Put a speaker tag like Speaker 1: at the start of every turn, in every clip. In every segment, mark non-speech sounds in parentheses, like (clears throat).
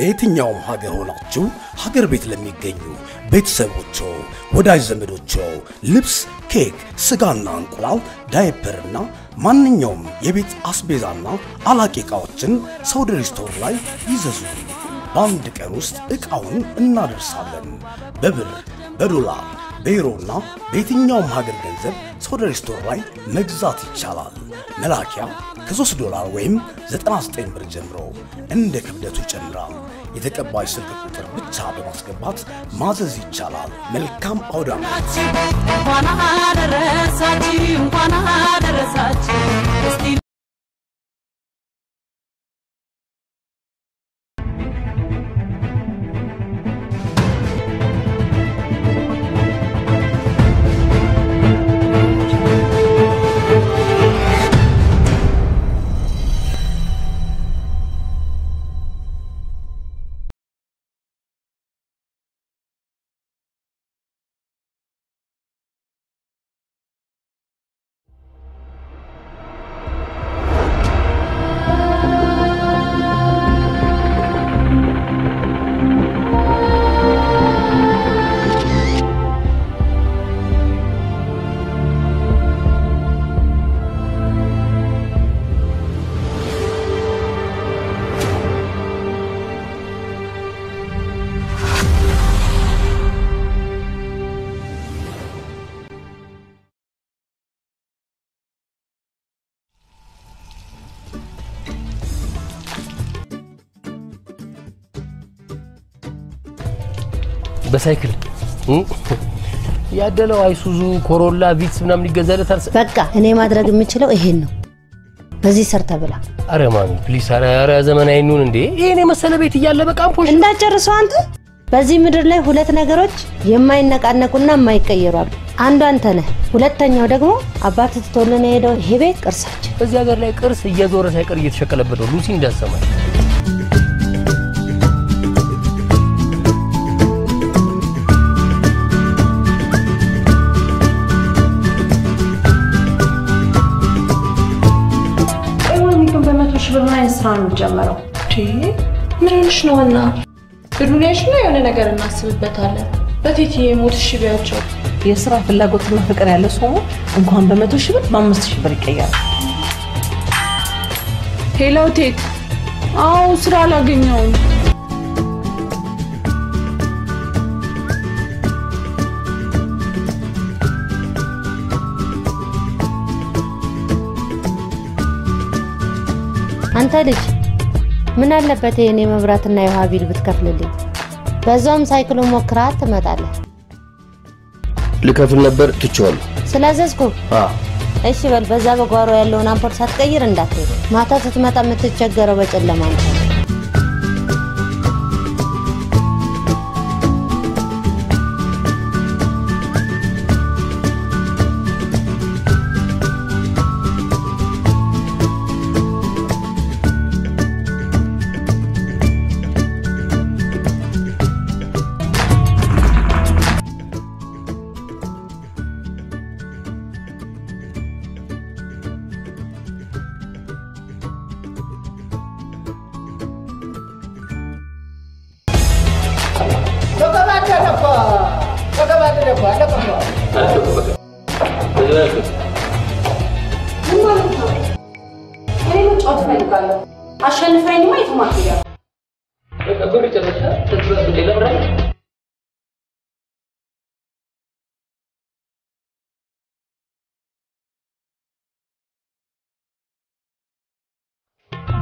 Speaker 1: በየትኛውም ሀገር ሆናችሁ ሀገር ቤት ለሚገኙ ቤተሰቦቾ፣ ወዳጅ ዘመዶቾ ልብስ፣ ኬክ፣ ስጋና እንቁላል፣ ዳይፐርና ማንኛውም የቤት አስቤዛና አላቂ ዕቃዎችን ሶደሬ ስቶር ላይ ይዘዙ። በአንድ ቀን ውስጥ ዕቃውን እናደርሳለን። በብር በዶላር በዩሮና በየትኛውም ሀገር ገንዘብ ሶደሬ ስቶር ላይ መግዛት ይቻላል። መላኪያ ከ3 ዶላር ወይም 99 ብር ጀምሮ እንደ ክብደቱ ይጨምራል። የተቀባይ ስልክ ቁጥር ብቻ በማስገባት ማዘዝ ይቻላል። መልካም ዓመት!
Speaker 2: እንኳን አደረሳችሁ እንኳን አደረሳችሁ
Speaker 3: በሳይክል ያደለው አይሱዙ ኮሮላ ቪትስ ምናምን ይገዛለታል።
Speaker 4: በቃ እኔ ማድረግ የምችለው ይሄን ነው። በዚህ ሰርተ ብላ
Speaker 3: አረ ማሚ please፣ አረ አረ ዘመናዊ እንሁን እንዴ! ይሄን የመሰለ ቤት እያለ በቃ አምፖሽ
Speaker 4: እንዳጨርሰው አንተ። በዚህ ምድር ላይ ሁለት ነገሮች የማይነቃነቁና የማይቀየሩ አሉ። አንዱ አንተ ነህ፣ ሁለተኛው ደግሞ አባት ትቶልን የሄደው ይሄ ቤት ቅርሳችን።
Speaker 3: በዚህ ሀገር ላይ ቅርስ እየዞረ ሳይቀር እየተሸቀለበት ነው። ሉሲ እንዳሰማል
Speaker 5: ስራ ነው የሚጀመረው? ምን ሆንሽ ነው? እና ብሩን ያሽና የሆነ ነገር እናስብበታለን። በቴትዬ ሞት እሺ ቢያቸው
Speaker 6: የስራ ፍላጎትና ፍቅር ያለ ሰው እንኳን በመቶ ሺህ ብር በአምስት ሺህ ብር ይቀየራል።
Speaker 5: ሄሎ ቴት። አዎ ስራ አላገኘውም።
Speaker 4: አንተ ልጅ ምን አለበት የኔ መብራትና የውሃ ቢል ብትከፍልልኝ? በዛውም ሳይክሉን ሞክራት ትመጣለህ።
Speaker 3: ልከፍል ነበር ትቼዋለሁ።
Speaker 4: ስላዘዝኩ
Speaker 3: አ
Speaker 4: እሺ በል። በዛ በጓሮ ያለውን አምፖል ሳትቀይር እንዳትሄድ። ማታ ስትመጣ የምትቸገረው በጨለማ ነው።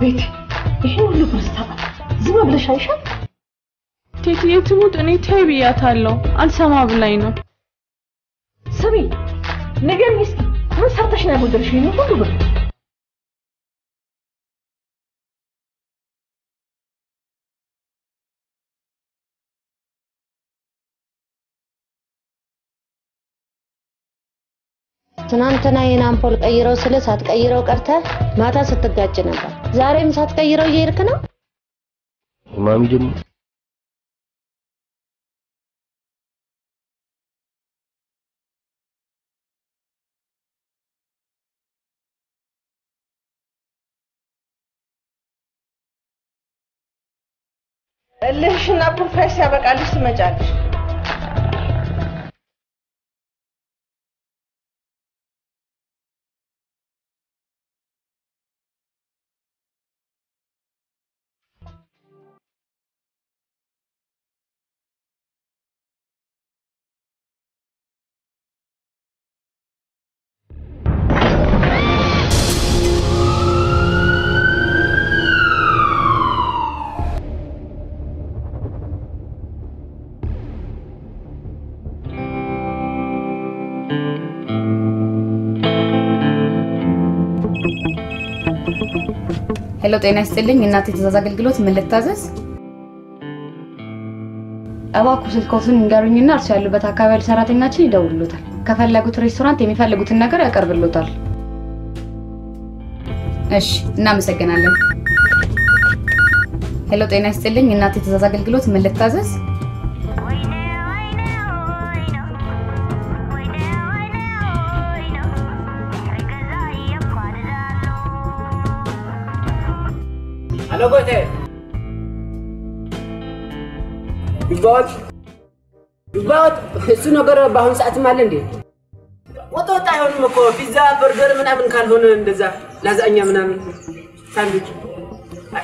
Speaker 6: ቤት ይህን ሁሉ ብር ስታመጣ ዝም ብለሽ አይሻል?
Speaker 5: ቴትዬ ትሙት እኔ ተይ ብያታለሁ። አልሰማ ብላኝ ነው።
Speaker 6: ስሚ ንገሪኝ እስኪ ምን ሰርተሽ ነው ያጎደልሽ ይህን ሁሉ ብር?
Speaker 4: ትናንትና ይህን አምፖል ቀይረው ስለ ሳትቀይረው ቀርተ ማታ ስትጋጭ ነበር። ዛሬም ሳትቀይረው እየሄድክ ነው።
Speaker 3: ማሚ ደግሞ
Speaker 5: እልህሽና ኩርፊያሽ ሲያበቃልሽ ትመጫለሽ።
Speaker 7: hello፣ ጤና ይስጥልኝ። እናት የትእዛዝ አገልግሎት ምን ልታዘዝ? እባክዎ ስልክዎትን ይንገሩኝና እርሱ ያሉበት አካባቢ ሰራተኛችን ይደውሉታል። ከፈለጉት ሬስቶራንት የሚፈልጉትን ነገር ያቀርብሎታል። እሺ፣ እናመሰግናለን። hello፣ ጤና ይስጥልኝ። እናት የትእዛዝ አገልግሎት ምን ልታዘዝ?
Speaker 8: hello ጎቴ ይባወጥ ይባወጥ እሱ ነገር በአሁኑ ሰዓትም አለ እንዴ? ወጥ ወጥ አይሆንም እኮ። ፒዛ፣ በርገር ምናምን ካልሆነ እንደዛ ላዛኛ ምናምን ሳንዱች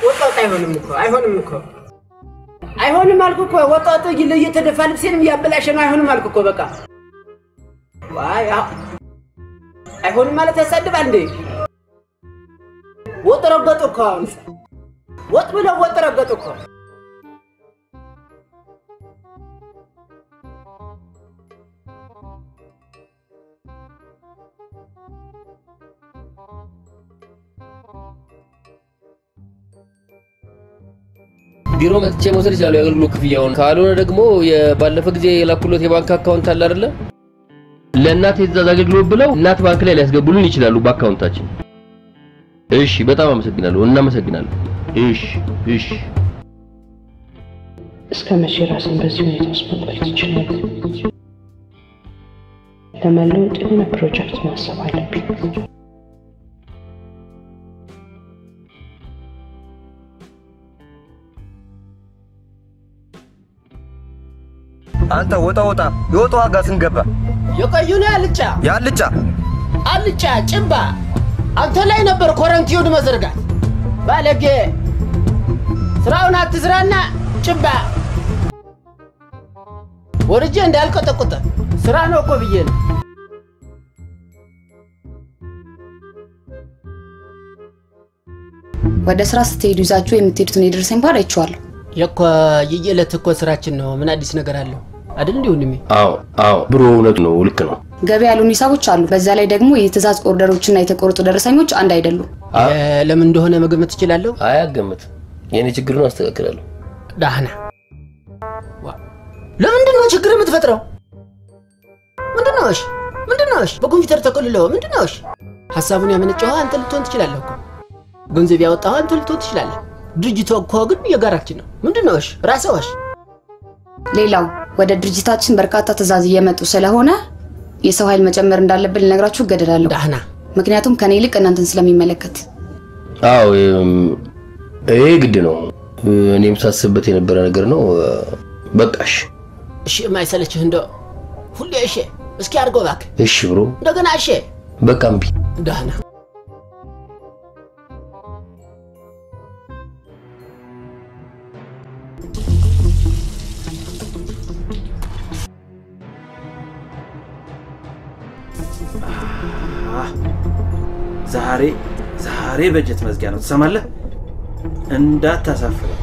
Speaker 8: ወጥ ወጥ አይሆንም እኮ። አይሆንም እኮ። አይሆንም አልኩ እኮ። ወጥ ወጥ እየተደፋ ልብሴንም እያበላሸ ነው። አይሆንም አልኩ እኮ በቃ። ዋይ አይሆንም ማለት ያሳድባል እንዴ? ወጥ ረገጡ እኮ አሁን ወጥ ብለው ወጥ ረገጡ እኮ
Speaker 3: ቢሮ መጥቼ መውሰድ ይችላሉ የአገልግሎት ክፍያውን። ካልሆነ ደግሞ የባለፈ ጊዜ የላኩለት የባንክ አካውንት አለ አይደለ? ለእናት የትእዛዝ አገልግሎት ብለው እናት ባንክ ላይ ሊያስገቡልን ይችላሉ በአካውንታችን። እሺ፣ በጣም አመሰግናለሁ። እናመሰግናለን። እሺ፣ እሺ።
Speaker 9: እስከ መቼ ራስን በዚህ ሁኔታ ውስጥ መቆየት ይችላል? ለመለወጥ የሆነ ፕሮጀክት ማሰብ አለብኝ።
Speaker 10: አንተ ወጣ ወጣ የወጣ ዋጋ ስንገባ
Speaker 8: የቆዩ ነው ያልጫ
Speaker 10: ያልጫ
Speaker 8: አልጫ ጭባ አንተ ላይ ነበር ኮረንቲውን መዘርጋት ባለጌ ስራውን አትስራና ጭባ ወርጄ እንዳልቆጠቁጠ ስራ ነው እኮ ብዬ ነው
Speaker 7: ወደ ስራ ስትሄዱ ይዛችሁ የምትሄዱትን የደረሰኝ ባር አይቼዋለሁ።
Speaker 8: የኮ የየዕለት እኮ ስራችን ነው ምን አዲስ ነገር አለው አይደል እንዲሁ ወንድሜ
Speaker 3: አዎ፣ አዎ፣ ብሮ እውነቱ ነው። ልክ ነው።
Speaker 7: ገቢ ያሉን ሂሳቦች አሉ። በዛ ላይ ደግሞ የትእዛዝ ኦርደሮችና የተቆረጡ ደረሰኞች አንድ አይደሉም።
Speaker 8: ለምን እንደሆነ መገመት ትችላለሁ
Speaker 3: አያገምትም። የእኔ ችግር ነው፣ አስተካክላለሁ።
Speaker 8: ዳህና። ለምንድን ነው ችግር የምትፈጥረው? ምንድን ነው እሺ ምንድን ነው እሺ በኮምፒውተር ተቆልሎ ምንድን ነው እሺ ሀሳቡን ያመነጨኸው አንተ ልትሆን ትችላለህ እኮ። ገንዘብ ያወጣኸው አንተ ልትሆን ትችላለህ። ድርጅቱ እኮ ግን የጋራችን ነው። ምንድን ነው እሺ ራስህ እሺ
Speaker 7: ሌላው ወደ ድርጅታችን በርካታ ትእዛዝ እየመጡ ስለሆነ የሰው ኃይል መጨመር እንዳለብን ልነግራችሁ እገደዳለሁ።
Speaker 8: ዳህና።
Speaker 7: ምክንያቱም ከኔ ይልቅ እናንተን ስለሚመለከት።
Speaker 3: አዎ፣ ይሄ ግድ ነው። እኔም ሳስብበት የነበረ ነገር ነው። በቃሽ።
Speaker 8: እሺ የማይሰለችህ እንደ ሁሌ እሺ እስኪ አድርገው እባክህ
Speaker 3: እሺ ብሮ፣
Speaker 8: እንደገና እሺ
Speaker 3: በቃ እምቢ።
Speaker 8: ዳህና
Speaker 11: ዛሬ ዛሬ በጀት መዝጊያ ነው ትሰማለህ? እንዳታሳፍረው።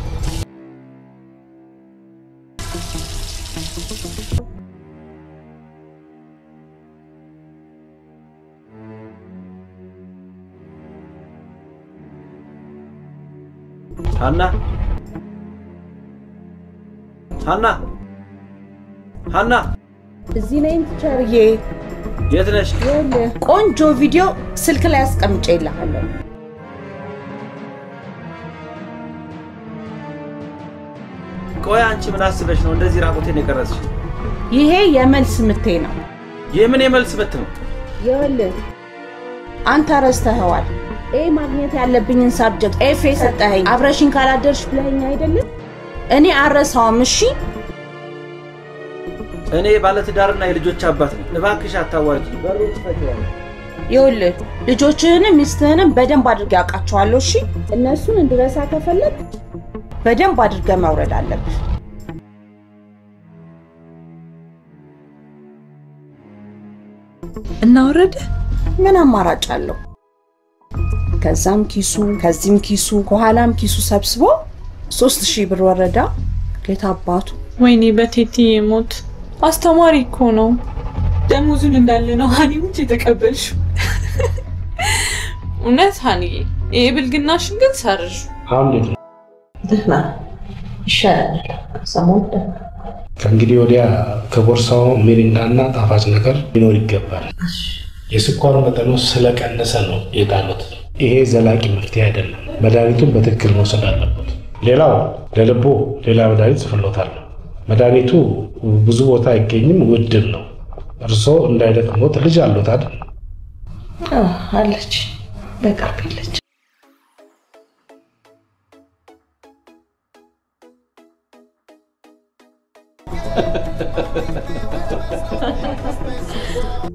Speaker 11: ሀና ሀና ሀና
Speaker 6: እዚህ ነኝ teacher ዬ።
Speaker 11: የት ነሽ?
Speaker 6: ቆንጆ ቪዲዮ ስልክ ላይ አስቀምጬ
Speaker 11: ቆይ አንቺ ምን አስበሽ ነው እንደዚህ ራቁቴን የቀረጽሽ?
Speaker 6: ይሄ የመልስ ምቴ ነው።
Speaker 11: የምን የመልስ ምት ነው?
Speaker 6: ይኸውልህ አንተ ረስተኸዋል። A ማግኘት ያለብኝን subject F የሰጠኸኝ አብረሽኝ ካላደርሽ ብለኸኝ አይደለም?
Speaker 12: እኔ አረሳውም። እሺ
Speaker 11: እኔ ባለትዳርና የልጆች አባት ነኝ። እባክሽ አታዋርጂ።
Speaker 12: ይኸውልህ ልጆችህንም ሚስትህንም በደንብ አድርገህ ያውቃቸዋለሁ። እሺ እነሱን እንድረሳ ከፈለግ በደንብ አድርገህ መውረድ አለብህ።
Speaker 13: እናወረደ
Speaker 12: ምን አማራጭ አለው? ከዛም ኪሱ ከዚህም ኪሱ ከኋላም ኪሱ ሰብስቦ ሶስት ሺህ ብር ወረዳ። ጌታ አባቱ
Speaker 13: ወይኔ በቴቴ ሞት አስተማሪ እኮ ነው። ደሞዙን እንዳለ ነው (laughs) ሀኒ ውጭ የተቀበልሽው። እውነት ሀኒዬ፣ ይሄ ብልግናሽን ግን ሰርዥ።?
Speaker 2: ደህና ይሻላል። ሰሞኑን ደህና
Speaker 9: ከእንግዲህ ወዲያ ከቦርሳው ሚሪንዳና ጣፋጭ ነገር ሊኖር ይገባል። የስኳር መጠኑ ስለቀነሰ ነው የጣሉት። ይሄ ዘላቂ መፍትሄ አይደለም። መድኃኒቱን በትክክል መውሰድ አለበት። ሌላው ለልቦ ሌላ መድኃኒት ጽፍሎታል። መድኃኒቱ ብዙ ቦታ አይገኝም፣ ውድም ነው። እርስዎ እንዳይደክሞት ልጅ?
Speaker 2: አዎ፣ አለች በቅርብ የለች። (laughs)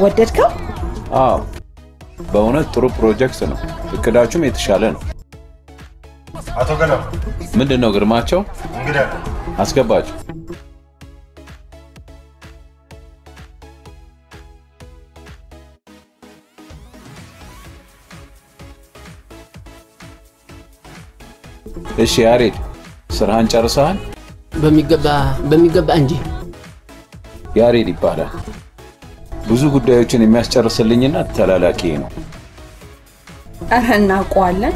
Speaker 12: ወደድከው?
Speaker 14: አዎ በእውነት ጥሩ ፕሮጀክት ነው። እቅዳችሁም የተሻለ ነው።
Speaker 9: አቶ ገላው
Speaker 14: ምንድን ነው ግርማቸው?
Speaker 9: እንግዳ
Speaker 14: አስገባቸው። እሺ ያሬድ፣ ስራህን ጨርሰሃል?
Speaker 8: በሚገባ በሚገባ እንጂ
Speaker 14: ያሬድ ይባላል። ብዙ ጉዳዮችን የሚያስጨርስልኝና ተላላኪ ነው።
Speaker 12: እረ እናውቀዋለን።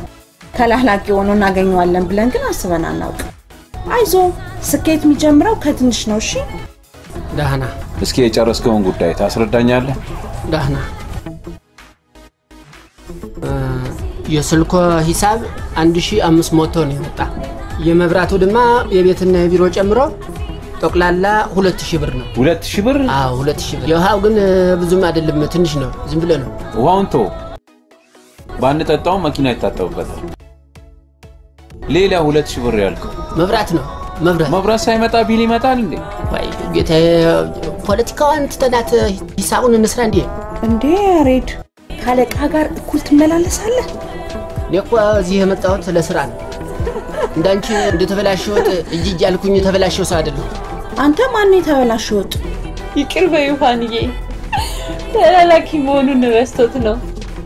Speaker 12: ተላላኪ ሆኖ እናገኘዋለን ብለን ግን አስበን አናውቅም። አይዞ ስኬት የሚጀምረው ከትንሽ ነው። እሺ
Speaker 8: ደህና
Speaker 14: እስኪ የጨረስከውን ጉዳይ ታስረዳኛለህ?
Speaker 8: ደህና እ፣ የስልኮ ሂሳብ 1500 ነው የመጣ። የመብራቱ ድማ የቤትና የቢሮ ጨምሮ ጠቅላላ 2000 ብር ነው።
Speaker 14: ሁለት ሺህ ብር?
Speaker 8: አዎ 2000 ብር። የውሃው ግን ብዙም አይደለም፣ ትንሽ ነው። ዝም ብሎ ነው።
Speaker 14: ውሃውን ቶ ባንጠጣው መኪና ይታጠብበታል። ሌላ ሁለት ሺህ ብር ያልከው
Speaker 8: መብራት ነው። መብራት
Speaker 14: መብራት ሳይመጣ ቢል ይመጣል እንዴ?
Speaker 8: ፖለቲካዋን ትተናት ሂሳቡን እንስራ እንዴ።
Speaker 12: እንዴ ያሬድ፣ ካለቃ ጋር እኩል ትመላለሳለህ?
Speaker 8: እኔ እኮ እዚህ የመጣሁት ለስራ ነው። እንዳንቺ እንደተበላሸ ወጥ እጅ እጅ ያልኩኝ የተበላሸው ሰው አይደለሁ።
Speaker 12: አንተ ማን የተበላሸ ወጥ?
Speaker 13: ይቅር በይው ሀኒዬ፣ ተላላኪ መሆኑን ረስቶት ነው።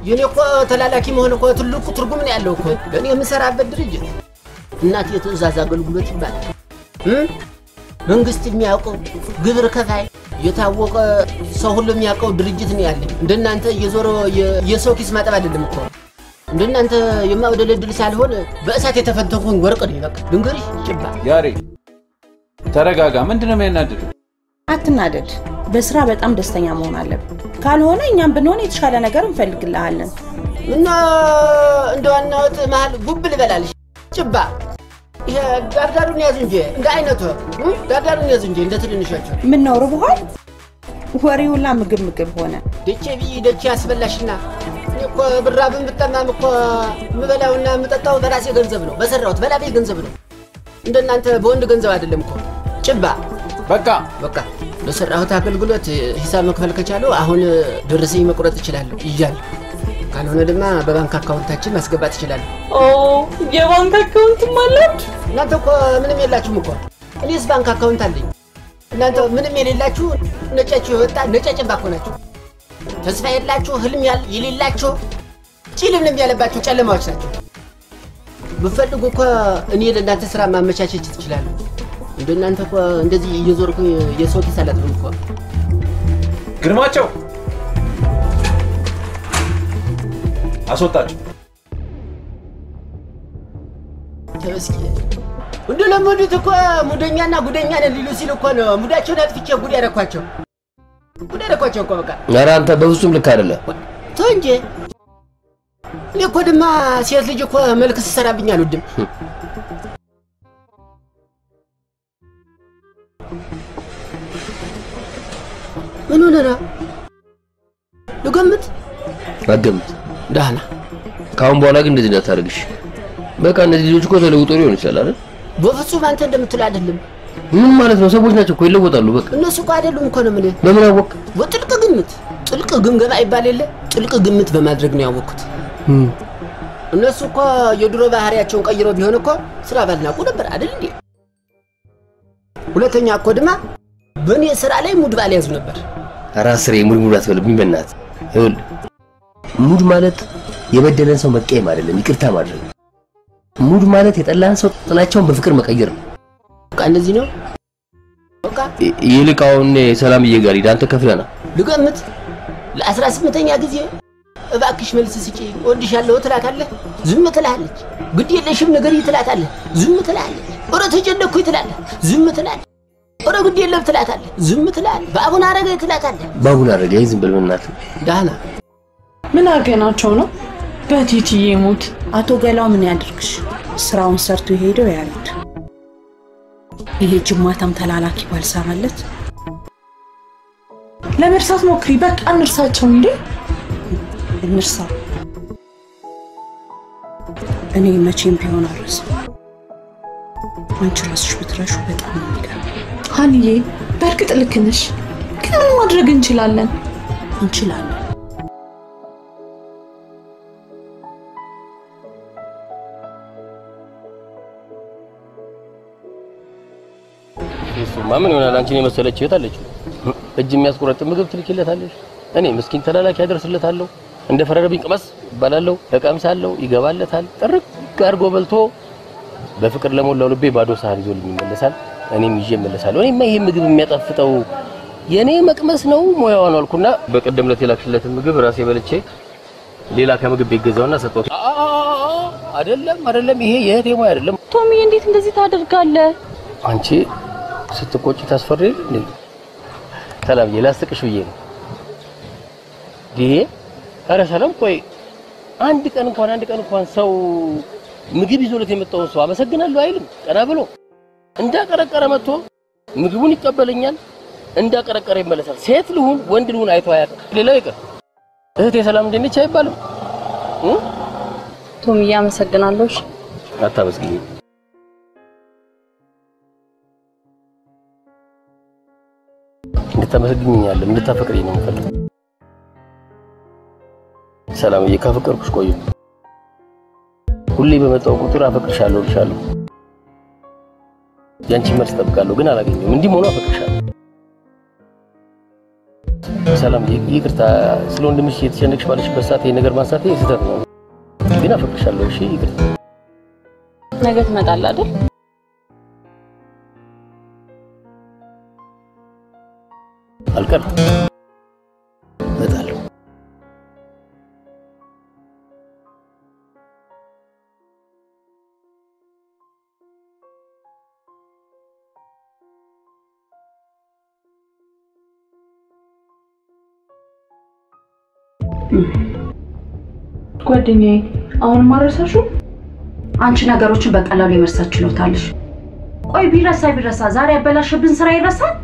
Speaker 8: የኔ እኮ ተላላኪ መሆን እኮ ትልቁ ትርጉም ነው ያለው እኮ እኔ የምሰራበት ድርጅት እናት የትእዛዝ አገልግሎት ይባላል።? መንግስት የሚያውቀው ግብር ከፋይ የታወቀ ሰው ሁሉ የሚያውቀው ድርጅት ነው ያለኝ። እንደናንተ እየዞረ የ- የሰው ኪስ ማጠብ አይደለም እኮ እንደናንተ የማውደለድል ሳልሆን በእሳት የተፈተንኩኝ ወርቅ ነኝ። በቃ ልንገርሽ ጭባ
Speaker 14: ያሬድ ተረጋጋ። ምንድን ነው የሚያናድድ?
Speaker 12: አትናደድ። በስራ በጣም ደስተኛ መሆን አለብን። ካልሆነ እኛም ብንሆን የተሻለ ነገር እንፈልግልሃለን።
Speaker 8: እና እንደ ዋና ወጥ መሀል ጉብ ልበላልሽ ጭባ ይሄ ዳርዳሩን ያዙ እንጂ እንደ አይነቱ እ? ዳርዳሩን ያዙ እንጂ እንደ ትንንሾቹ
Speaker 12: ምን ነው ርቦሃል? ወሬ ሁላ ምግብ ምግብ ሆነ።
Speaker 8: ደቼ ብይ ደቼ ያስበላሽና እኔ እኮ ብራብን ብጠማም እኮ የምበላውና የምጠጣው በራሴ ገንዘብ ነው፣ በሰራሁት በላቤ ገንዘብ ነው። እንደናንተ በወንድ ገንዘብ አይደለም እኮ ጭባ።
Speaker 14: በቃ
Speaker 8: በቃ ለሰራሁት አገልግሎት ሂሳብ መክፈል ከቻለው አሁን ደረሰኝ መቁረጥ እችላለሁ ይዣለሁ። ካልሆነ ደግሞ በባንክ አካውንታችን ማስገባት
Speaker 13: ኦ የባንክ አካውንትም አላችሁ?
Speaker 8: እናንተ እኮ ምንም የላችሁም እኮ። እኔስ ባንክ አካውንት አለኝ። እናንተ ምንም የሌላችሁ ነጫችሁ የወጣ ነጫጭባ እኮ ናችሁ። ተስፋ የላችሁ ህልም ያል- የሌላችሁ ጭልምልም ያለባችሁ ጨለማዎች ናቸው። ብፈልጉ እኮ እኔ ለእናንተ ስራ ማመቻቸት ትችላለሁ። እንደ እናንተ እኮ እንደዚህ እየዞርኩ የሰው ኪስ አላጥብም እኮ።
Speaker 11: ግርማቸው አስወጣቸው።
Speaker 8: ተመስገን እንደለመዱት እኮ ሙደኛና ጉደኛ ነን ሊሉ ሲል እኮ ነው ሙዳቸውን አጥፍቼ ጉድ ያደረኳቸው። ጉድ ያደረኳቸው እኮ በቃ።
Speaker 3: ኧረ አንተ በፍጹም ልክ አይደለም።
Speaker 8: ተው እንጂ እኔ እኮ ድማ ሴት ልጅ እኮ መልክ ስትሰራብኝ አልወድም። ምን ሆነና ልገምት
Speaker 3: አገምት
Speaker 8: ደህና
Speaker 3: ከአሁን በኋላ ግን እንደዚህ እንዳታደርግሽ። በቃ እነዚህ ልጆች እኮ ተለውጦ ሊሆን ይችላል አይደል?
Speaker 8: በፍጹም አንተ እንደምትል አይደለም።
Speaker 3: ምን ማለት ነው? ሰዎች ናቸው እኮ ይለወጣሉ። በቃ
Speaker 8: እነሱ እኮ አይደሉም እኮ ነው የምልህ።
Speaker 3: በምን አወቅ?
Speaker 8: በጥልቅ ግምት፣ ጥልቅ ግምገማ ይባል የለ ጥልቅ ግምት በማድረግ ነው ያወቅኩት። እነሱ እኮ የድሮ ባህሪያቸውን ቀይረው ቢሆን እኮ ስራ ባልናቁ ነበር አይደል እንዴ? ሁለተኛ እኮ ድማ በእኔ ስራ ላይ ሙድ ባልያዙ ነበር።
Speaker 3: አስሬ mood mood አትበልብኝ በእናትህ። ይኸውልህ mood ማለት የበደለን ሰው መቀየም አይደለም፣ ይቅርታ ማድረግ። mood ማለት የጠላህን ሰው ጥላቻውን በፍቅር መቀየር ነው።
Speaker 8: በቃ እንደዚህ ነው። በቃ
Speaker 3: ይልቅ አሁን ሰላምዬ ጋር ሂድ፣ አንተ ከፍለህ ና።
Speaker 8: ልገምት ለአስራ ስምንተኛ ጊዜ እባክሽ መልስ ስጪኝ እወድሻለሁ ትላታለህ፣ ዝም ትላለች። ግድ የለሽም ነገር ትላታለህ፣ ዝም ትላለች። ኧረ ተጨነኩኝ ትላለህ፣ ዝም ትላለች። ኧረ ግድ የለም ትላታለህ፣ ዝም ትላለች። በአቡነ አረገ ትላታለህ።
Speaker 3: ባቡን አረጋኝ ዝም በል በእናትህ።
Speaker 8: ዳህና
Speaker 13: ምን አገናቸው ነው? በቲቲዬ ሞት
Speaker 12: አቶ ገላው ምን ያድርግሽ? ስራውን ሰርቶ የሄደው ያሉት ይሄ ጅማታም ተላላኪ ባልሰራለት
Speaker 13: ለመርሳት ሞክሪ። በቃ እንርሳቸው እንዴ።
Speaker 12: እንርሳ። እኔ መቼም ቢሆን አልረሳም። አንቺ ራስሽ ብትረሹ በጣም የሚገርም።
Speaker 13: ሀንዬ በእርግጥ ልክ ነሽ፣ ግን ማድረግ እንችላለን?
Speaker 12: እንችላለን።
Speaker 3: ምን ይሆናል? አንቺን የመሰለች እህት አለችው። እጅ የሚያስቆረጥ ምግብ ትልኪለታለሽ። እኔ ምስኪን ተላላኪ ያደርስለታለሁ። እንደ ፈረደብኝ ቅመስ እባላለሁ፣ እቀምሳለሁ፣ ይገባለታል። ጥርቅ አድርጎ በልቶ በፍቅር ለሞላው ልቤ ባዶ ሳህን ይዞልኝ ይመለሳል። እኔም ይዤ እመለሳለሁ። እኔማ ይሄ ምግብ የሚያጣፍጠው የኔ መቅመስ ነው ሙያዋ ነው አልኩና በቀደም ዕለት የላክሽለትን ምግብ ራሴ በልቼ ሌላ ከምግብ ቤት ገዛውና ሰጠሁት። አይደለም አይደለም፣ ይሄ የእህቴ ሙያ አይደለም።
Speaker 6: ቶሚ እንዴት እንደዚህ ታደርጋለህ?
Speaker 3: አንቺ ስትቆጪ ታስፈሪ እንዴ? ሰላምዬ ላስቅሽ ብዬ ነው። ይሄ ኧረ ሰላም ቆይ አንድ ቀን እንኳን አንድ ቀን እንኳን ሰው ምግብ ይዞለት የመጣውን ሰው አመሰግናለሁ አይልም? ቀና ብሎ እንዳቀረቀረ መጥቶ ምግቡን ይቀበለኛል፣ እንዳቀረቀረ ይመለሳል። ሴት ልሁን ወንድ ልሁን አይቶ አያውቅም። ሌላው ይቅር እህቴ ሰላም እንዴት ነች አይባልም። እ?
Speaker 6: ቶሚዬ አመሰግናለሁ።
Speaker 3: አታመስግኝ። እንድታመሰግኝኛለሁ፣ እንድታፈቅሪኝ ነው የምፈልገው። ሰላምዬ ካፈቀርኩሽ ቆዩ። ሁሌ በመጣው ቁጥር አፈቅርሻለሁ እልሻለሁ። ያንቺ መልስ እጠብቃለሁ፣ ግን አላገኘሁም። እንዲህ መሆኑ አፈቅርሻለሁ። ሰላም ይቅርታ፣ ስለ ወንድምሽ የተጨነቅሽ ባለሽበት ሰዓት ይሄን ነገር ማንሳቴ ስህተት ነው፣ ግን አፈቅርሻለሁ። እሺ ይቅርታ።
Speaker 6: ነገ ትመጣለህ አይደል?
Speaker 3: አልቀርም፣ እመጣለሁ።
Speaker 13: ጓደኛዬ አሁንም አረሳሽው?
Speaker 12: አንቺ ነገሮችን በቀላሉ የመርሳት ችሎታለሽ። ቆይ ቢረሳ ቢረሳ ዛሬ ያበላሸብን ስራ ይረሳል?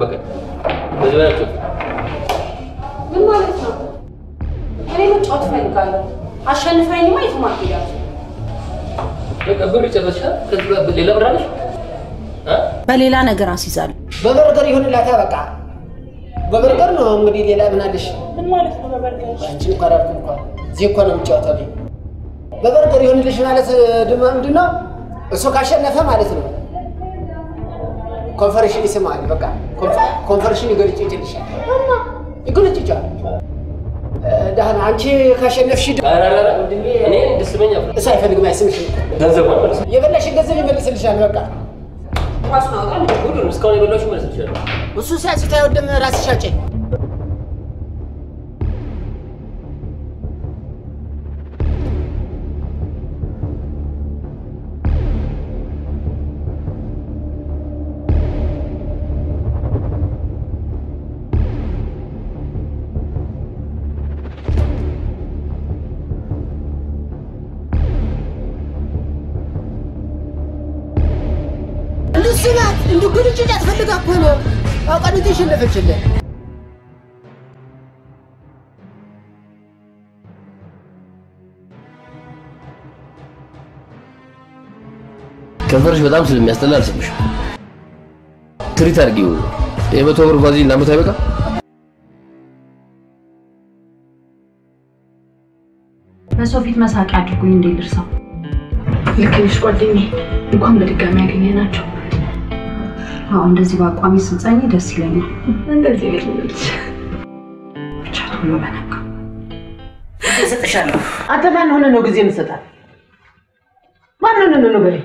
Speaker 3: በቃ በዚህ ላይ አልጮህም።
Speaker 5: ምን ማለት ነው? እኔ መጫወት እፈልጋለሁ። አሸንፈኝማ የትም አትሄዳም።
Speaker 3: በቃ ብር ጨረስሻል? ከዚህ ጋር ሌላ ብር አለሽ?
Speaker 12: በሌላ ነገር አስይዛለሁ።
Speaker 8: በበርገር ይሁንላታ በቃ በበርገር ነው እንግዲህ ሌላ ምን አለሽ?
Speaker 13: ምን ማለት ነው በበርገር?
Speaker 8: አንቺ እንኳን አልኩኝ እንኳን እዚህ እኮ ነው የምጫወተው እኔ። በበርገር ይሁንልሽ ማለት ድማ ምንድን ነው? እሱ ካሸነፈ ማለት ነው ኮንፈሬሽን ይስማል። በቃ ኮንፈ- ኮንፈሬሽን ይገልጭ ይችልሻል ይገልጭ ይችላል። ዳህና አንቺ ካሸነፍሽ
Speaker 3: እኔ እንድስመኝ አልፈልግም።
Speaker 8: እሱ አይፈልግም፣ አይስምሽም።
Speaker 3: ገንዘብ
Speaker 8: የበላሽን ገንዘብ ይመልስልሻል። በቃ ራሱን አውጣ።
Speaker 3: ሁሉንም እስካሁን የበላሽው መልስልሻለሁ።
Speaker 8: እሱ ሲያንስታ አይወድም። ራስሽ አውጪ። እኮ ነው የሸነፈችልህ
Speaker 3: ከንፈርሽ በጣም ስለሚያስጠላ አልስምሽም። ትሪት አድርጊው። የመቶ ብር ቫዝሊን ለዓመት አይበቃ?
Speaker 5: በሰው ፊት መሳቂያ አድርጉኝ እንዴ ልርሳው። ልክ ነሽ ጓደኛዬ። እንኳን በድጋሚ ያገኘናቸው። አዎ እንደዚህ በአቋሚ ስትጸኝ ደስ ይለኛል። እንደዚህ ልጅ ብቻ ቶሎ በነጋ
Speaker 8: እሰጥሻለሁ። አንተ ማን ሆነ ነው ጊዜ የምትሰጣት? ማን ሆነ ነው በለኝ።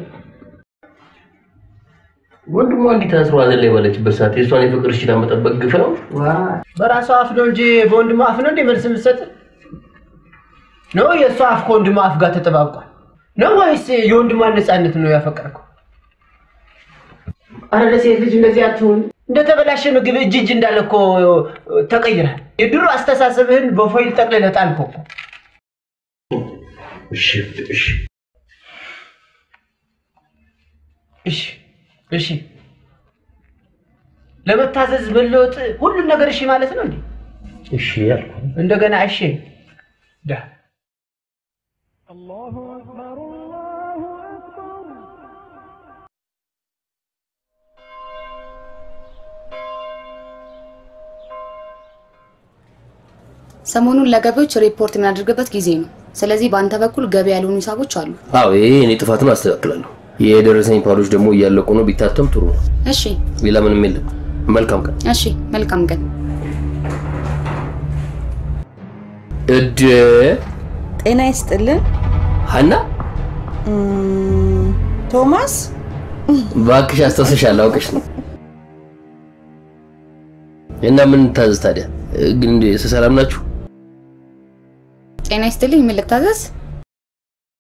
Speaker 3: ወንድሟ እንዲህ ታስሮ ሐዘን ላይ ባለችበት ሰዓት የእሷን የፍቅር እሽታ መጠበቅ ግፍ ነው።
Speaker 8: በራሷ አፍ ነው እንጂ በወንድሟ አፍ ነው እንዴ መልስ የምትሰጥ? ነው የእሷ አፍ ከወንድሟ አፍ ጋር ተጠባብቋል ነው ወይስ የወንድሟን ነፃነት ነው ያፈቀርከው? አረ ለሴት ልጅ እንደዚህ አትሁን። እንደተበላሸ ምግብ እጅ እጅ እንዳለ እኮ ተቀይረሃል። የድሮ አስተሳሰብህን በፎይል ጠቅልለህ ጣልከው እኮ።
Speaker 3: እሺ እሺ
Speaker 8: እሺ እሺ ለመታዘዝ መለወጥ ሁሉን ነገር እሺ ማለት ነው እንዴ?
Speaker 3: እሺ ያልኩ
Speaker 8: እንደገና እሺ ዳ
Speaker 7: ሰሞኑን ለገቢዎች ሪፖርት የምናደርግበት ጊዜ ነው። ስለዚህ በአንተ በኩል ገቢ ያልሆኑ ሂሳቦች አሉ።
Speaker 3: አዎ ይሄ እኔ ጥፋት ነው፣ አስተካክላለሁ። የደረሰኝ ፓዶች ደግሞ እያለቁ ነው። ቢታተም ጥሩ ነው።
Speaker 7: እሺ
Speaker 3: ሌላ ምንም የለም። መልካም ቀን።
Speaker 7: እሺ፣ መልካም ቀን።
Speaker 3: እድ
Speaker 12: ጤና ይስጥልን
Speaker 3: ሀና
Speaker 12: ቶማስ
Speaker 3: እባክሽ አስታውሰሻለሁ፣ አውቀሽ ነው። እና ምን ታዘዝ ታዲያ? ግን እንደ ሰላም ናችሁ?
Speaker 7: ጤና ይስጥልኝ። ምን ልታዘዝ?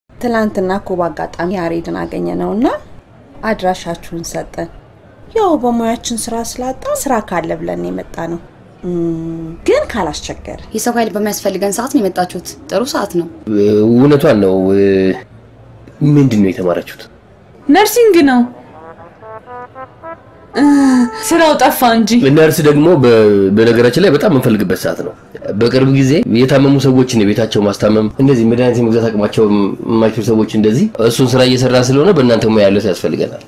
Speaker 12: ትላንትና እኮ በአጋጣሚ ያሬድን አገኘ ነውና አድራሻችሁን ሰጠን። ያው በሙያችን ስራ ስላጣ ስራ ካለ ብለን የመጣ ነው ግን ካላስቸገር
Speaker 7: የሰው ኃይል በሚያስፈልገን ሰዓት ነው የመጣችሁት። ጥሩ ሰዓት ነው።
Speaker 3: እውነቷን ነው። ምንድን ነው የተማራችሁት?
Speaker 13: nursing ነው። ስራው ጠፋ እንጂ
Speaker 3: ነርስ ደግሞ በነገራችን ላይ በጣም የምንፈልግበት ሰዓት ነው። በቅርብ ጊዜ የታመሙ ሰዎችን የቤታቸው ማስታመም፣ እንደዚህ መድኃኒት የመግዛት አቅማቸው የማይችሉ ሰዎች እንደዚህ እሱን ስራ እየሰራ ስለሆነ በእናንተ ሙያ ያለው ያስፈልገናል።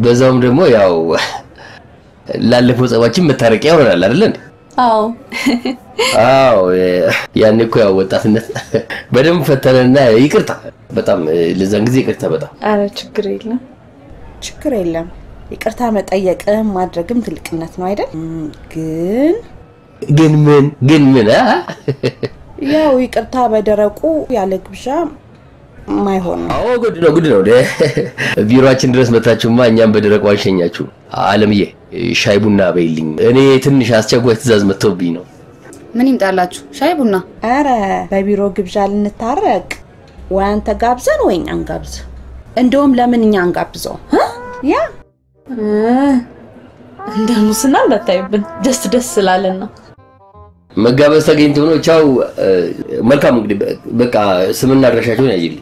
Speaker 3: በዛውም ደግሞ ያው ላለፈው ጸባችን መታረቂያ ይሆናል እንዴ?
Speaker 13: አዎ
Speaker 3: አዎ ያኔ እኮ ያው ወጣትነት በደንብ ፈተነና ይቅርታ በጣም ለዛን ጊዜ ይቅርታ በጣም
Speaker 12: አረ ችግር የለም ችግር የለም። ይቅርታ መጠየቅም ማድረግም ትልቅነት ነው አይደል? ግን
Speaker 3: ግን ምን ግን ምን አ?
Speaker 12: ያው ይቅርታ በደረቁ ያለ ግብዣ ማይሆን ነው።
Speaker 3: አዎ ጉድ ነው ጉድ ነው። ቢሮአችን ድረስ መታችሁማ እኛም በደረቁ አንሸኛችሁ። አለምዬ ሻይ ቡና በይልኝ። እኔ ትንሽ አስቸኳይ ትእዛዝ መጥቶብኝ ነው።
Speaker 7: ምን ይምጣላችሁ? ሻይ ቡና?
Speaker 12: አረ በቢሮ ግብዣ ልንታረቅ ወይ አንተ ጋብዘን ወይ እኛን ጋብዝ። እንደውም ለምን እኛ አንጋብዘው? ያ
Speaker 13: እ፣ እንደ ሙስና እንዳታዩብን ደስ ደስ ስላለን ነው።
Speaker 3: መጋበዝ ተገኝቶ ነው። ቻው። መልካም እንግዲህ በቃ ስምና አድራሻቸውን ያይልኝ።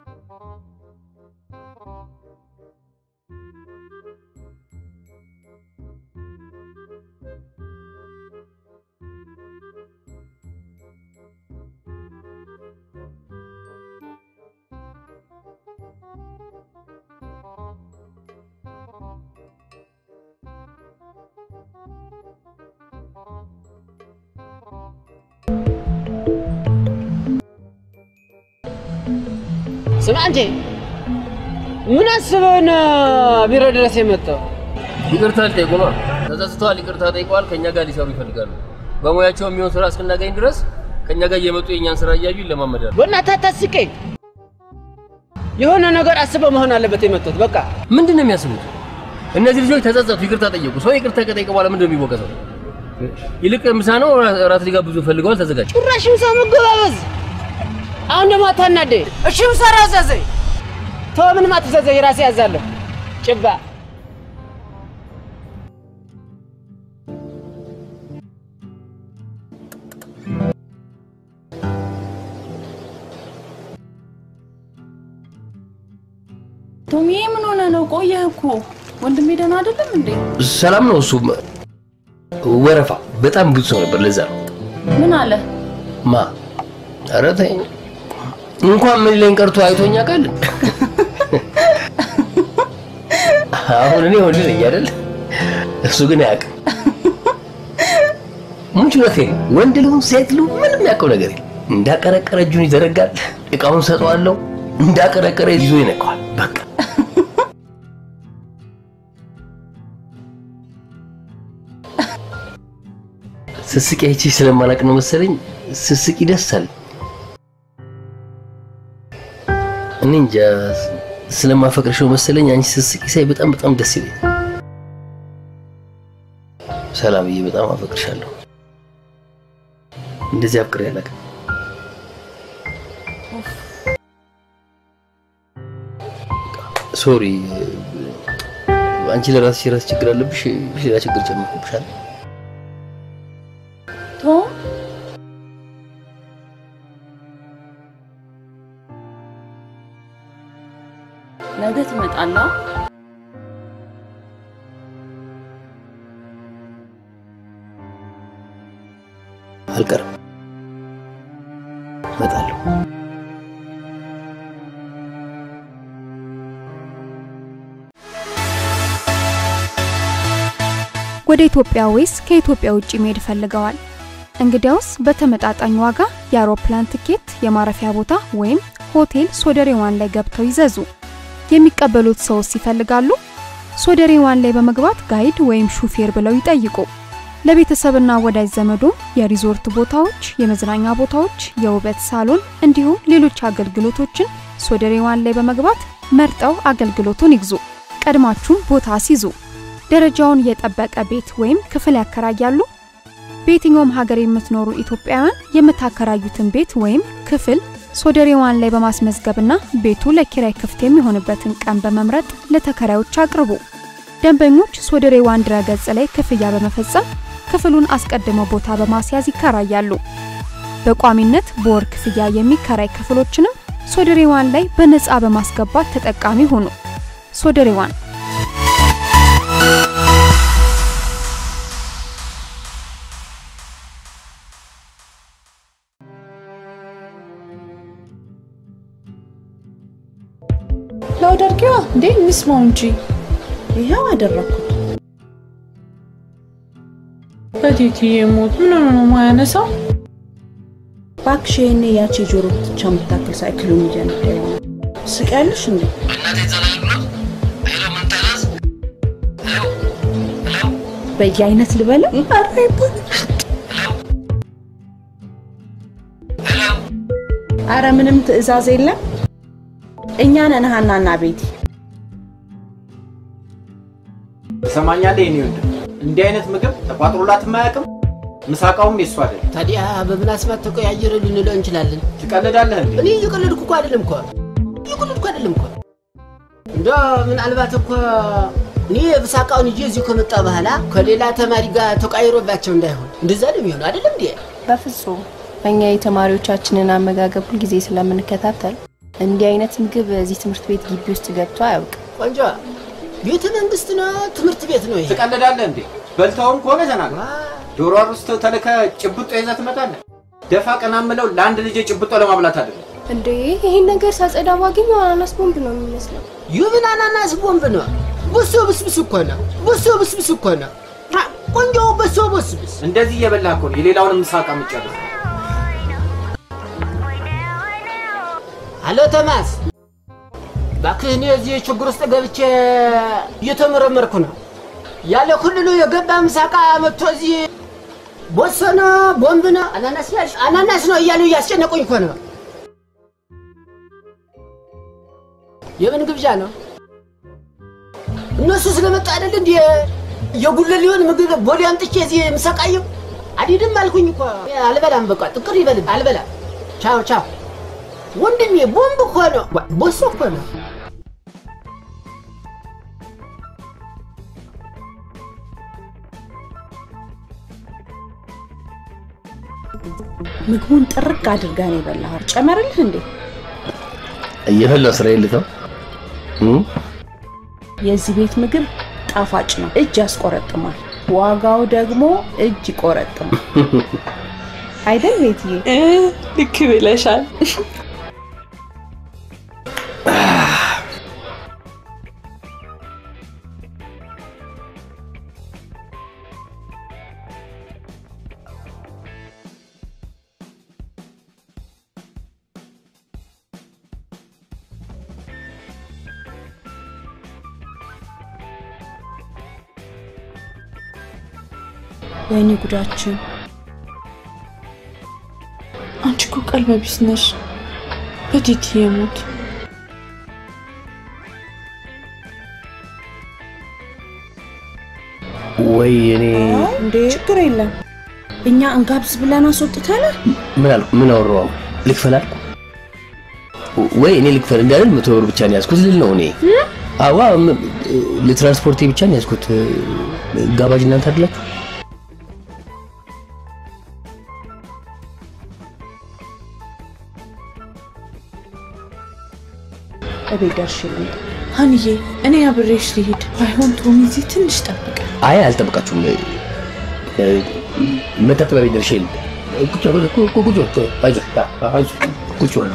Speaker 8: ስማ እንጂ ምን አስበው ነው ቢሮ ድረስ የመጣው?
Speaker 3: ይቅርታ ሊጠይቁ ነው። ተጸጽተዋል፣ ይቅርታ ጠይቀዋል። ከእኛ ጋር ሊሰሩ ይፈልጋሉ። በሙያቸው የሚሆን ስራ እስክናገኝ ድረስ ከእኛ ጋር እየመጡ የእኛን ስራ እያዩ ይለማመዳሉ።
Speaker 8: በእናትህ አታስቀኝ። የሆነ ነገር አስበው መሆን አለበት የመጡት። በቃ
Speaker 3: ምንድን ነው የሚያስቡት? እነዚህ ልጆች ተጸጸቱ፣ ይቅርታ ጠየቁ። ሰው ይቅርታ ከጠየቀ በኋላ ምንድን ነው የሚወቀሰው? ይልቅ ምሳ ነው እራት ሊጋብዙ ፈልገዋል፣ ተዘጋጅ።
Speaker 8: ጭራሽም ሰው መገባበዝ። አሁን ደግሞ አታናደኝ። እሺ ምሰራ አዘዘኝ። ተው ምንም አትዘዘኝ፣ ራሴ ያዛለሁ። ጭባ
Speaker 6: ቶሚ ምን ሆነ ነው? ቆየህ እኮ
Speaker 5: ወንድሜ ደህና አይደለም እንዴ?
Speaker 3: ሰላም ነው። እሱም ወረፋ በጣም ብዙ ሰው ነበር። ለዛ ነው
Speaker 5: ምን አለ?
Speaker 3: ማ ኧረ ተይኝ። እንኳን ምን ሊለኝ ቀርቶ አይቶኛ ቃል አሁን እኔ ወንድ ነኝ አይደል? እሱ ግን አያውቅም። እውነቴን ነው። ወንድ ልሁን ሴት ልሁን ምንም ያውቀው ነገር የለም። እንዳቀረቀረ እጁን ይዘረጋል። እቃውን ሰጠዋለሁ። እንዳቀረቀረ ይዞ ይነካዋል። በቃ ስስቂ አይቼ ስለማላቅ ነው መሰለኝ። ስስቂ ደስ አለ። እኔ እንጃ ስለማፈቅርሽ መሰለኝ። አንቺ ስስቂ ሳይ በጣም በጣም ደስ ይለኛል። ሰላምዬ፣ በጣም አፈቅርሻለሁ። እንደዚህ አፍቅሬ አላውቅም። ሶሪ፣ አንቺ ለራስሽ የራስ ችግር አለብሽ፣ ሌላ ችግር ጨምርኩብሻል።
Speaker 5: ነገ ትመጣለህ?
Speaker 3: አልቀርም፣ እመጣለሁ።
Speaker 15: ወደ ኢትዮጵያ ወይስ ከኢትዮጵያ ውጭ መሄድ ፈልገዋል? እንግዲያውስ በተመጣጣኝ ዋጋ የአውሮፕላን ትኬት፣ የማረፊያ ቦታ ወይም ሆቴል ሶደሬ ዋን ላይ ገብተው ይዘዙ። የሚቀበሉት ሰውስ ይፈልጋሉ? ሶደሬ ዋን ላይ በመግባት guide ወይም ሹፌር ብለው ይጠይቁ። ለቤተሰብና ወዳጅ ዘመዶም የሪዞርት ቦታዎች፣ የመዝናኛ ቦታዎች፣ የውበት ሳሎን እንዲሁም ሌሎች አገልግሎቶችን ሶደሬ ዋን ላይ በመግባት መርጠው አገልግሎቱን ይግዙ። ቀድማችሁም ቦታ አስይዙ። ደረጃውን የጠበቀ ቤት ወይም ክፍል ያከራያሉ? በየትኛውም ሀገር የምትኖሩ ኢትዮጵያውያን የምታከራዩትን ቤት ወይም ክፍል ሶደሬ ዋን ላይ በማስመዝገብና ቤቱ ለኪራይ ክፍት የሚሆንበትን ቀን በመምረጥ ለተከራዮች አቅርቡ። ደንበኞች ሶደሬ ዋን ድረገጽ ላይ ክፍያ በመፈጸም ክፍሉን አስቀድመው ቦታ በማስያዝ ይከራያሉ። በቋሚነት በወር ክፍያ የሚከራይ ክፍሎችንም ሶደሬ ዋን ላይ በነፃ በማስገባት ተጠቃሚ ሆኑ። ሶደሬ ዋን
Speaker 13: loud አድርጊዋ እንዴ እንስማው እንጂ
Speaker 12: ይኸው አደረኩት።
Speaker 13: በቴትዬ ሞት ምን ሆኖ ነው ማያነሳው?
Speaker 12: እባክሽ ይሄኔ ያቺ ጆሮ ብቻ የምታክል ሳይክሉን እየነዳ ይሆናል። ስቂያለሽ እንዴ? በየአይነት ልበለው? ኧረ አይባልም። ኧረ ምንም ትዕዛዝ የለም። እኛ ነን ሀናና ቤቲ።
Speaker 11: ትሰማኛለህ? የኔ ወንድም እንዲህ አይነት ምግብ ተቋጥሮላት የማያውቅም። ምሳቃውም የሱ አይደለም።
Speaker 8: ታዲያ በምን አስማት ተቀያየረ ልንለው እንችላለን?
Speaker 11: ትቀልዳለህ እንዴ?
Speaker 8: እኔ እየቀለድኩ እኮ አይደለም እኮ እየቀለድኩ አይደለም እኮ እንደ ምናልባት እኮ እኔ ብሳቃውን ይዤ እዚሁ ከመጣ በኋላ ከሌላ ተማሪ ጋር ተቃይሮባቸው እንዳይሆን እንደዛ ነው የሚሆነው አይደለም እንዴ?
Speaker 16: በፍጹም እኛ የተማሪዎቻችንን አመጋገብ ሁልጊዜ ስለምንከታተል እንዲህ አይነት ምግብ እዚህ ትምህርት ቤት ግቢ ውስጥ ገብቶ አያውቅም።
Speaker 8: ቆንጆ ቤተ መንግስት ነው ትምህርት ቤት ነው ይሄ?
Speaker 11: ትቀልዳለህ እንዴ? በልተውም ከሆነ ተናግረ ዶሮ አሩስተ ተልከ ጭብጦ ይዘህ ትመጣለህ። ደፋ ቀና ምለው ለአንድ ልጅ ጭብጦ ለማብላት አይደለም።
Speaker 17: እንዴ ይህን ነገር ሳጸዳ ባገኘው አናናስ ቦምብ ነው የሚመስለው።
Speaker 8: ይህምን አናናስ ቦምብ ነው? በሶ ብስብስ እኮ ነው። በሶ ብስብስ እኮ ነው። ቆንጆ በሶ ብስብስ።
Speaker 11: እንደዚህ እየበላህ እኮ ነው የሌላውንም ምሳቃ የምትጨርስ።
Speaker 8: አሎ ቶማስ፣ እባክህ እኔ እዚህ ችግር ውስጥ ገብቼ እየተመረመርኩ ነው። ያለ ክልሉ የገባ ምሳቃ መጥቶ እዚህ ቦሶ ነው ቦምብ ነው አናናስ ያልሽ አናናስ ነው እያሉ እያስጨነቁኝ እኮ ነው። የምን ግብዣ ነው? እነሱ ስለመጡ አይደል እንዴ የጉለሌውን ምግብ ቦሌ አምጥቼ እዚህ የምሰቃየው? አልሄድም አልኩኝ እኮ አልበላም። በቃ ጥቅር ይበል አልበላም። ቻው ቻው። ወንድሜ ቦምብ እኮ ነው፣ ቦሶ እኮ ነው።
Speaker 12: ምግቡን ጥርግ አድርጋ ነው የበላኸው። ጨመርልህ እንዴ?
Speaker 3: እየፈላው ስራ የልተው
Speaker 12: የዚህ ቤት ምግብ ጣፋጭ ነው፣ እጅ ያስቆረጥማል። ዋጋው ደግሞ እጅ ይቆረጥማል። (laughs) አይደል ቤትዬ?
Speaker 13: ልክ ብለሻል።
Speaker 12: ወይኔ ጉዳችን!
Speaker 13: አንቺ እኮ ቀልበ ቢስ ነሽ። በቲቲዬ ሞት
Speaker 3: ወይ እኔ
Speaker 12: እንዴ ችግር የለም እኛ እንጋብዝ ብለን አስወጥተን
Speaker 3: ምን አልኩ? ምን አወራው? ልክፈል አልኩ ወይ እኔ ልክፈል እንዳልን መቶ ብር ብቻ ነው ያዝኩት ልል ነው እኔ። አዋ ለትራንስፖርቴ ብቻ ነው ያዝኩት። ጋባዥ እናንተ አይደላችሁ?
Speaker 12: እቤት ደርሼ ልምጣ።
Speaker 13: ሀንዬ እኔ አብሬሽ ልሂድ። ባይሆን ቶሚ እዚህ ትንሽ ጠብቀ።
Speaker 3: አይ አልጠብቃችሁም። እ፣ መታጠቢያ ቤት ደርሼ ልሂድ። ቁጭ በል፣ ቁ- ቁ- ቁጭ በል፣ አይዞህ፣ አይዞህ፣ ቁጭ በል።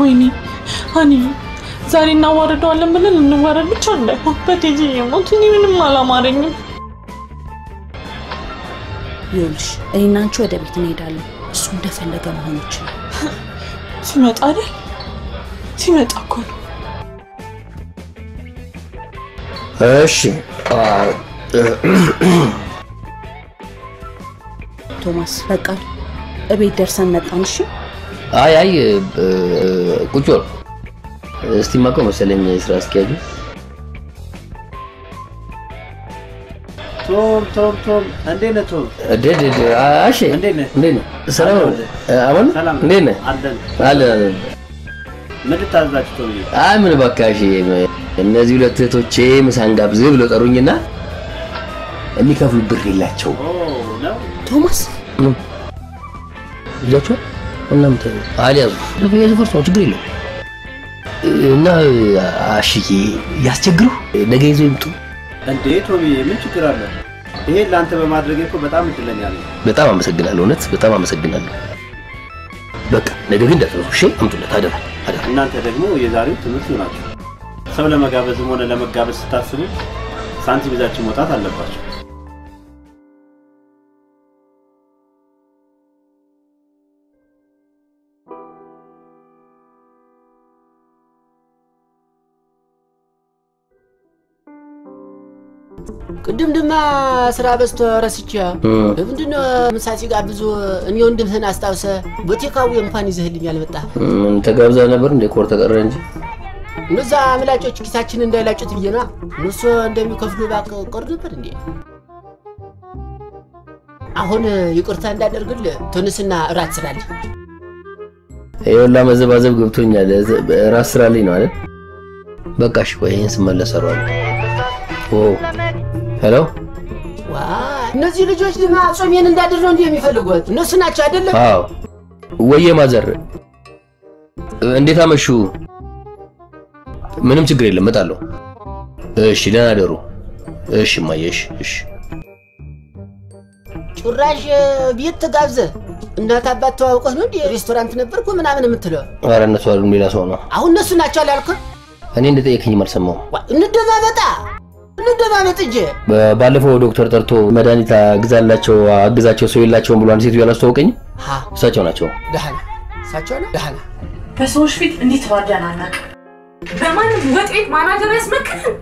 Speaker 13: ወይኔ ሀንዬ ዛሬ እናዋርደዋለን ብለን እንዋረድ ብቻ እንዳይሆን በቲቲዬ ሞት እኔ ምንም አላማረኝም።
Speaker 12: ይኸውልሽ እኔና አንቺ ወደ ቤት እንሄዳለን። እሱ እንደፈለገ መሆን ይችላል። (laughs)
Speaker 13: ሲመጣ አይደል ሲመጣ እኮ ነው።
Speaker 3: እሺ (clears throat)
Speaker 12: ቶማስ በቃ እቤት ደርሰን መጣን። እሺ
Speaker 3: አይ አይ ቁጭ በል። እስቲ ማውቀው መሰለኝ ስራ አስኪያጁ
Speaker 11: ቶም ቶም ቶም እንዴት ነህ ቶም?
Speaker 3: ደ- አሺ
Speaker 11: እንዴት ነህ?
Speaker 3: እንዴት ነህ? ሰላም ነው? እንዴት ነህ?
Speaker 11: አለን።
Speaker 3: አለ አለ።
Speaker 11: ምን ልታዘዛችሁ ቶምዬ?
Speaker 3: አይ ምን እባክህ እነዚህ ሁለት እህቶቼ ምሳ እንጋብዝህ ብለው ጠሩኝና የሚከፍሉ ብር የላቸው
Speaker 12: ቶማስ
Speaker 3: ልጃቸው እናምተ አልያዙ የዘፈርስ ነው ችግር የለው እና አሽዬ ያስቸግሩ ነገ ይዘው ይምጡ
Speaker 11: እንዴ ቶምዬ ምን ችግር አለ? ይሄን ለአንተ በማድረግ እኮ በጣም እድለኛ ነኝ።
Speaker 3: በጣም አመሰግናለሁ እውነት በጣም አመሰግናለሁ በቃ ነገ ግን እንዳትረሱ እሺ አምጡለት አደራ አደራ
Speaker 11: እናንተ ደግሞ የዛሬው ትምህርት ናቸው። ሰው ለመጋበዝም ሆነ ለመጋበዝ ስታስቡ ሳንቲም ይዛችሁ መውጣት አለባቸው።
Speaker 8: ቅድም ድማ ስራ በዝቶ ረስቼ ምንድነው ምሳ ሲጋብዙ እኔ ወንድምህን አስታውሰ በቴካዊ እንኳን ይዘህልኝ አልመጣ
Speaker 3: ምን ተጋብዛ ነበር እንደ ኮር ተቀረ እንጂ?
Speaker 8: እነዛ ምላጮች ኪሳችን እንዳይላጩት ብዬ ነዋ። እነሱ እንደሚከፍሉ ባቅ ቆር ነበር እንዴ? አሁን ይቅርታ እንዳደርግል ትንስና እራት ስራልኝ።
Speaker 3: ይኸውላ መዘባዘብ ገብቶኛል። ስራ ላይ ነው አይደል? በቃ እሺ ቆይ ይሄን ስመለስ እሰራዋለሁ ኦ ሄሎ?
Speaker 8: እነዚህ ልጆች ድማ ጾሜን እንዳድር ነው እንዲህ የሚፈልጉት? እነሱ ናቸው አይደለም?
Speaker 3: አዎ። ወየ ማዘር እንዴት አመሹ? ምንም ችግር የለም እመጣለሁ። እሺ ደህና ደሩ። እሺ እማዬ እሺ እሺ።
Speaker 8: ጭራሽ ቤት ተጋብዘ? እናት አባት ተዋውቀህ ነው እንዴ? ሬስቶራንት ነበርኩ ምናምን የምትለው?
Speaker 3: ኧረ እነሱ አይደሉም ሌላ ሰው ነው።
Speaker 8: አሁን እነሱ ናቸው አላልኩም?
Speaker 3: እኔ እንደጠየከኝም አልሰማሁም።
Speaker 8: እንደማመጣ እንደማመጥ እንጂ
Speaker 3: ባለፈው ዶክተር ጠርቶ መድኃኒት አግዛላቸው አግዛቸው ሰው የላቸውም ብሎ አንድ ሴትዮ አላስተዋወቀኝም እሳቸው ናቸው
Speaker 8: ደህና እሳቸው ነው ደህና
Speaker 6: በሰዎች ፊት እንዴት ተዋርደን አናውቅም። በማንም ወጥ ቤት ማናጀር ያስመክርን።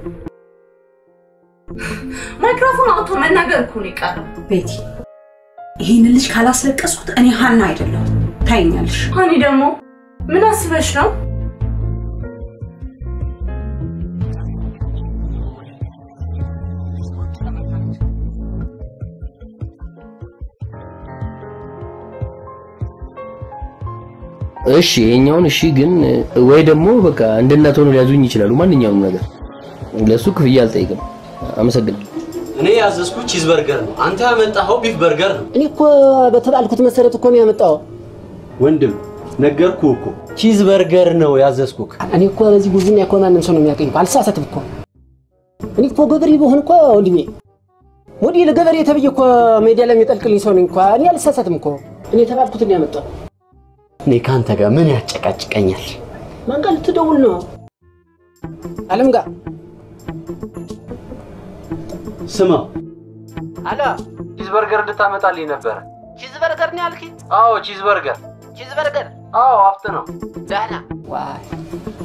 Speaker 6: ማይክሮፎን አውጥቶ መናገር እኮ ነው የቀረው።
Speaker 5: ቤቲ ይህን ልጅ ካላስለቀስኩት እኔ ሀና አይደለሁም። ታይኛለሽ።
Speaker 6: ሀኒ ደግሞ ምን አስበሽ ነው?
Speaker 3: እሺ ይሄኛውን እሺ ግን ወይ ደግሞ በቃ እንደ እናት ሆነው ሊያዙኝ ይችላሉ ማንኛውም ነገር። ለሱ ክፍያ አልጠይቅም። አመሰግናለሁ።
Speaker 18: እኔ ያዘዝኩት cheese burger ነው። አንተ ያመጣኸው beef burger ነው።
Speaker 8: እኔ እኮ በተባልኩት መሰረት እኮ ነው ያመጣው።
Speaker 18: ወንድም ነገርኩህ እኮ። cheese burger ነው ያዘዝኩክ።
Speaker 8: እኔ እኮ በዚህ ጉዝኛ እኮ ማንም ሰው ነው የሚያውቀኝ አልሳሳትም እኮ። እኔ እኮ ገበሬ በሆን እኮ ወንድሜ። ሞዴል ገበሬ ተብዬ እኮ ሜዳ ላይ የሚጠልቅልኝ ሰው ነኝ እኮ። እኔ አልሳሳትም እኮ። እኔ የተባልኩትን ያመጣው
Speaker 18: እኔ ከአንተ ጋር ምን ያጨቃጭቀኛል?
Speaker 8: ማን ጋር ልትደውል ነው አለም ጋር
Speaker 18: ስማ
Speaker 8: አላ
Speaker 14: cheese burger እንድታመጣልኝ ነበረ።
Speaker 8: cheese burger ነው ያልከኝ
Speaker 14: አዎ cheese burger።
Speaker 8: cheese burger
Speaker 14: አዎ አፍጥ ነው።
Speaker 8: ደህና ዋይ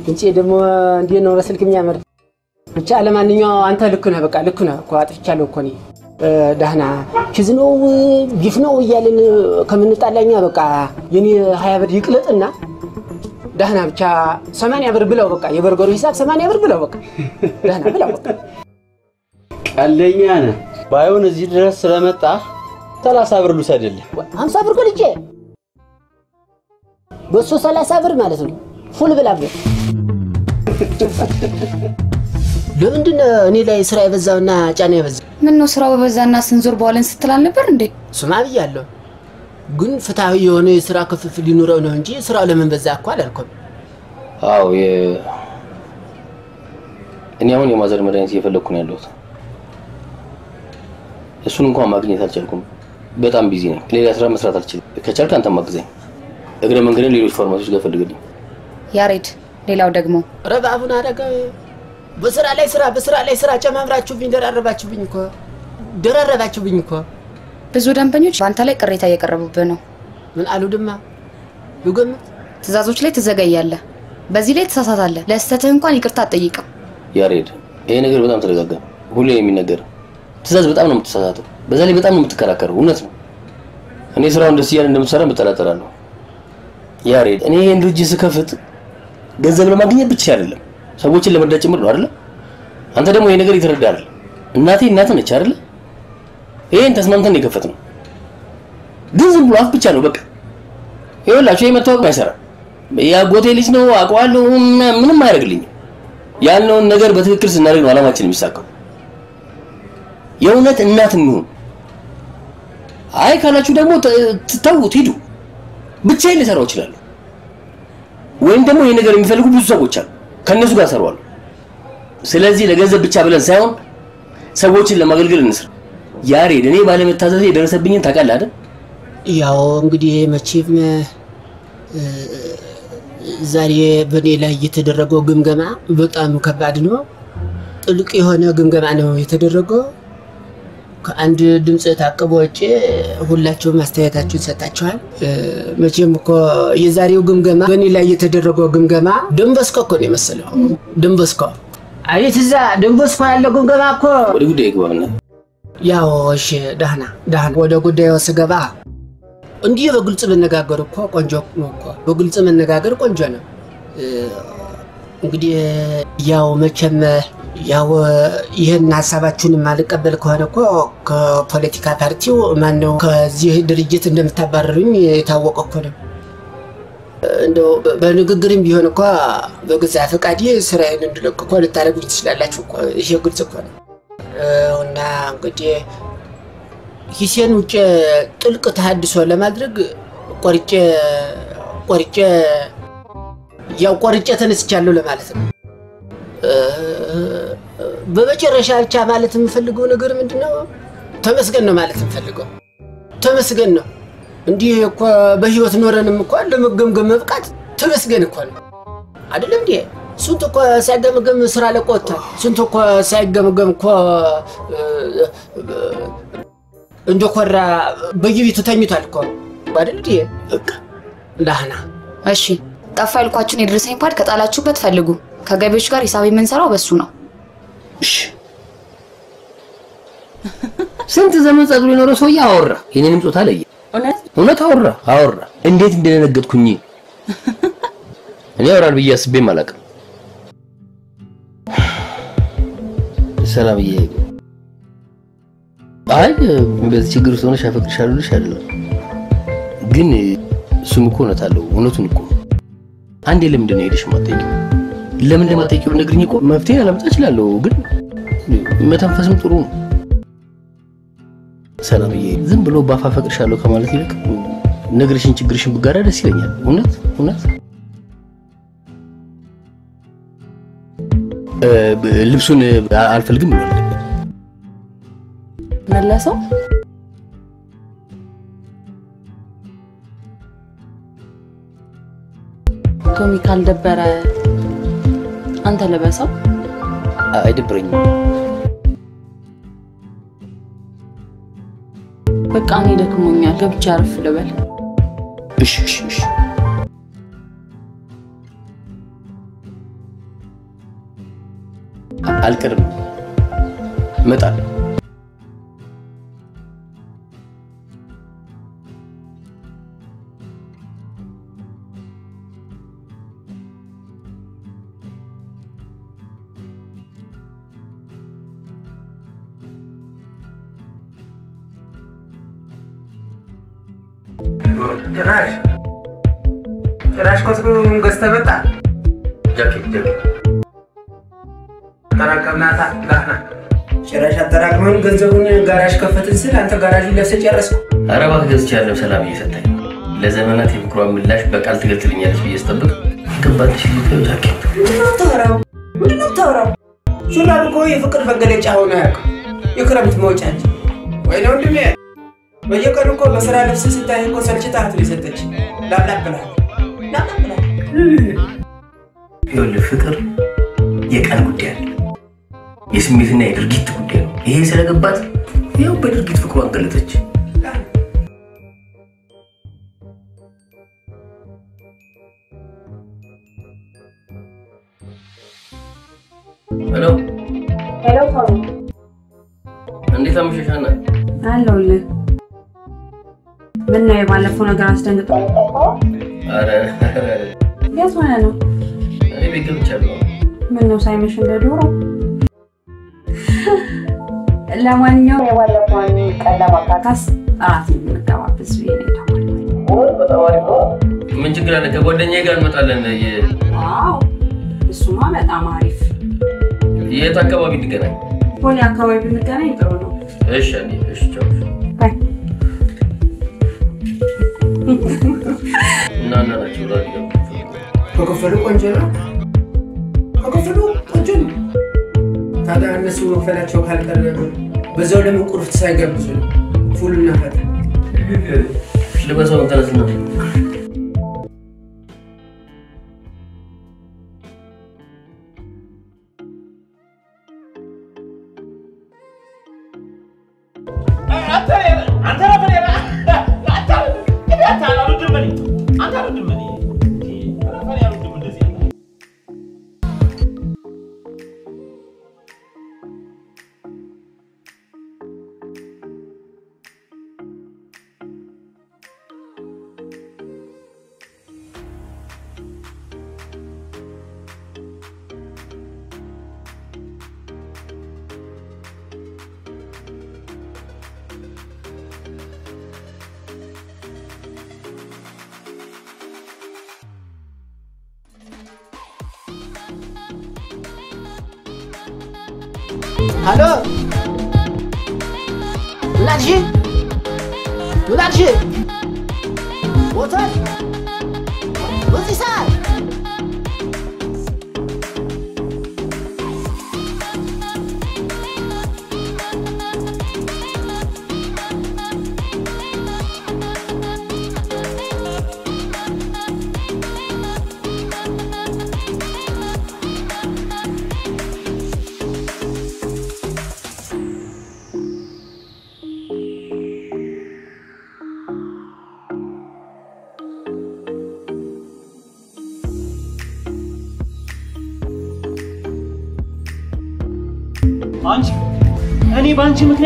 Speaker 8: እንጂ ደግሞ እንዴት ነው በስልክ የሚያምር ብቻ ለማንኛው አንተ ልክ ነህ በቃ ልክ ነህ እኮ አጥፍቻለሁ እኮ እኔ እ፣ ደህና። ቺዝ ነው ቢፍ ነው እያልን ከምንጣላኛ በቃ የኔ ሀያ ብር ይቅለጥና ደህና ብቻ ሰማንያ ብር ብለው በቃ የበርገሩ ሂሳብ ሰማንያ ብር ብለው በቃ ደህና ብለው በቃ።
Speaker 18: ቀለኛ ነህ። ባይሆን እዚህ ድረስ ስለመጣ ሰላሳ ብር ልውሰድልህ።
Speaker 8: ሀምሳ ብር ቆልጬ በሱ ሰላሳ ብር ማለት ነው። ፉል ብላ ለምንድን ነው እኔ ላይ ስራ የበዛውና ጫና የበዛ
Speaker 7: ምን ነው ስራው በበዛና ስንዞር በኋለን ስትል አልነበር እንዴ?
Speaker 8: ስማ ብያለሁ፣ ግን ፍትሐዊ የሆነ የስራ ክፍፍል ሊኖረው ነው እንጂ ስራው ለምን በዛ እኮ አላልኩም።
Speaker 3: አዎ የ- እኔ አሁን የ mother መድኃኒት እየፈለግኩ ነው ያለሁት። እሱን እንኳን ማግኘት አልቻልኩም። በጣም busy ነኝ። ሌላ ስራ መስራት አልችልም። ከቻልክ አንተም አግዘኝ። እግረ መንገድን ሌሎች ፋርማሲዎች ጋር ፈልግልኝ።
Speaker 7: ያሬድ፣ ሌላው ደግሞ
Speaker 8: አቡነ አረጋዊ በስራ ላይ ስራ በስራ ላይ ስራ ጨማምራችሁብኝ፣ ደራረባችሁብኝ እኮ ደራረባችሁብኝ እኮ።
Speaker 7: ብዙ ደንበኞች በአንተ ላይ ቅሬታ እየቀረቡብህ ነው።
Speaker 8: ምን አሉ ድማ ልገምት።
Speaker 7: ትእዛዞች ላይ ትዘገያለህ፣ በዚህ ላይ ትሳሳታለህ። ለስህተትህ እንኳን ይቅርታ አትጠይቅም።
Speaker 3: ያሬድ፣ ይሄ ነገር በጣም ተደጋጋሚ፣ ሁሌ የሚነገር ትእዛዝ በጣም ነው የምትሳሳተው። በዛ ላይ በጣም ነው የምትከራከረው። እውነት ነው። እኔ ስራውን ደስ እያለ እንደምትሰራ እጠራጠራለሁ። ያሬድ፣ እኔ ይህን ድርጅት ስከፍት ገንዘብ ለማግኘት ብቻ አይደለም፣ ሰዎችን ለመርዳት ጭምር ነው አይደለ? አንተ ደግሞ ይሄ ነገር የተረዳ አይደል? እናቴ እናት ነች አይደለ? ይሄን ተስማምተን የከፈት ነው። ግን ዝም ብሎ አፍ ብቻ ነው በቃ። ይኸውላችሁ ይሄ መታወቅ አይሰራም። የአጎቴ ልጅ ነው አውቀዋለሁ፣ ምንም አያደርግልኝም። ያልነውን ነገር በትክክል ስናደርግ ነው አላማችን የሚሳካው። የእውነት እናት እንሁን። አይ ካላችሁ ደግሞ ትተውት ሂዱ። ብቻዬን ልሰራው እችላለሁ። ወይም ደግሞ ይሄ ነገር የሚፈልጉ ብዙ ሰዎች አሉ፣ ከእነሱ ጋር እሰራዋለሁ። ስለዚህ ለገንዘብ ብቻ ብለን ሳይሆን ሰዎችን ለማገልገል እንስራ። ያሬድ፣ እኔ ባለመታዘዝ የደረሰብኝን ታውቃለህ አይደል?
Speaker 8: ያው እንግዲህ መቼም ዛሬ በእኔ ላይ የተደረገው ግምገማ በጣም ከባድ ነው። ጥልቅ የሆነ ግምገማ ነው የተደረገው። ከአንድ ድምፅ ታቅቦ ውጭ ሁላችሁም አስተያየታችሁን ሰጣችኋል። እ፣ መቼም እኮ የዛሬው ግምገማ በእኔ ላይ የተደረገው ግምገማ ደንበስኮ እኮ ነው የመሰለው። ደንበስኮ አቤት፣ እዛ ደንበስኮ ያለው ግምገማ እኮ
Speaker 3: ወደ ጉዳይ ግባብና
Speaker 8: ያው እሺ፣ ደህና ደህና። ወደ ጉዳዩ ስገባ እንዲህ በግልጽ መነጋገር እኮ ቆንጆ እኮ በግልጽ መነጋገር ቆንጆ ነው። እንግዲህ ያው መቼም ያው ይህን ሀሳባችሁን የማልቀበል ከሆነ እኮ ከፖለቲካ ፓርቲው ማነው ከዚህ ድርጅት እንደምታባረሩኝ የታወቀ እኮ ነው። እንደው በንግግርም ቢሆን እኮ በገዛ ፈቃዴ ስራዬን እንድለቅ እኮ ልታደርጉኝ ትችላላችሁ ይሄ ግልጽ እኮ ነው። እና እንግዲህ ሂሴን ውጭ ጥልቅ ተሃድሶ ለማድረግ ቆርጬ ቆርጬ ያው ቆርጬ ተነስቻለሁ ለማለት ነው። በመጨረሻ ብቻ ማለት የምፈልገው ነገር ምንድን ነው? ተመስገን ነው ማለት የምፈልገው ተመስገን ነው። እንዲህ እኮ በህይወት ኖረንም እኮ ለመገምገም መብቃት ተመስገን እኮ ነው አይደለም እንዴ? ስንት እኮ ሳይገመገም ስራ ለቆ ወጥቷል። ስንት እኮ ሳይገመገም እኮ እንደኮራ በየቤቱ ተኝቷል እኮ አይደል እንዴ? ዳህና
Speaker 7: እሺ፣ ጠፋ ያልኳችሁን የደረሰኝ ፓድ ከጣላችሁበት ፈልጉ። ከገቢዎች ጋር ሂሳብ የምንሰራው በሱ ነው።
Speaker 3: ስንት ዘመን ጸጉር የኖረው ሰውዬ አወራ፣ የኔንም ጾታ ለየ። እውነት አወራ አወራ። እንዴት እንደደነገጥኩኝ እኔ ያወራል ብዬ አስቤም አላውቅም። ሰላምዬ፣ አይ በዚህ ችግር ውስጥ ሆነሽ አፈቅርሻለሁ ልሽ አይደለም፣ ግን እሱም እኮ እውነት አለው። እውነቱን እኮ አንዴ ለምንድን ነው ሄደሽ የማትጠይቂው? ለምን እንደማትጠይቂው ነግሪኝ እኮ መፍትሄ ላመጣ እችላለሁ፣ ግን መተንፈስም ጥሩ ነው። ሰላምዬ ዝም ብሎ ባፍ አፈቅርሻለሁ ከማለት ይልቅ ነግረሽን ችግርሽን ብጋራ ደስ ይለኛል። እውነት እውነት ልብሱን አልፈልግም ብሏል።
Speaker 5: መለሰው ቶሚ ካልደበረ አንተ ልበሰው።
Speaker 3: አ- አይደብረኝም።
Speaker 5: በቃ እኔ ደክሞኛል፣ ገብቼ አረፍ ልበል።
Speaker 3: እሺ እሺ እሺ አልቀርም፣ እመጣለሁ።
Speaker 8: ጭራሽ ጭራሽ ኮትሩን ገዝተህ መጣ።
Speaker 3: ጃኬት ጃኬት
Speaker 8: አጠራቀምናታ ላህና ጭራሽ አጠራቅመን ገንዘቡን ጋራዥ ከፈትን ስል አንተ ጋራዡን ለብሰህ ጨረስኩ።
Speaker 3: ኧረ እባክህ ገዝቻለሁ። ሰላም እየሰጠኝ ለዘመናት የፍቅሯን ምላሽ በቃል ትገልጽልኛለች ብዬ ስጠብቅ ገባልሽ ልትለው ጃኬት
Speaker 8: ምንድን ነው የምታወራው? ምንድን ነው የምታወራው? ሹራብ እኮ የፍቅር መገለጫ ሆኖ አያውቅም። የክረምት መውጫ እንጂ። ወይኔ ወንድሜ፣ በየቀኑ እኮ በስራ ልብስ ስታይ እኮ ሰልችታሃት ነው የሰጠች።
Speaker 3: ይኸውልህ ፍቅር የቃል ጉዳይ አለ፣ የስሜትና የድርጊት ጉዳይ ነው። ይሄ ስለገባት ያው በድርጊት ፍቅሯን ገለጠች።
Speaker 5: hello hello
Speaker 3: እንዴት አመሸሽ ሀና?
Speaker 5: አለሁልህ። ምን ነው የባለፈው ነገር አስደንግጦ?
Speaker 3: ኧረ
Speaker 5: የት ሆነ ነው? ምን ነው ሳይመሽ እንደ ዶሮ? ለማንኛውም የባለፈውን ለማካካስ እራት የምንገባበት ብዬ ነው
Speaker 3: ምን ችግር አለ? ከጓደኛዬ ጋር እንመጣለን።
Speaker 5: እሱማ በጣም አሪፍ።
Speaker 3: የት አካባቢ እንገናኝ?
Speaker 5: ፖሊ አካባቢ ብንገናኝ ጥሩ ነው።
Speaker 3: እሺ እሺ ቻው።
Speaker 5: bye።
Speaker 3: እና እና ናቸው ዛሬ ነው
Speaker 8: ከከፈሉ ቆንጆ ነው። ከከፈሉ ቆንጆ ነው። ታዲያ እነሱ መክፈላቸው ካልቀረ በዛው ለምን ቁርፍት ሳይጋብዙ ነው? ፉል እና ፈታ
Speaker 3: ልበሰው ተነስና
Speaker 8: አሎ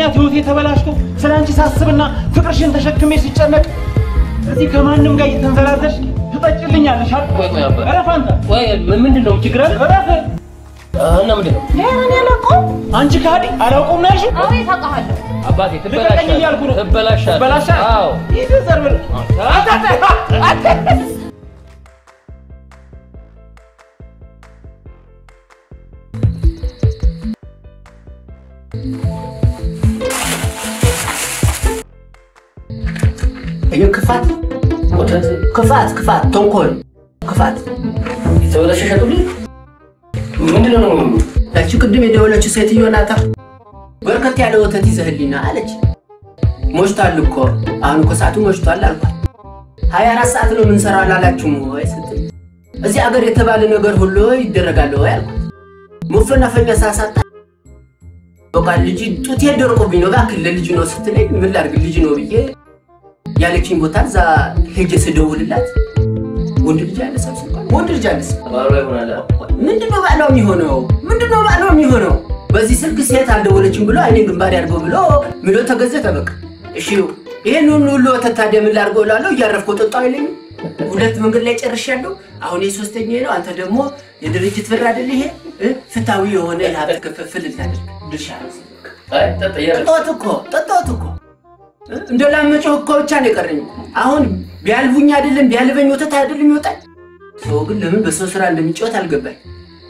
Speaker 19: ምክንያት ህይወቴ ተበላሽቶ ስለ አንቺ ሳስብና ፍቅርሽን ተሸክሜ ሲጨነቅ እዚህ ከማንም ጋር እየተንዘላዘልሽ ትጠጭልኛለሽ እረፍ አንተ።
Speaker 3: ምንድን ነው ችግር አለ?
Speaker 19: እረፍ።
Speaker 3: እና ምንድን ነው
Speaker 19: እኔ አላውቀውም። አንቺ ከሃዲ አላውቀውም ነው ያልሽው?
Speaker 5: አቤት አውቃለሁ።
Speaker 3: አባቴ
Speaker 19: ልቀቀኝ እያልኩ ነው።
Speaker 3: ትበላሻለህ።
Speaker 19: ትበላሻለህ?
Speaker 3: አዎ
Speaker 19: ይህ ዘር ብል አንተ አንተ
Speaker 8: ክፋት ክፋት ተንኮል ክፋት
Speaker 3: የተበላሸ ሸጡልኝ። ነው
Speaker 8: ያቺ ቅድም የደወለችው ሴትዮ ናታ። በርከት ያለ ወተት ይዘህልኝና አለች። ሞሽቷል እኮ አሁን እኮ ሰዓቱ ሞሽቷል አልኳት። ሀያ አራት ሰዓት ነው የምንሰራው አላላችሁም ወይ ስትል እዚህ አገር የተባለ ነገር ሁሉ ይደረጋል ወይ አልኳት። ሙፍና ፈኛ ሳሳጣ በቃ ልጅ ጡቴ ደርቆብኝ ነው እባክህ ለልጅ ነው ስትለኝ ምን ላድርግ ልጅ ነው ብዬ ያለችኝ ቦታ እዛ ሄጄ ስደውልላት ወንድ ልጅ አለ ሰብስብ ወንድ ልጅ አለ ምንድነው ባለው የሚሆነው? ምንድነው ባለው የሚሆነው? በዚህ ስልክ ሴት አልደወለችም ብሎ አይኔ ግንባር ያድርገው ብሎ ምሎ ተገዘተ። በቃ እሺ ይሄን ሁሉ ወተት ታዲያ ምን ላድርገው እላለሁ። እያረፍኩ ጠጣሁ አይለኝም። ሁለት መንገድ ላይ ጨርሻለሁ። አሁን የሶስተኛ ነው። አንተ ደግሞ የድርጅት ብር አይደል ይሄ እ? ፍትሃዊ የሆነ የሀብት ክፍፍል እናድርግ ድርሻ ጠጣሁት እኮ ጠጣሁት እኮ? እንደ ላመጨው እኮ ብቻ ነው የቀረኝ። አሁን ቢያልቡኝ አይደለም ቢያልበኝ ወተት አይደለም ይወጣል። ሰው ግን ለምን በሰው ስራ እንደሚጫወት አልገባኝ።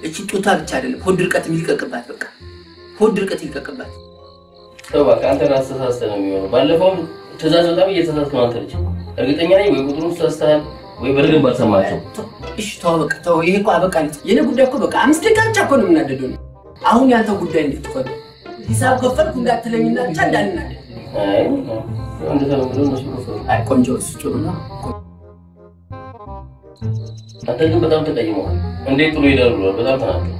Speaker 8: እቺ ጡቷ ብቻ አይደለም ሆድ ድርቀት የሚልቀቅባት በቃ ሆድ ድርቀት ይልቀቅባት።
Speaker 3: ተው እባክህ፣ አንተን አስተሳስተህ ነው የሚሆነው። ባለፈውም ትእዛዝ በጣም እየተሳሳትክ ነው አንተ ልጅ። እርግጠኛ ነኝ ወይ ቁጥሩን ተሳስተሃል ወይ በደንብ አልሰማቸውም።
Speaker 8: እሺ ተው በቃ ተው። ይሄ እኮ አበቃለት። የኔ ጉዳይ እኮ በቃ አምስት ደቂቃ ብቻ እኮ ነው የምናደደው። አሁን ያንተ ጉዳይ እንድትሆን ሂሳብ ከፈልኩ እንዳትለኝና ብቻ እንዳልናደድ። ቆንጆ እሱ ጥሩ ነው።
Speaker 3: አንተ ግን በጣም ተቀይመዋል። እንዴት ጥሎ ይሄዳሉ ብሏል። በጣም ተናገር።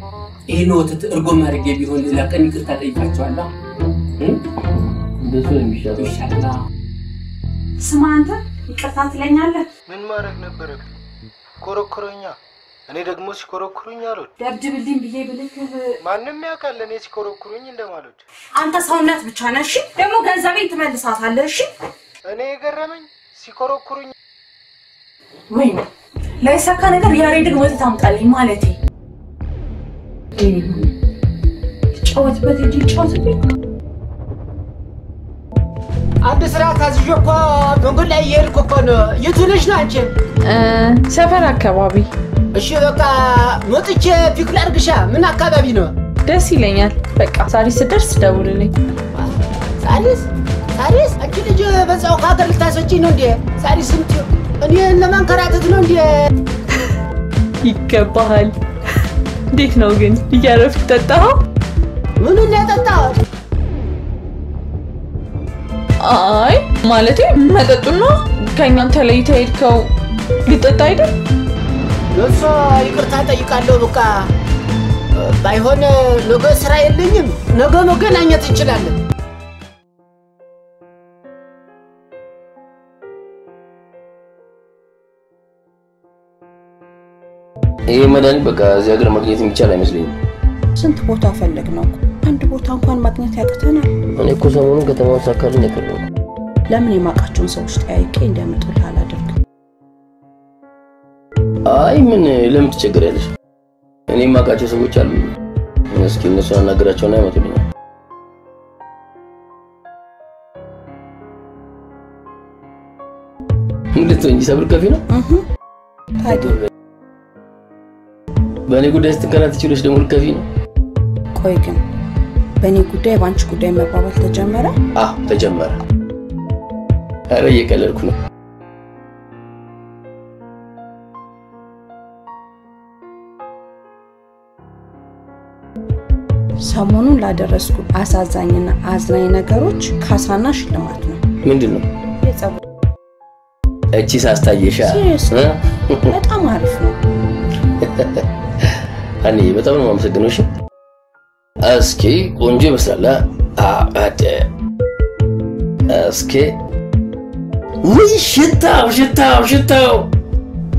Speaker 8: ይህን ወተት እርጎም አድርጌ ቢሆን ሌላ ቀን ይቅርታ ጠይቃቸዋለሁ።
Speaker 3: እንደሱ
Speaker 8: ይሻላል።
Speaker 5: ስማ አንተ ይቅርታ ትለኛለህ?
Speaker 10: ምን ማድረግ ነበረብኝ? ኮረኮረኛ። እኔ ደግሞ ሲኮረኩሩኝ አልወድ።
Speaker 5: ደብድብልኝ ብዬ ብልክህ
Speaker 10: ማንም ያውቃል እኔ ሲኮረኩሩኝ እንደማልወድ።
Speaker 5: አንተ ሰውነት ብቻ ነህ። እሺ ደግሞ ገንዘቤን ትመልሳታለህ። እሺ
Speaker 10: እኔ የገረመኝ ሲኮረኩሩኝ
Speaker 13: ወይ ላይሳካ ነገር ያሬድን ወተት አምጣልኝ ማለቴ ጫወትበት እንጂ ጫወትብኝ
Speaker 8: አንድ ስራ ታዝዤ እኮ መንገድ ላይ እየሄድኩ እኮ ነው። የቱ ነሽ ነው አንቺ?
Speaker 13: ሰፈር አካባቢ
Speaker 8: እሺ በቃ መጥቼ ፒክ ላድርግሻ። ምን አካባቢ ነው?
Speaker 13: ደስ ይለኛል። በቃ ሳሪስ ስደርስ ደውልልኝ።
Speaker 8: ሳሪስ ሳሪስ፣ አንቺ ልጅ በዛው ከሀገር ልታስወጪኝ ነው እንዴ? ሳሪስ ስምት እኔ ለማንከራተት ነው እንዴ?
Speaker 13: ይገባሃል። እንዴት ነው ግን እያረፍክ ጠጣኸው?
Speaker 8: ምኑን ያጠጣሁት?
Speaker 13: አይ ማለቴ መጠጡን ነው። ከእኛም ተለይተህ ሄድከው ሊጠጣ አይደል?
Speaker 8: ለእሷ ይቅርታ ጠይቃለሁ። በቃ ባይሆን ነገ ስራ የለኝም። ነገ መገናኘት እንችላለን።
Speaker 3: ይሄ መድኃኒት በቃ እዚህ ሀገር ማግኘት የሚቻል አይመስለኝም።
Speaker 12: ስንት ቦታ ፈለግ ነው አንድ ቦታ እንኳን ማግኘት ያቅተናል።
Speaker 3: እኔ እኮ ሰሞኑን ከተማውን ሳካልኝ የቀረው
Speaker 12: ለምን የማውቃቸውን ሰዎች ጠያቄ እንዲያመጡልህ አላደርግም?
Speaker 3: አይ ምን ለምን ትቸገሪያለሽ? እኔ የማውቃቸው ሰዎች አሉ። እስኪ እነሱን አናገራቸውና ያመጡልኛል። እንዴት እንጂ ሰብር ከፊ ነው።
Speaker 12: ታዲያ
Speaker 3: በእኔ ጉዳይ ስትንከራተች ብለሽ ደግሞ ልከፊ ነው።
Speaker 12: ቆይ ግን በእኔ ጉዳይ በአንቺ ጉዳይ መባባል ተጀመረ?
Speaker 3: አዎ ተጀመረ። ኧረ እየቀለድኩ ነው።
Speaker 12: ሰሞኑን ላደረስኩ አሳዛኝና አዝናኝ ነገሮች ካሳና ሽልማት ነው።
Speaker 3: ምንድን ነው እቺ ሳስታየሻ?
Speaker 12: በጣም አሪፍ ነው። (laughs)
Speaker 3: እኔ በጣም ነው የማመሰግነው። እስኪ ቆንጆ ይመስላል። እስኪ ውይ ሽታው ሽታው ሽታው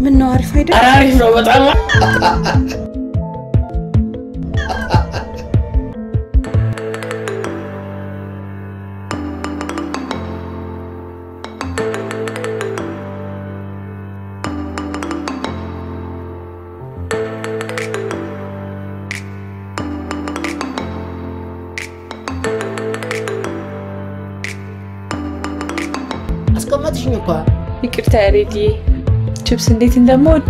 Speaker 12: ምን ነው አሪፍ አይደል?
Speaker 3: አሪፍ ነው በጣም
Speaker 13: ያሬድዬ፣ ችፕስ እንዴት እንደምወድ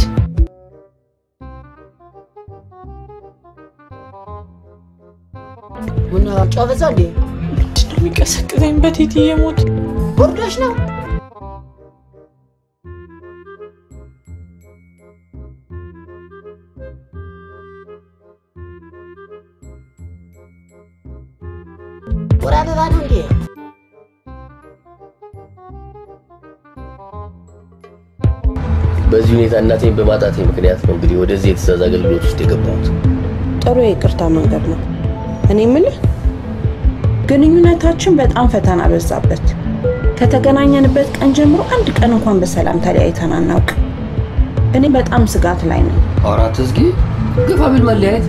Speaker 8: ቡና ጨው በዛ እንዴ?
Speaker 13: ምንድን ነው የሚቀሰቅዘኝ? በቴትዬ ሞት
Speaker 8: ወርዶሽ ነው
Speaker 3: ሁኔታ እናቴን በማጣቴ ምክንያት ነው እንግዲህ ወደዚህ የትእዛዝ አገልግሎት ውስጥ የገባሁት።
Speaker 12: ጥሩ የይቅርታ መንገድ ነው። እኔ ምልህ ግንኙነታችን በጣም ፈተና በዛበት። ከተገናኘንበት ቀን ጀምሮ አንድ ቀን እንኳን በሰላም ተለያይተን አናውቅ። እኔ በጣም ስጋት ላይ ነኝ።
Speaker 3: አራት እዝጊ ግፋ ቢል መለያየት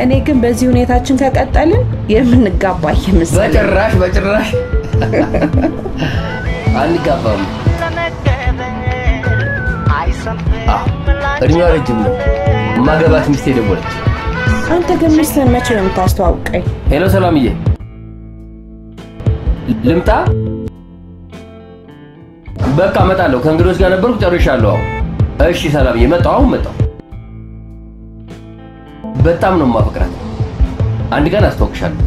Speaker 12: እኔ ግን በዚህ ሁኔታችን ከቀጠልን የምንጋባ እየመሰለኝ
Speaker 3: በጭራሽ በጭራሽ (laughs) አንጋባም። እድሜዋ ረጅም ነው። ማገባት ሚስቴ ደወለች።
Speaker 12: አንተ ግን ሚስትህን መቼ ነው የምታስተዋውቀኝ?
Speaker 3: ሄሎ ሰላምዬ፣ ልምጣ? በቃ እመጣለሁ። ከእንግዶች ጋር ነበርኩ፣ ጨርሻለሁ። አሁን እሺ ሰላምዬ፣ መጣሁ። አሁን መጣሁ። በጣም ነው የማፈቅራት። አንድ ቀን አስተዋውቅሻለሁ።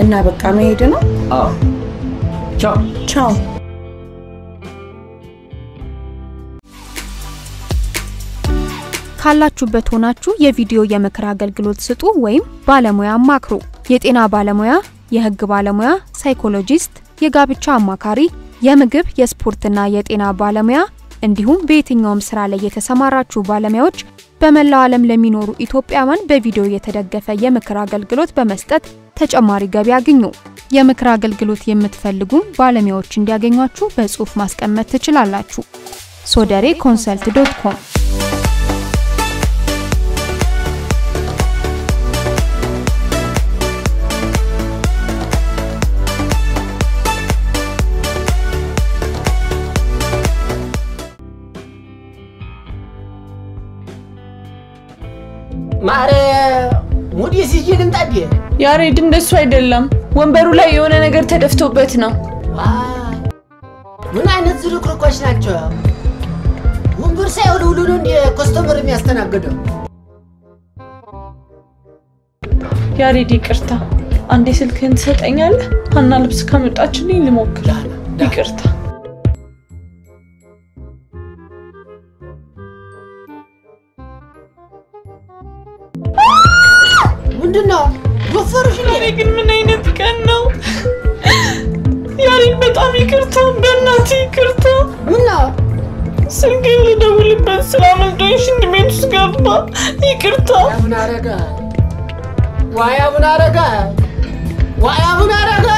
Speaker 12: እና በቃ መሄድ ነው?
Speaker 3: አዎ፣ ቻው
Speaker 12: ቻው።
Speaker 15: ካላችሁበት ሆናችሁ የቪዲዮ የምክር አገልግሎት ስጡ ወይም ባለሙያ አማክሩ። የጤና ባለሙያ፣ የህግ ባለሙያ፣ psychologist፣ የጋብቻ አማካሪ፣ የምግብ የስፖርትና የጤና ባለሙያ እንዲሁም በየትኛውም ስራ ላይ የተሰማራችሁ ባለሙያዎች በመላው ዓለም ለሚኖሩ ኢትዮጵያውያን በቪዲዮ የተደገፈ የምክር አገልግሎት በመስጠት ተጨማሪ ገቢ ያግኙ። የምክር አገልግሎት የምትፈልጉ ባለሙያዎች እንዲያገኟችሁ በጽሁፍ ማስቀመጥ ትችላላችሁ። ሶደሬ consult dot com
Speaker 8: ማረ ሞዴስ ይዤ ልምጣ እንዴ?
Speaker 13: ያሬድ እንደሱ አይደለም። ወንበሩ ላይ የሆነ ነገር ተደፍቶበት ነው።
Speaker 8: ምን አይነት ዝርክርኮች ናቸው? ወንበር ሳይሆን ውሉ ነው እንደ customer የሚያስተናግደው።
Speaker 13: ያሬድ ይቅርታ፣ አንዴ ስልክህን ትሰጠኛለህ? ሀና ልብስ ካመጣችልኝ ልሞክር። ይቅርታ።
Speaker 8: ምንድን ነው ወፈርሽ?
Speaker 13: ዛሬ ግን ምን አይነት ቀን ነው? ያሬድ በጣም ይቅርታ፣ በእናትህ ይቅርታ።
Speaker 8: ምን ነው
Speaker 13: ስልክህን ልደውልበት ስል አምልጦኝ ሽንት ቤት ውስጥ ገባ። ይቅርታ።
Speaker 8: አቡነ አረጋ ዋይ አቡነ አረጋ ዋይ አቡነ አረጋ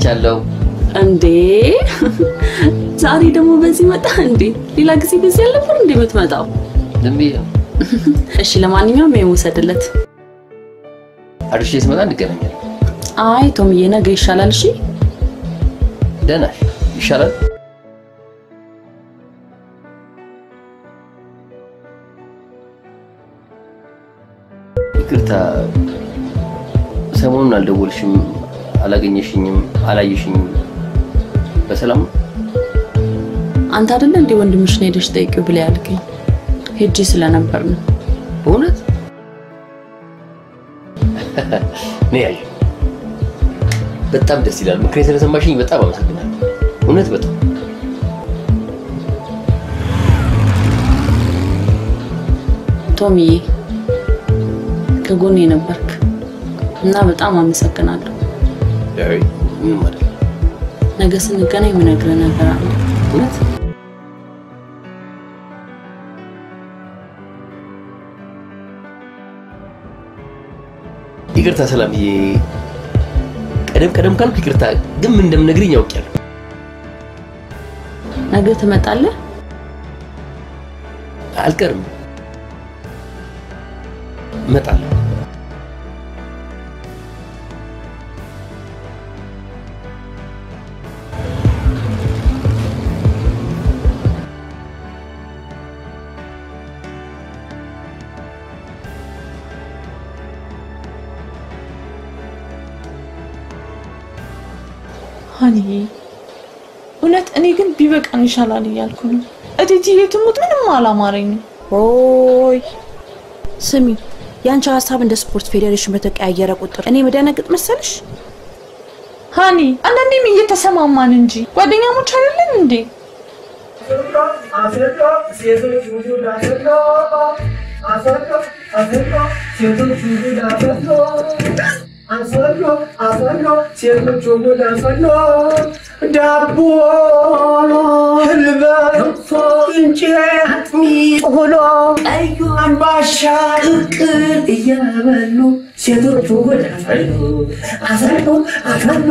Speaker 3: መጥቻለሁ።
Speaker 2: እንዴ ዛሬ ደግሞ በዚህ መጣ እንዴ? ሌላ ጊዜ በዚህ አልነበር እንዴ የምትመጣው?
Speaker 3: ዝም ብዬ ነው።
Speaker 2: እሺ ለማንኛውም ይሄን ውሰድለት።
Speaker 3: አድርሼ ስመጣ እንገናኛለን።
Speaker 2: አይ ቶምዬ ነገ ይሻላል። እሺ
Speaker 3: ደህና? ይሻላል። ይቅርታ፣ ሰሞኑን አልደወልሽም፣ አላገኘሽኝም፣ አላየሽኝም። በሰላም?
Speaker 2: አንተ አይደለ እንዴ ወንድምሽን ሄደሽ ጠይቂው ብለህ ያልከኝ? ሄጄ ስለነበር ነው።
Speaker 3: በእውነት ነይ ያየው። በጣም ደስ ይላል። ምክሬን ስለሰማሽኝ በጣም አመሰግናለሁ። እውነት በጣም
Speaker 2: ቶሚዬ ከጎኔ ነበርክ እና በጣም አመሰግናለሁ።
Speaker 3: ያይ ምንም አይደለም።
Speaker 2: ነገ ስንገናኝ የምነግርህ ነገር አለ።
Speaker 3: እውነት ይቅርታ ሰላምዬ፣ ቀደም ቀደም ካልኩ ይቅርታ፣ ግን ምን እንደምነግርኝ ያውቃለሁ።
Speaker 2: ነገ ትመጣለህ?
Speaker 3: አልቀርም፣ እመጣለሁ።
Speaker 13: ሀኒዬ እውነት እኔ ግን ቢበቃን ይሻላል እያልኩ ነው። እቴትዬ ትሙት ምንም አላማረኝም።
Speaker 12: ኦይ ስሚ፣ የአንቺ ሀሳብ እንደ ስፖርት ፌዴሬሽን በተቀያየረ ቁጥር እኔ መደነግጥ መሰልሽ?
Speaker 13: ሃኒ አንዳንዴም እየተሰማማን እንጂ ጓደኛሞች አይደለን እንዴ?
Speaker 8: ዳቦ ህልበት እንጨት ሚጥሎ ቀዩ አምባሻ ቅቅል ሴቶቹ ወደ አፈሉ አፈሉ አፈሉ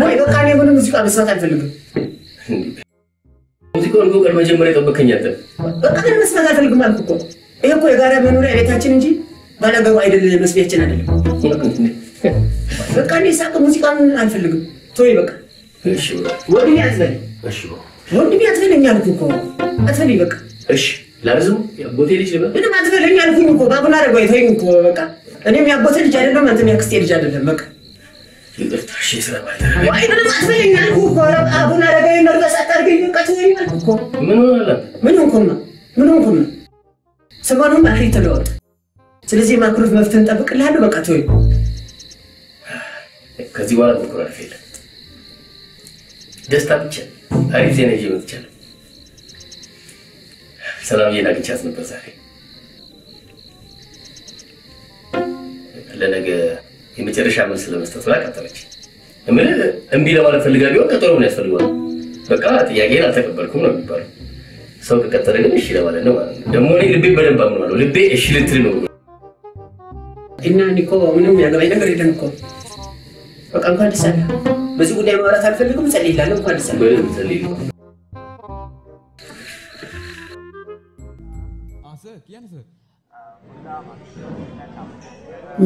Speaker 8: ወይ በቃ እኔ ምንም ሙዚቃ መስራት አልፈልግም።
Speaker 3: ሙዚቃውን ቀድመህ መጀመሪያ የጠበከኝ አንተ።
Speaker 8: በቃ ምን መስራት አልፈልግም አልኩ እኮ። ይሄ እኮ የጋራ መኖሪያ ቤታችን እንጂ ባላገሩ አይደለም መስሪያችን አይደለም። በቃ እኔ ሳቅ ሙዚቃን አልፈልግም። ቶይ በቃ ወንድሜ
Speaker 3: በቃ
Speaker 8: ወንድሜ አትበለኝ አልኩ እኮ። አትበለኝ በቃ
Speaker 3: እሺ ላርዝም የአጎቴ ልጅ ልበል
Speaker 8: ምንም አትበለኝ አልኩኝ እኮ። ባቡና አረጋዊ ተወኝ እኮ በቃ። እኔም ያጎቴ ልጅ አይደለም፣ አንተም ያክስቴ ልጅ አይደለም። በቃ አትበለኝ ስለዚህ የማክሮት መፍትሄ እንጠብቅልሃለሁ። በቃ ተወኝ።
Speaker 3: ከዚህ በኋላ መኮራረፍ የለም። ደስታ ብቻ። አሪፍ ዜና ይዤ መጥቻለሁ። ሰላምዬን አግኝቻት ነበር ዛሬ። ለነገ የመጨረሻ መልስ ለመስጠት ብላ ቀጠረች። እምልህ እምቢ ለማለት ፈልጋ ቢሆን ቀጠሮ ምን ያስፈልገዋል? በቃ ጥያቄን አልተቀበልኩም ነው የሚባለው። ሰው ከቀጠረ ግን እሺ ለማለት ነው ማለት ነው። ደግሞ እኔ ልቤ በደንብ አምነዋለሁ። ልቤ እሺ ልትል ነው።
Speaker 8: እና እኔ እኮ ምንም ያገባኝ ነገር የለም እኮ። በቃ እንኳን ደስ አለህ። በዚህ ጉዳይ ማውራት አልፈልግም። ጸልይላለሁ። እንኳን ደስ
Speaker 3: ጸልይ።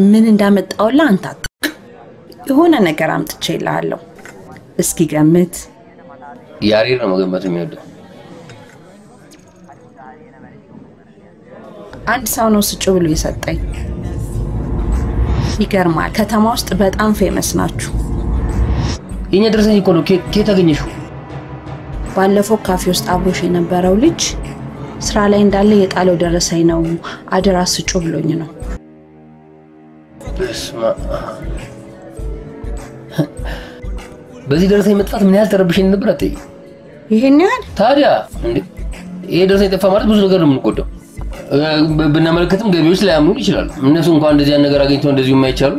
Speaker 12: ምን እንዳመጣውላ አንተ የሆነ ነገር አምጥቼልሃለሁ። እስኪ ገምት።
Speaker 3: ያሬድ ነው መገመት የሚወደው።
Speaker 12: አንድ ሰው ነው ስጭ ብሎ የሰጠኝ። ይገርማል። ከተማ ውስጥ በጣም ፌመስ ናችሁ።
Speaker 3: የኛ ደረሰኝ እኮ ነው። ከየት አገኘሽው?
Speaker 12: ባለፈው ካፌ ውስጥ አብሮሽ የነበረው ልጅ ስራ ላይ እንዳለ የጣለው ደረሰኝ ነው። አደራ ስጩ ብሎኝ ነው።
Speaker 3: በዚህ ደረሰኝ መጥፋት ምን ያህል ተረብሼ ነበር አትይ?
Speaker 12: ይሄን ያህል
Speaker 3: ታዲያ ይሄ ደረሰኝ ጠፋ ማለት ብዙ ነገር ነው የምንጎዳው። ብናመለከትም ገቢዎች ላያምኑን ይችላሉ። እነሱ እንኳን እንደዚህ ነገር አግኝተው እንደዚሁ የማይቻሉ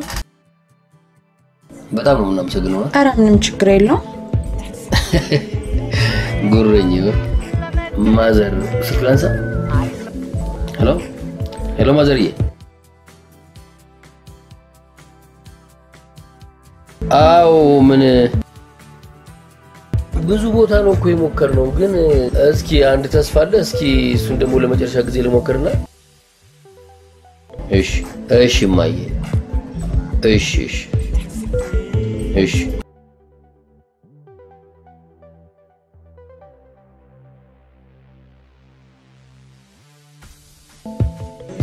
Speaker 3: በጣም ነው የምናመሰግነው።
Speaker 12: ኧረ ምንም ችግር የለውም። (laughs)
Speaker 3: ጉረኝ mother ስልክ ላንሳ። hello hello፣ mother ዬ። አዎ ምን ብዙ ቦታ ነው እኮ የሞከርነው፣ ግን እስኪ አንድ ተስፋ አለ። እስኪ እሱን ደግሞ ለመጨረሻ ጊዜ ልሞክርና እሺ እሺ፣ እማዬ እሺ እሺ እሺ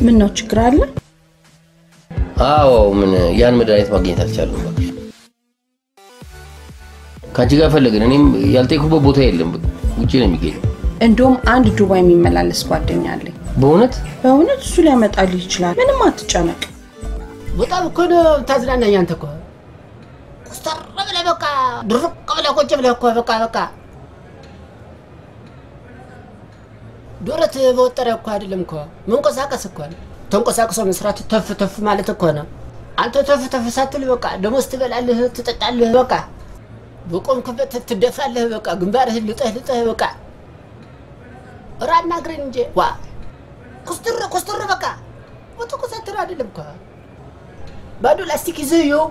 Speaker 12: ምን ነው ችግር አለ?
Speaker 3: አዎ ምን ያን መድኃኒት ማግኘት አልቻለም። እባክሽ ከአንቺ ጋር ፈለግን። እኔም ያልጠየኩበት ቦታ የለም፣ ውጭ ነው የሚገኘው።
Speaker 12: እንደውም አንድ ዱባይ የሚመላለስ ጓደኛ አለኝ።
Speaker 3: በእውነት
Speaker 12: በእውነት እሱ ሊያመጣልህ ይችላል። ምንም አትጨነቅ።
Speaker 8: በጣም እኮ ነው ታዝናናኝ አንተ እኮ ኮስተር ብለህ በቃ ድርቅ ብለህ ቁጭ ብለህ እኮ በቃ በቃ ዶረት በወጠረ እኮ አይደለም እኮ መንቀሳቀስ እኮ ነው። ተንቀሳቅሶ መስራት ተፍ ተፍ ማለት እኮ ነው። አንተ ተፍ ተፍ ሳትል በቃ ደሞዝ ትበላለህ፣ ትጠጣለህ፣ በቃ በቆምክበት ትደፋለህ፣ በቃ ግንባርህን ልጠህ ልጠህ በቃ ኧረ አናግረኝ እንጂ ዋ ኮስተር ኮስተር በቃ በመኮሳተር አይደለም እኮ። ባዶ ላስቲክ ይዘህ ይኸው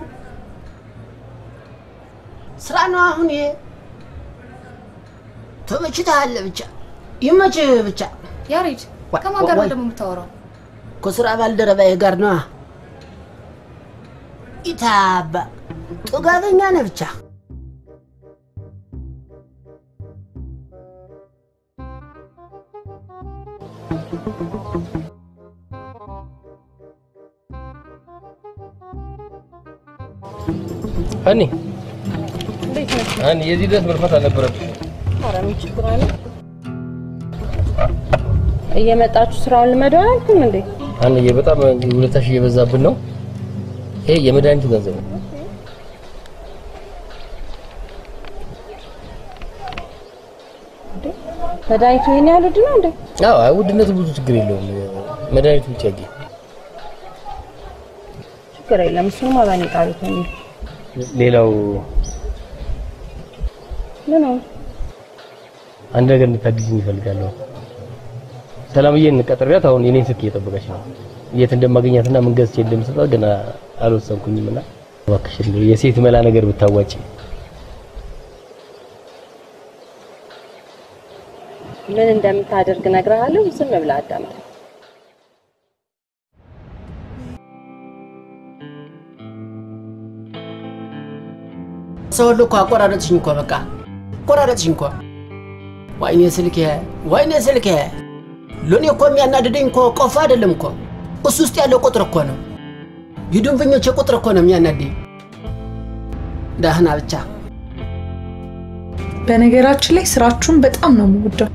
Speaker 8: ስራ ነው አሁን ይሄ። ተመችተሃል ብቻ ይመችህ ብቻ።
Speaker 7: ያሬድ ከማን ጋር ነው ደግሞ የምታወራው?
Speaker 8: ከስራ ባልደረባዬ ጋር ነዋ። ኢታባ ጥጋበኛ ነህ ብቻ
Speaker 3: እኔ እኔ የዚህ ድረስ መልፋት አልነበረብሽ።
Speaker 12: እየመጣችሁ ስራውን ልመደው አልኩኝ እንዴ?
Speaker 3: አንዬ በጣም ሁለታሽ እየበዛብን ነው። ይሄ የመድኃኒቱ ገንዘብ ነው።
Speaker 20: መድኃኒቱ ይሄን ያህል ውድ ነው እንዴ?
Speaker 3: አዎ፣ አይ ውድነቱ ብዙ ችግር የለውም። መድኃኒቱ ብቻ
Speaker 20: ችግር የለም። እሱንማ በእኔ ጣሉት ነው
Speaker 3: ሌላው
Speaker 20: ምን
Speaker 3: አንድ ነገር እንድታግዝኝ እፈልጋለሁ። ሰላምዬን ቀጥሬያት አሁን የኔን ስልክ እየጠበቀች ነው። የት እንደማገኛትና ምን ገዝቼ እንደምሰጣት ገና አልወሰንኩኝም እና እባክሽ የሴት መላ ነገር ብታዋጪ።
Speaker 20: ምን እንደምታደርግ እነግርሃለሁ። ዝም ብለህ አዳምጥ።
Speaker 8: ሰው እኮ አቆራረጥሽኝ እኮ በቃ አቆራረጥሽኝ እኮ። ወይኔ ስልኬ፣ ወይኔ ስልኬ። ለእኔ እኮ የሚያናድደኝ እኮ ቆፋ አይደለም እኮ እሱ ውስጥ ያለው ቁጥር እኮ ነው። የደንበኞቼ ቁጥር እኮ ነው የሚያናድኝ። ደህና ብቻ
Speaker 6: በነገራችን ላይ ስራችሁን በጣም ነው የምወደው።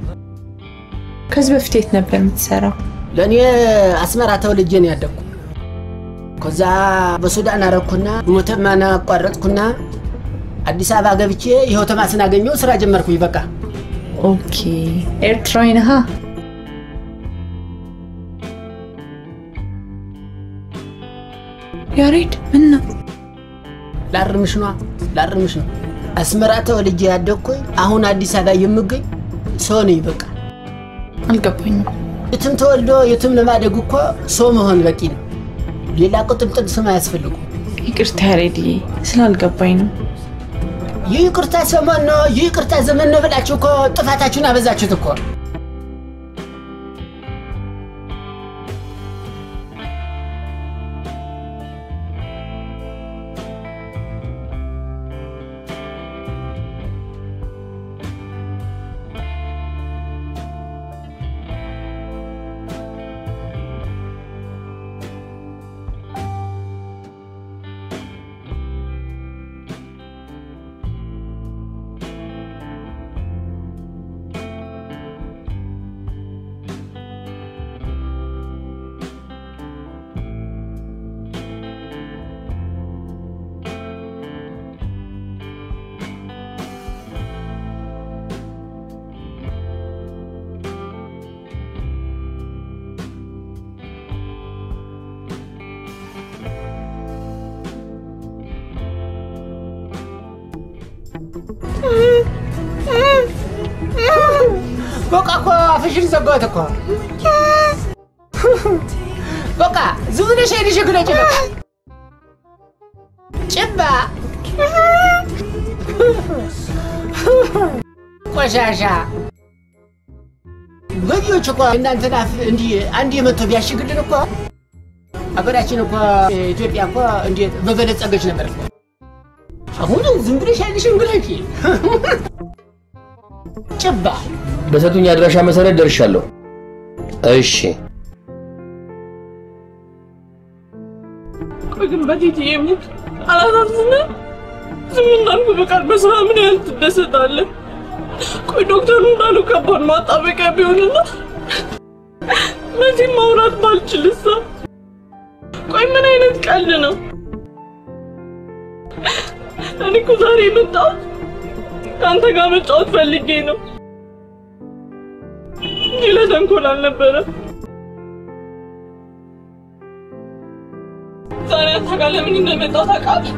Speaker 6: ከዚህ በፊት የት ነበር የምትሰራው?
Speaker 8: ለእኔ አስመራ ተወልጄ ነው ያደግኩ። ከዛ በሱዳን አረኩና መተማን አቋረጥኩና አዲስ አበባ ገብቼ ይኸው ተማስን አገኘው ስራ ጀመርኩኝ። በቃ
Speaker 6: okay፣ ኤርትራዊ ነሃ? ያሬድ ምን ነው?
Speaker 8: ላርምሽ ነዋ ላርምሽ ነው። አስመራ ተወልጄ ያደግኩኝ አሁን አዲስ አበባ የምገኝ ሰው ነኝ። በቃ
Speaker 6: አልገባኝም።
Speaker 8: የትም ተወልዶ የትም ለማደግ እኮ ሰው መሆን በቂ ነው። ሌላ ቁጥምጥም ስም አያስፈልጉ።
Speaker 6: ይቅርታ ያሬድዬ፣ ስላልገባኝ ነው።
Speaker 8: ይቅርታ ሰሞን ነው፣ ይቅርታ ዘመን ነው ብላችሁ እኮ ጥፋታችሁን አበዛችሁት እኮ። በቃ እኮ አፍሽን ዘጋሁት እኮ። በቃ ዝም ብለሽ ሄደሽ ግለጭ በቃ። ጭባ ቆሻሻ። ገቢዎች እኮ እናንተን እንዲህ አንድ የመቶ ቢያሽግልን እኮ ሀገራችን እኮ ኢትዮጵያ እኮ እንዴት በበለጸገች ነበር አሁን ዝም ብለሽ ሄደሽን ግለጭ ጭባ
Speaker 3: በሰጡኝ አድራሻ መሰረት ደርሻለሁ። እሺ
Speaker 6: ቆይ ግን በቲቲ የሙት አላሳዝንም? በቃል በስራ ምን ያህል ትደሰታለህ? ቆይ ዶክተሩ እንዳሉ ከባድ ማጣበቂያ ቢሆንና መቼም ማውራት ባልችልሳ? ቆይ ምን አይነት ቀልድ ነው? እኔ እኮ ዛሬ የመጣሁት ከአንተ ጋር መጫወት ፈልጌ ነው እንጂ ለተንኮል አልነበረም። ዛሬ ጋር ለምን እንደመጣሁ ታውቃለህ?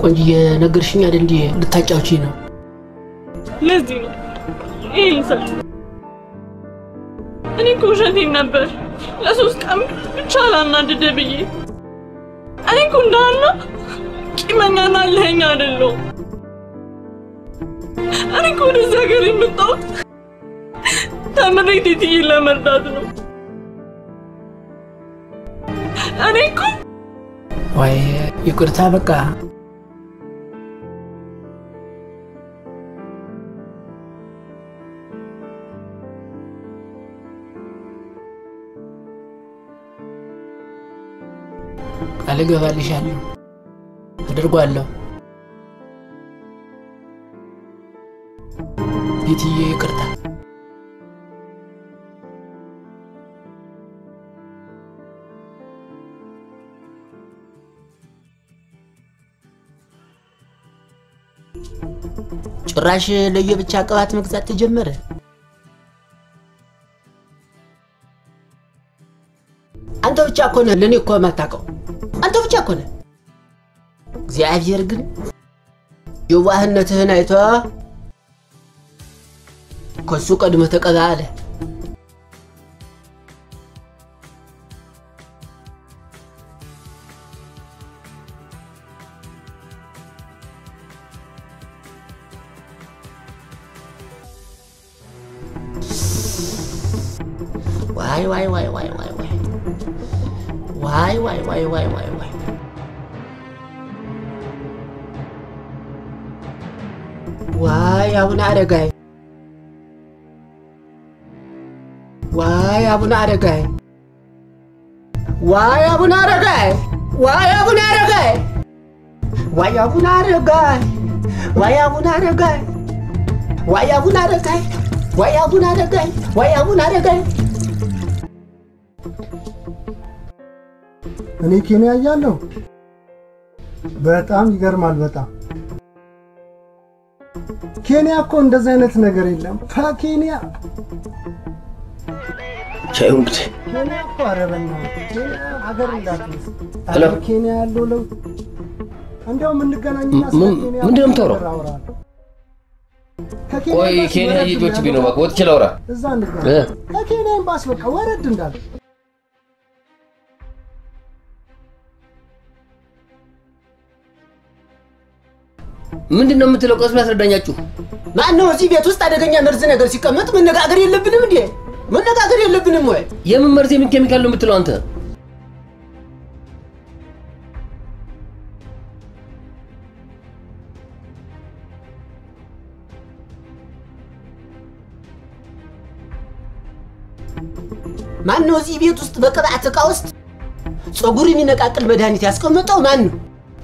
Speaker 8: ቆንጅዬ ነገርሽኝ አይደል እንዴ? ልታጫውቺኝ ነው?
Speaker 6: ለዚህ ነው ይሄ ይሰል እኔ እኮ ውሸቴን ነበር ለሶስት ቀን ብቻ ላናድደ ብዬ። እኔ እኮ እንዳና ቂመኛና አለኸኝ አይደለሁም። እኔ እኮ ወደዚህ ሀገር የመጣሁት ተምሬ ቴትዬን ለመርዳት ነው። እኔ እኮ
Speaker 8: ወይ ይቅርታ በቃ ቃል እገባልሻለሁ፣ አድርጓለሁ። ቤትዬ ይቅርታ። ጭራሽ ለየብቻ ቅባት መግዛት ተጀመረ። አንተ ብቻ እኮ ነህ ለእኔ እኮ የማታውቀው አንተ ብቻ እኮ ነህ። እግዚአብሔር ግን የዋህነትህን አይቶ ከሱ ቀድመህ ተቀባ አለ። Why, why, why, why, why, why? Why, why, why, why, why, why? Why, abu na ada guys. ዋይ አቡነ አረጋይ! ዋይ አቡነ አረጋይ! ዋይ አቡነ አረጋይ! ዋይ አቡነ አረጋይ! ዋይ አቡነ አረጋይ! ዋይ አቡነ አረጋዊ! ዋይ አቡነ አረጋዊ! ዋይ አቡነ አረጋዊ!
Speaker 10: እኔ ኬንያ እያለሁ። በጣም ይገርማል። በጣም። ኬንያ እኮ እንደዚህ አይነት ነገር የለም። ከኬንያ
Speaker 3: ሻዩ እንግዲህ ምንድን ነው የምታወራው? ቆይ ኬንያ እየጮች
Speaker 10: ቢኖ
Speaker 3: በቃ ወጥቼ ላውራ።
Speaker 10: ከኬንያ ኤምባሲ በቃ ወረድ እንዳለ
Speaker 3: ምንድን ነው የምትለው? ቀስ ያስረዳኛችሁ?
Speaker 8: አስረዳኛችሁ። ማነው እዚህ ቤት ውስጥ አደገኛ መርዝ ነገር ሲቀመጥ መነጋገር የለብንም እንዴ? መነጋገር የለብንም ወይ?
Speaker 3: የምን መርዝ የምን ኬሚካል ነው የምትለው አንተ?
Speaker 8: ማን ነው እዚህ ቤት ውስጥ በቅባት ዕቃ ውስጥ ፀጉር የሚነቃቅል መድኃኒት ያስቀመጠው ማን ነው?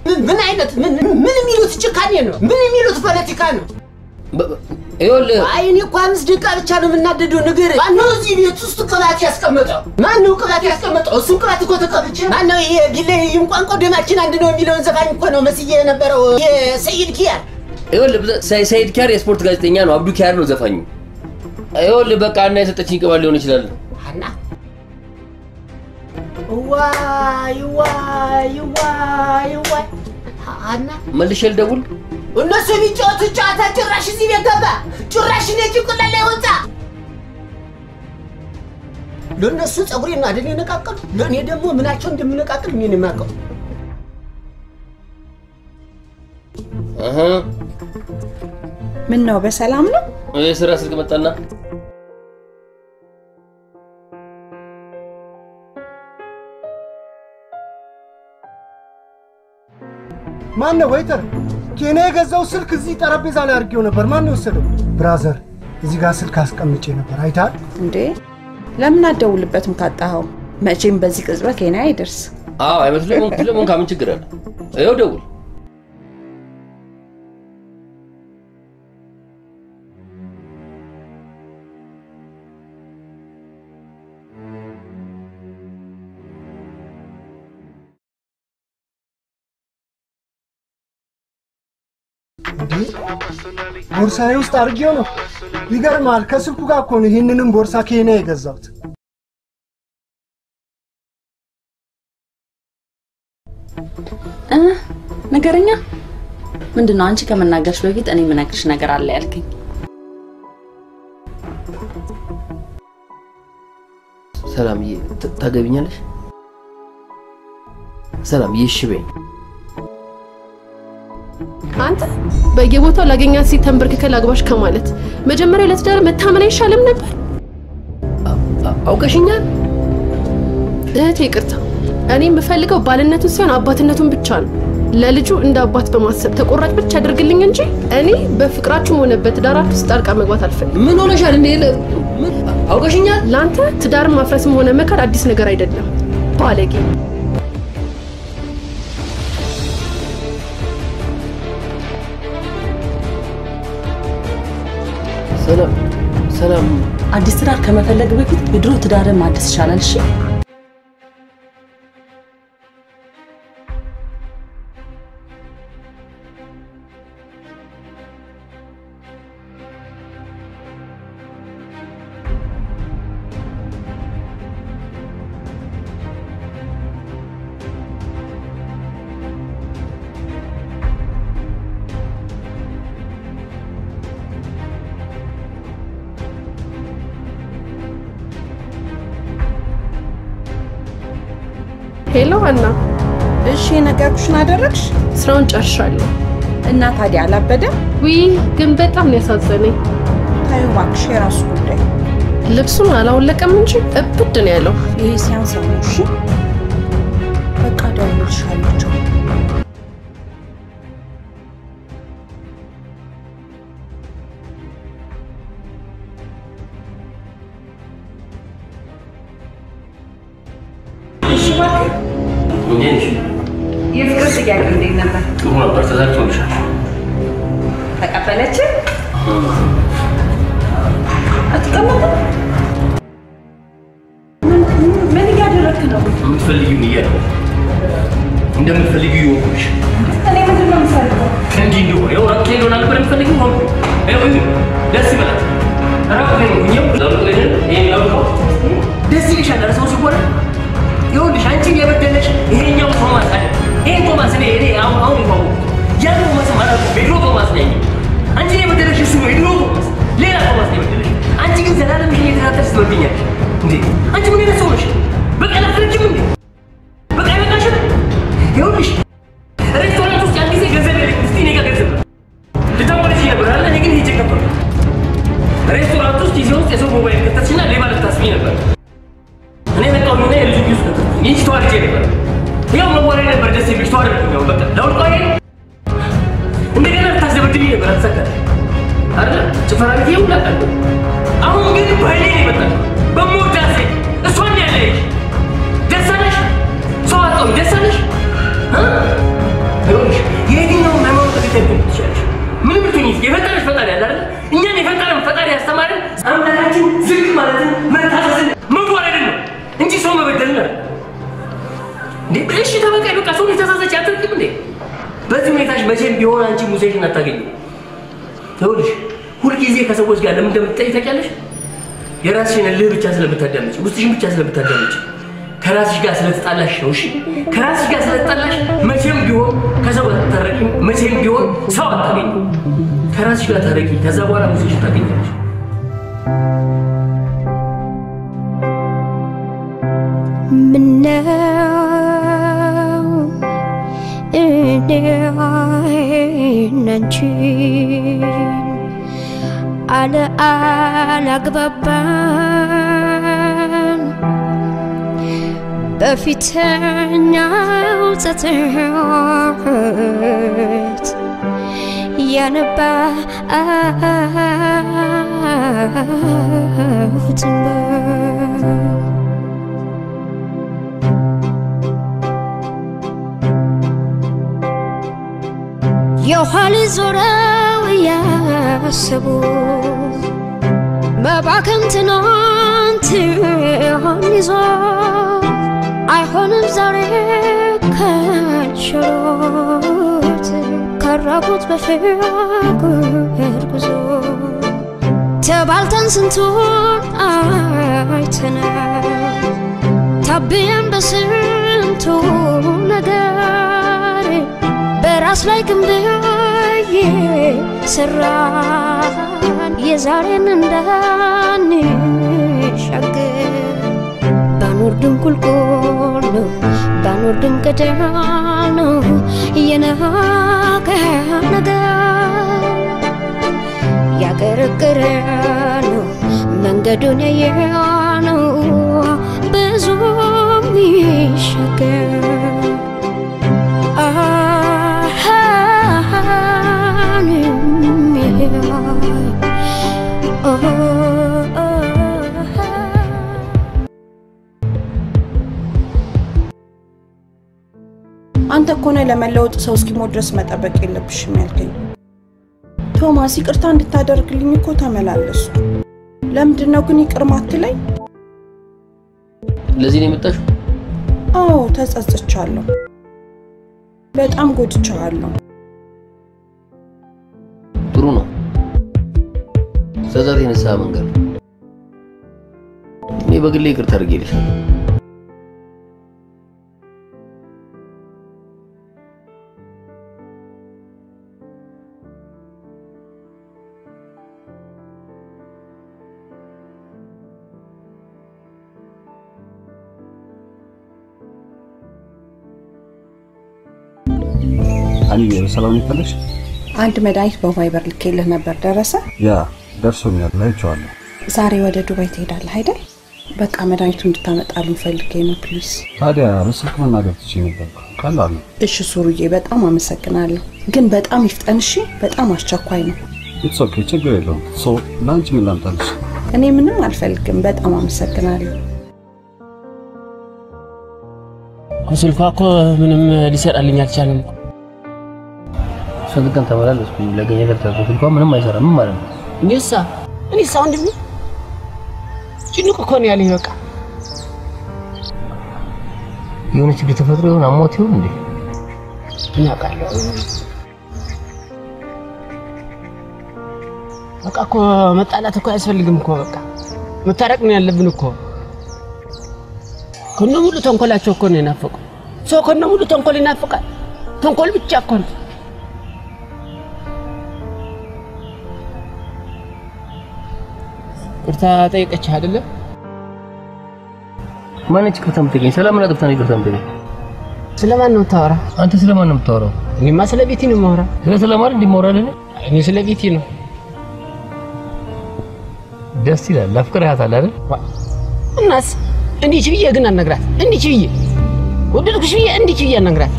Speaker 8: ምን- ምን አይነት ምን ምን የሚሉት ጭካኔ ነው? ምን የሚሉት ፖለቲካ ነው?
Speaker 3: ይኸውልህ
Speaker 8: አይ እኔ እኮ አምስት ደቂቃ ብቻ ነው የምናደደው። ንገር፣ ማን ነው እዚህ ቤት ውስጥ ቅባት ያስቀመጠው? ማን ነው ቅባት ያስቀመጠው? እሱን ቅባት እኮ ተቀብቼ ማን ነው ይሄ ጊሌ ይንቋንቆ ደማችን አንድ ነው የሚለውን ዘፋኝ እኮ ነው መስዬ የነበረው የሰይድ ኪያር
Speaker 3: ይኸውልህ ሰይድ ኪያር የስፖርት ጋዜጠኛ ነው። አብዱ ኪያር ነው ዘፋኙ። ይኸውልህ በቃ እና የሰጠችኝ ቅባት ሊሆን ይችላል።
Speaker 8: ሀና ዋይ ዋይ ዋይ ዋይ ሀና
Speaker 3: መልሼ ልደውል።
Speaker 8: እነሱ የሚጫወቱት ጨዋታ ጭራሽ እዚህ ቤት ገባ። ጭራሽ እኔ ጭንቅላት ላይ ወጣ። ለእነሱ ፀጉሬ ነው አይደል የነቃቀሉ፣ ለእኔ ደግሞ ምናቸው እንደምነቃቅል እኔ ነው የማውቀው።
Speaker 3: አሀ፣
Speaker 12: ምን ነው በሰላም ነው?
Speaker 3: የስራ ስልክ መጣና
Speaker 10: ማን ነው ወይተር? ኬንያ የገዛው ስልክ እዚህ ጠረጴዛ ላይ አድርጌው ነበር። ማን ነው የወሰደው? ብራዘር፣ እዚህ ጋር ስልክ አስቀምጬ ነበር። አይተሃል?
Speaker 12: እንዴ ለምን አትደውልበትም ካጣኸው? መቼም በዚህ ቅጽበት ኬንያ አይደርስ።
Speaker 3: አዎ አይመስልም? ስለምን ካምን ችግር አለ? ይኸው ደውል።
Speaker 10: ቦርሳዬ ውስጥ አድርጌው ነው። ይገርማል። ከስልኩ ጋር እኮ ነው ይህንንም ቦርሳ ኬንያ የገዛሁት።
Speaker 2: እ ነገረኛ ምንድን ነው? አንቺ ከመናገርሽ በፊት እኔ የምነግርሽ ነገር አለ ያልከኝ።
Speaker 3: ሰላምዬ ታገቢኛለሽ? ሰላምዬ እሺ በይኝ።
Speaker 17: አንተ በየቦታው ላገኛት ሴት ተንበርክከህ ላግባሽ ከማለት መጀመሪያ ለትዳር መታመን አይሻልም ነበር?
Speaker 3: አውቀሽኛል?
Speaker 17: እህቴ ይቅርታ፣ እኔ የምፈልገው ባልነቱን ሳይሆን አባትነቱን ብቻ ነው። ለልጁ እንደ አባት በማሰብ ተቆራጭ ብቻ አድርግልኝ እንጂ እኔ በፍቅራችሁም ሆነ በትዳራችሁ ውስጥ ጣልቃ መግባት አልፈልግም።
Speaker 3: ምን ሆነሻል እንዴ? አውቀሽኛል?
Speaker 17: ለአንተ ትዳርን ማፍረስም ሆነ መካድ አዲስ ነገር አይደለም። ባለጌ
Speaker 2: አዲስ ትዳር ከመፈለግ በፊት የድሮ ትዳርን ማደስ ይቻላል። እሺ
Speaker 3: አደረግሽ?
Speaker 17: ስራውን ጨርሻለሁ።
Speaker 3: እና ታዲያ አላበደም?
Speaker 17: ዊ ግን በጣም ነው ያሳዘነኝ።
Speaker 3: ታዩ እባክሽ፣ የራሱ ጉዳይ።
Speaker 17: ልብሱን አላወለቀም እንጂ እብድ ነው ያለው።
Speaker 3: ይሄ ሲያንሰው ነው። እሺ
Speaker 12: መቼም ቢሆን አንቺ ሙሴሽን አታገኝም። ይኸውልሽ ሁልጊዜ ከሰዎች ጋር ለምን እንደምትጠይ ታውቂያለሽ? የራስሽን እልህ ብቻ ስለምታዳምጭ፣ ውስጥሽን ብቻ ስለምታዳምጭ፣ ከራስሽ ጋር ስለተጣላሽ ነው። እሺ ከራስሽ ጋር ስለተጣላሽ መቼም ቢሆን ከሰው ጋር ታረቂ፣ መቼም ቢሆን ሰው አታገኝ። ከራስሽ ጋር ታረቂ፣ ከዛ በኋላ ሙሴሽን ታገኛለሽ።
Speaker 21: ምነው እኔ አንቺን አለ አላግባባን። በፊተኛው ጸጸት ያነባሁት እንባ የኋል ዞረው እያሰቡ መባከን ትናንት ሆን ይዞ አይሆንም ዛሬ ከችሎት ከራቁት በፍቅር ጉዞ ተባልተን ስንቱን አይተናል ታብየን በስንቱ ነገር በራስ ላይ ግንብዬ ስራን የዛሬን እንዳንሻገር ባኖር ድንቁልቁል ነው ባኖር ድንቅዳል ነው የነገ ነገር ያቀረቀረ ነው መንገዱን ያየ ነው ብዙ ሚሻገር
Speaker 3: አንተ እኮ ነህ ለመለወጥ ሰው እስኪሞት ድረስ መጠበቅ የለብሽም ያልከኝ። ቶማስ ይቅርታ እንድታደርግልኝ እኮ ተመላለሱ። ለምንድን ነው ግን ይቅር ማትለኝ?
Speaker 12: ለዚህ ነው የመጣሽው?
Speaker 3: አዎ ተጸጽቻለሁ። በጣም ጎድቻለሁ።
Speaker 12: ጥሩ ነው። ስለዛሬ የንስሐ መንገድ ነው። እኔ በግሌ ይቅርታ አድርጌልሻለሁ።
Speaker 22: ሰላም ይፈልሽ
Speaker 12: አንድ መድኃኒት በቫይበር ልኬልህ ነበር፣ ደረሰ?
Speaker 22: yeah ደርሶኛል፣ አይቼዋለሁ።
Speaker 12: ዛሬ ወደ ዱባይ ትሄዳለህ አይደል? በቃ መድኃኒቱ እንድታመጣልኝ ፈልጌ ነው please።
Speaker 22: ታዲያ በስልክ መናገር ትችይ ነበር፣ ቀላል ነው።
Speaker 12: እሺ ሱሩዬ፣ በጣም አመሰግናለሁ። ግን በጣም ይፍጠን እሺ። በጣም አስቸኳይ ነው።
Speaker 22: it's okay፣ ችግር የለውም። so ለአንቺ ምን ላምጣልሽ?
Speaker 12: እኔ ምንም አልፈልግም። በጣም አመሰግናለሁ።
Speaker 8: ስልኳ እኮ ምንም ሊሰራልኝ አልቻለም።
Speaker 3: ስንት ቀን ተመላለስኩኝ ለገኘ ገብታ ስልኳ ምንም አይሰራም ምን ማለት ነው?
Speaker 8: እኔሳ እኔሳ ወንድሜ ጭንቅ እኮ ነው ያለኝ። በቃ
Speaker 3: የሆነ ችግር ተፈጥሮ ይሆን አሞት ይሆን እንዴ?
Speaker 8: እኔ አውቃለሁ። በቃ እኮ መጣላት እኮ አያስፈልግም እኮ በቃ መታረቅ ነው ያለብን እኮ። ከነ ሙሉ ተንኮላቸው እኮ ነው የናፈቁ። ሰው ከነ ሙሉ ተንኮል ይናፍቃል። ተንኮል ብቻ እኮ ነው። ቅርታ ጠይቀችህ አይደለም?
Speaker 3: ማነች ይቅርታ የምትጠይቀኝ? ስለምን አጥፍታ ነው ይቅርታ የምትጠይቀኝ?
Speaker 8: ስለማን ነው የምታወራ?
Speaker 3: አንተ ስለማን ነው የምታወራው?
Speaker 8: እኔማ ስለ ቤቲ ነው የማወራ።
Speaker 3: ስለ ስለማን እንዲማወራልህ?
Speaker 8: እኔ ስለ ቤቲ ነው።
Speaker 3: ደስ ይላል። አፍቅረሃታል አይደል?
Speaker 8: እናስ እንዲች ብዬ ግን አልነግራት። እንዲች ብዬ ወደድኩሽ ብዬ እንዲች ብዬ አልነግራት።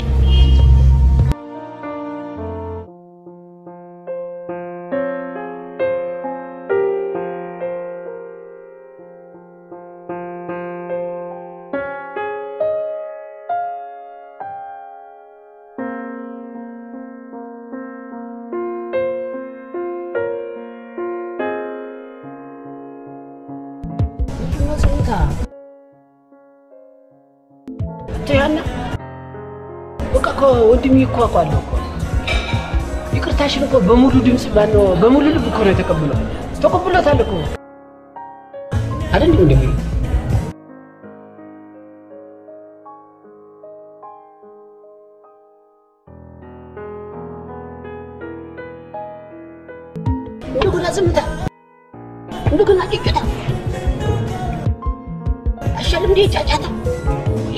Speaker 8: እኮ ወንድሜ እኮ አውቃለሁ እኮ። ይቅርታሽን እኮ በሙሉ ድምፅ ባነው በሙሉ ልብ እኮ ነው የተቀብለው ተቀብሎታል እኮ። አይደል ወንድሜ? እንደገና ዝምታ፣ እንደገና ጭጭታ አይሻልም እንዴ? ጫጫታ?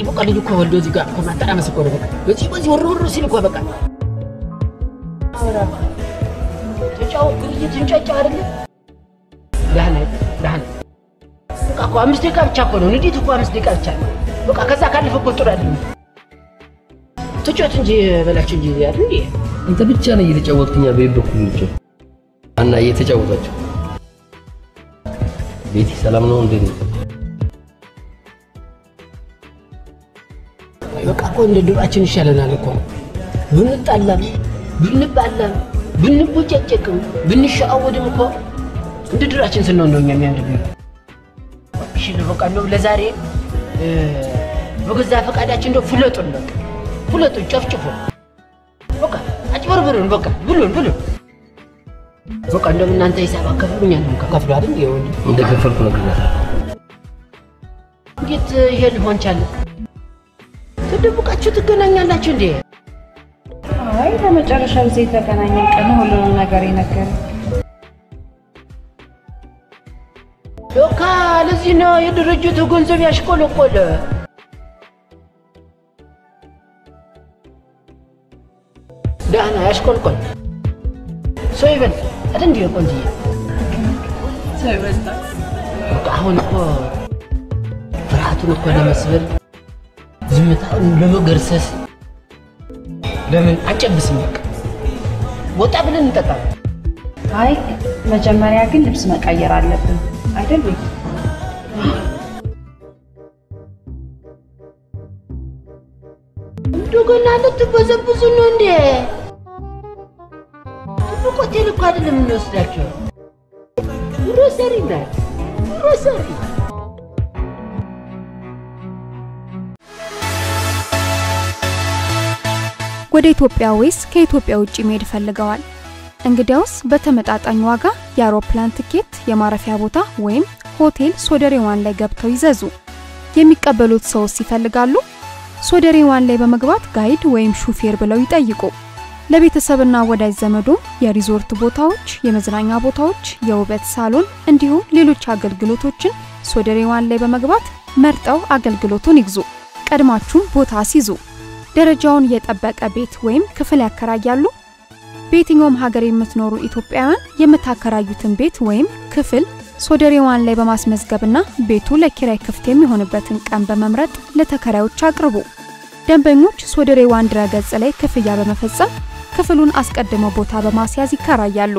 Speaker 8: በቃ ልጅ እኮ ወልዶ እዚህ ጋር እኮ ማተራመስ እኮ ነው። በቃ በዚህ በዚህ ወር ወር ሲል እኮ በቃ አምስት ደቂቃ ብቻ እኮ ነው። ንዴት እኮ አምስት ደቂቃ ብቻ ነው። በቃ ከዛ ካለፈ እኮ ጥሩ አይደለም። ተጫወት እንጂ በላቸው እንጂ እንዴ?
Speaker 3: አንተ ብቻ ነው እየተጫወትክኛ በየት በኩል ልጅ እና እየተጫወታችሁ ቤቲ ሰላም ነው እንዴ?
Speaker 8: በቃ እኮ እንደ ድሯችን ይሻለናል እኮ ብንጣላም ብንባላም ብንቦጨጨቅም ብንሸአወድም እኮ እንደ ድሯችን ስንሆን ነው እኛ የሚያምርብን። እሺ በቃ እንደው ለዛሬ በገዛ ፈቃዳችን እንደው ፍለጡን በቃ ፍለጡን፣ ጨፍጭፉ በቃ አጭበርብሩን በቃ ብሉን ብሉን በቃ እንደውም እናንተ ሂሳብ አከፍሉ እኛ ነው ከከፍሉ አይደል? ይኸውልህ
Speaker 3: እንደከፈልኩ ነግሬሃለሁ።
Speaker 8: እንዴት ይሄ ሊሆን ቻለ? ተደብቃችሁ ትገናኛላችሁ እንዴ?
Speaker 12: አይ ለመጨረሻ ጊዜ የተገናኘን ቀን ሁሉንም ነገር የነገረ
Speaker 8: ሎካ ለዚህ ነው የድርጅቱ ገንዘብ ያሽቆለቆለ። ደህና ያሽቆልቆል። ሰው ይበልጥ አይደል እንዴ ቆንጅዬ?
Speaker 13: ሰው ይበልጣል።
Speaker 8: በቃ አሁን እኮ ፍርሃቱን እኮ ለመስበር ዝምታውን ለመገርሰስ ለምን አጨብስም? በቃ ወጣ ብለን እንጠጣ።
Speaker 12: አይ መጀመሪያ ግን ልብስ መቀየር አለብን አይደል?
Speaker 8: እንደገና ልትበዘብዙ ነው እንዴ? ሆቴል እኮ አይደለም የምንወስዳቸው፣ ግሮሰሪ ናት፣ ግሮሰሪ
Speaker 15: ወደ ኢትዮጵያ ወይስ ከኢትዮጵያ ውጭ መሄድ ፈልገዋል? እንግዲያውስ በተመጣጣኝ ዋጋ የአውሮፕላን ትኬት፣ የማረፊያ ቦታ ወይም ሆቴል ሶደሬ ዋን ላይ ገብተው ይዘዙ። የሚቀበሉት ሰውስ ይፈልጋሉ? ሶደሬ ዋን ላይ በመግባት guide ወይም ሹፌር ብለው ይጠይቁ። ለቤተሰብና ወዳጅ ዘመዶም የሪዞርት ቦታዎች፣ የመዝናኛ ቦታዎች፣ የውበት ሳሎን እንዲሁም ሌሎች አገልግሎቶችን ሶደሬ ዋን ላይ በመግባት መርጠው አገልግሎቱን ይግዙ። ቀድማችሁም ቦታ አስይዙ። ደረጃውን የጠበቀ ቤት ወይም ክፍል ያከራያሉ? በየትኛውም ሀገር የምትኖሩ ኢትዮጵያውያን የምታከራዩትን ቤት ወይም ክፍል ሶደሬ One ላይ በማስመዝገብና ቤቱ ለኪራይ ክፍት የሚሆንበትን ቀን በመምረጥ ለተከራዮች አቅርቡ። ደንበኞች ሶደሬ One ድረገጽ ላይ ክፍያ በመፈጸም ክፍሉን አስቀድመው ቦታ በማስያዝ ይከራያሉ።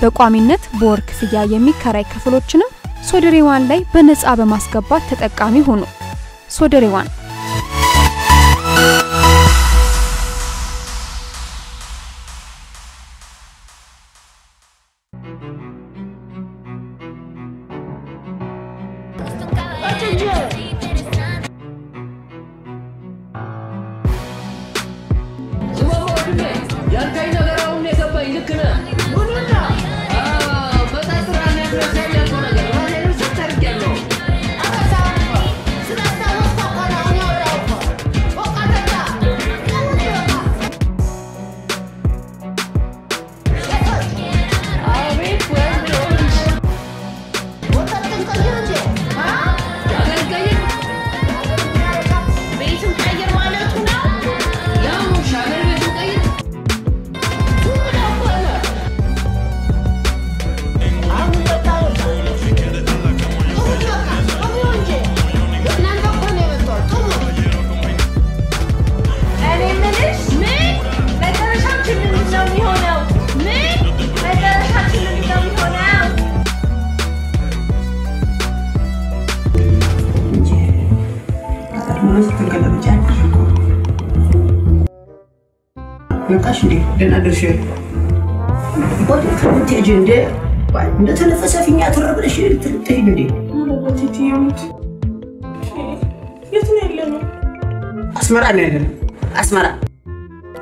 Speaker 15: በቋሚነት በወር ክፍያ የሚከራይ ክፍሎችንም ሶደሬ One ላይ በነፃ በማስገባት ተጠቃሚ ሆኑ። ሶደሬ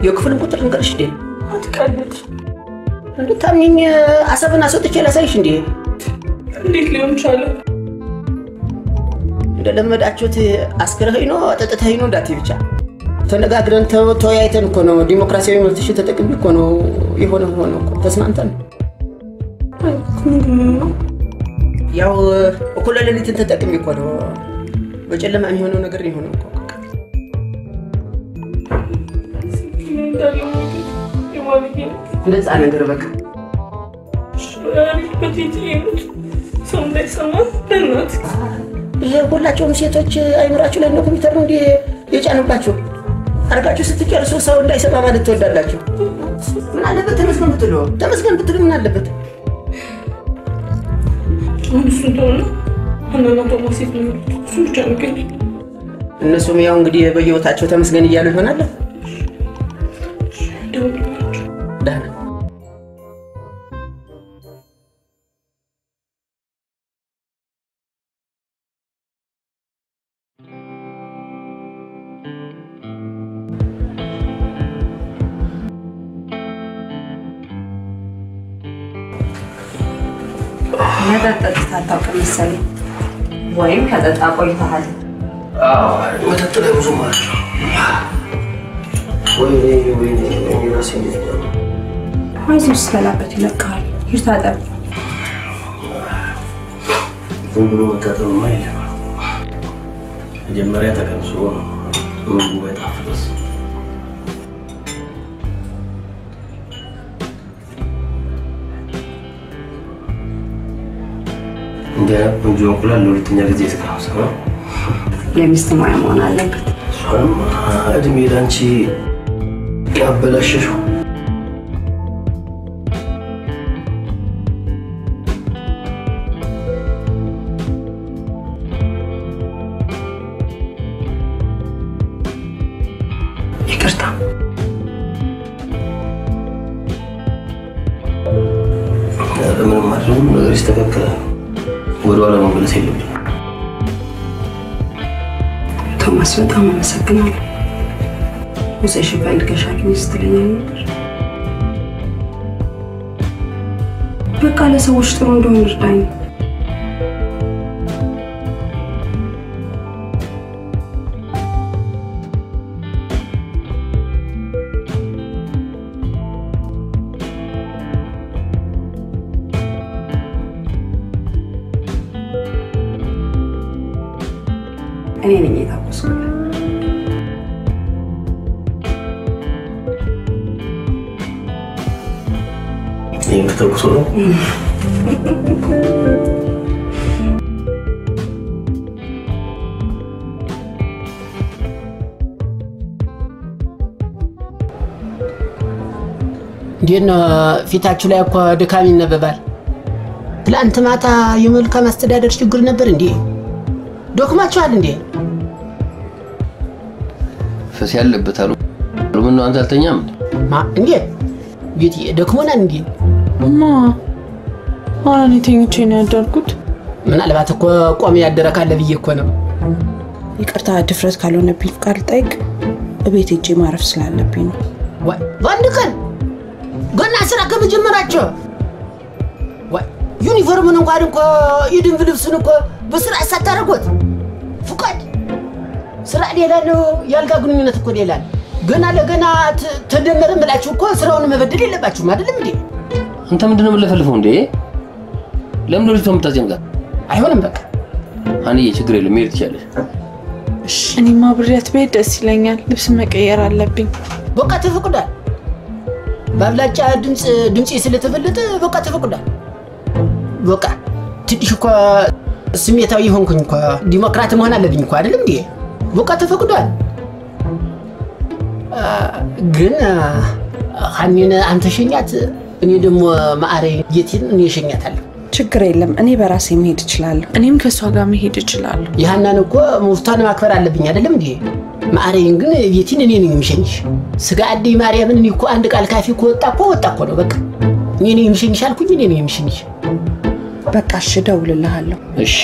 Speaker 8: የክፍል ቁጥር ንገርሽ እንዴ?
Speaker 13: አትቀልድ።
Speaker 8: እንድታምኚኝ አሰብን አስወጥቼ ላሳይሽ እንዴ?
Speaker 13: እንዴት ሊሆን ቻለ?
Speaker 8: እንደለመዳችሁት አስክረኸኝ ነው አጠጥተኸኝ ነው እንዳትዪ ብቻ ተነጋግረን ተወያይተን እኮ ነው ዲሞክራሲያዊ መብትሽን ተጠቅሜ እኮ ነው የሆነ ሆነ እኮ ተስማምተን ያው እኩለ ሌሊትን ተጠቅሜ እኮ ነው በጨለማ የሚሆነው ነገር የሆነው እኮ እንደዛ ነገር በቃ ሁላቸውም ሴቶች አይምራችሁ ላይ ነው ኮምፒውተር ነው የጫኑባችሁ አድርጋችሁ ስትጨርሱ ሰው እንዳይሰማ ማለት ትወዳላችሁ። ምን አለበት ተመስገን ብትሉ ተመስገን ብትሉ ምን አለበት? እነሱም ያው እንግዲህ በየቦታቸው ተመስገን እያሉ ይሆናል።
Speaker 13: ደውልላቸው።
Speaker 8: ደህና
Speaker 5: መጠጥ ጠጥተህ አታውቅም መሰለኝ፣ ወይም ከጠጣ ቆይተሃል።
Speaker 3: መጠጥ ላይ ብዙ ማለት ነው። ወይኔ ወይኔ ወይኔ ራሴ እንዴት ነው?
Speaker 5: ይለቅሃል። ሂድ ታጠብ።
Speaker 3: ዝም ብሎ መታጠብማ የለም። መጀመሪያ ተቀምሶ ነው ምግቡ እንዲያ ቆንጆ እንቁላል ለሁለተኛ ጊዜ የተቀመሰ ነው።
Speaker 5: የሚስት ሙያ መሆን አለበት።
Speaker 3: እድሜ ላንቺ ያበላሸሽው
Speaker 8: ይቅርታ።
Speaker 5: ጥሩ እንደሆን
Speaker 8: እንዴት ነው ፊታችሁ ላይ እኮ ድካም ይነበባል። ትላንት ማታ የመልካም አስተዳደር ችግር ነበር እንዴ? ዶክማችኋል እንዴ?
Speaker 3: ፈስ ያለበት አሉ ምን ነው አንተ አልተኛም እንዴ?
Speaker 8: ቤት ደክሞናል እንዴ?
Speaker 13: ማ ኧረ እኔ ተኝቼ ነው ያደርኩት።
Speaker 8: ምናልባት እኮ ቆሜ ያደረ ካለ ብዬ እኮ ነው።
Speaker 12: ይቅርታ ድፍረት ካልሆነብኝ ፍቃድ ልጠይቅ? እቤት ሄጄ ማረፍ ስላለብኝ ነው።
Speaker 8: ወይ በአንድ ቀን ገና ስራ ከመጀመራቸው ወይ ዩኒፎርምን እንኳን እኮ የደንብ ልብሱን እኮ በስርዓት ሳታደርጉት ፍቃድ ስራ ሌላ ነው፣ የአልጋ ግንኙነት እኮ ሌላ ነው። ገና ለገና ተደመርን ብላችሁ እኮ ስራውን መበደል የለባችሁም አይደለም እንዴ?
Speaker 3: አንተ ምንድን ነው የምለፈልፈው እንዴ? ለምን ልጅቷ የምታስጨንቃት?
Speaker 8: አይሆንም በቃ
Speaker 3: አንዬ ችግር የለም መሄድ ትችላለሽ።
Speaker 13: እኔማ ብሬያት ብሄድ ደስ ይለኛል። ልብስ መቀየር አለብኝ።
Speaker 8: በቃ ተፈቅዷል። በአብላጫ ድምፅ ድምፄ ስለተበለጠ በቃ ተፈቅዷል። በቃ ትንሽ እኮ ስሜታዊ ሆንኩኝ እኮ ዲሞክራት መሆን አለብኝ እኮ አይደለም እንዴ? በቃ ተፈቅዷል። ግን ሀኒን አንተ ሸኛት፣ እኔ ደግሞ ማዕረ ጌቴን እኔ እሸኛታለሁ።
Speaker 12: ችግር የለም፣ እኔ በራሴ መሄድ እችላለሁ።
Speaker 13: እኔም ከእሷ ጋር መሄድ እችላለሁ።
Speaker 8: የሀናን እኮ መብቷን ማክበር አለብኝ አይደለም እንዴ? ማዕረይን ግን ቤቲን እኔ ነኝ የምሸኝሽ። ስጋ አደይ ማርያምን እኔ እኮ አንድ ቃል ካፌ እኮ ወጣ እኮ ወጣ እኮ ነው በቃ። እኔ ነኝ የምሸኝሽ አልኩኝ፣ እኔ ነኝ የምሸኝሽ።
Speaker 12: በቃ እሺ፣ እደውልልሃለሁ።
Speaker 3: እሺ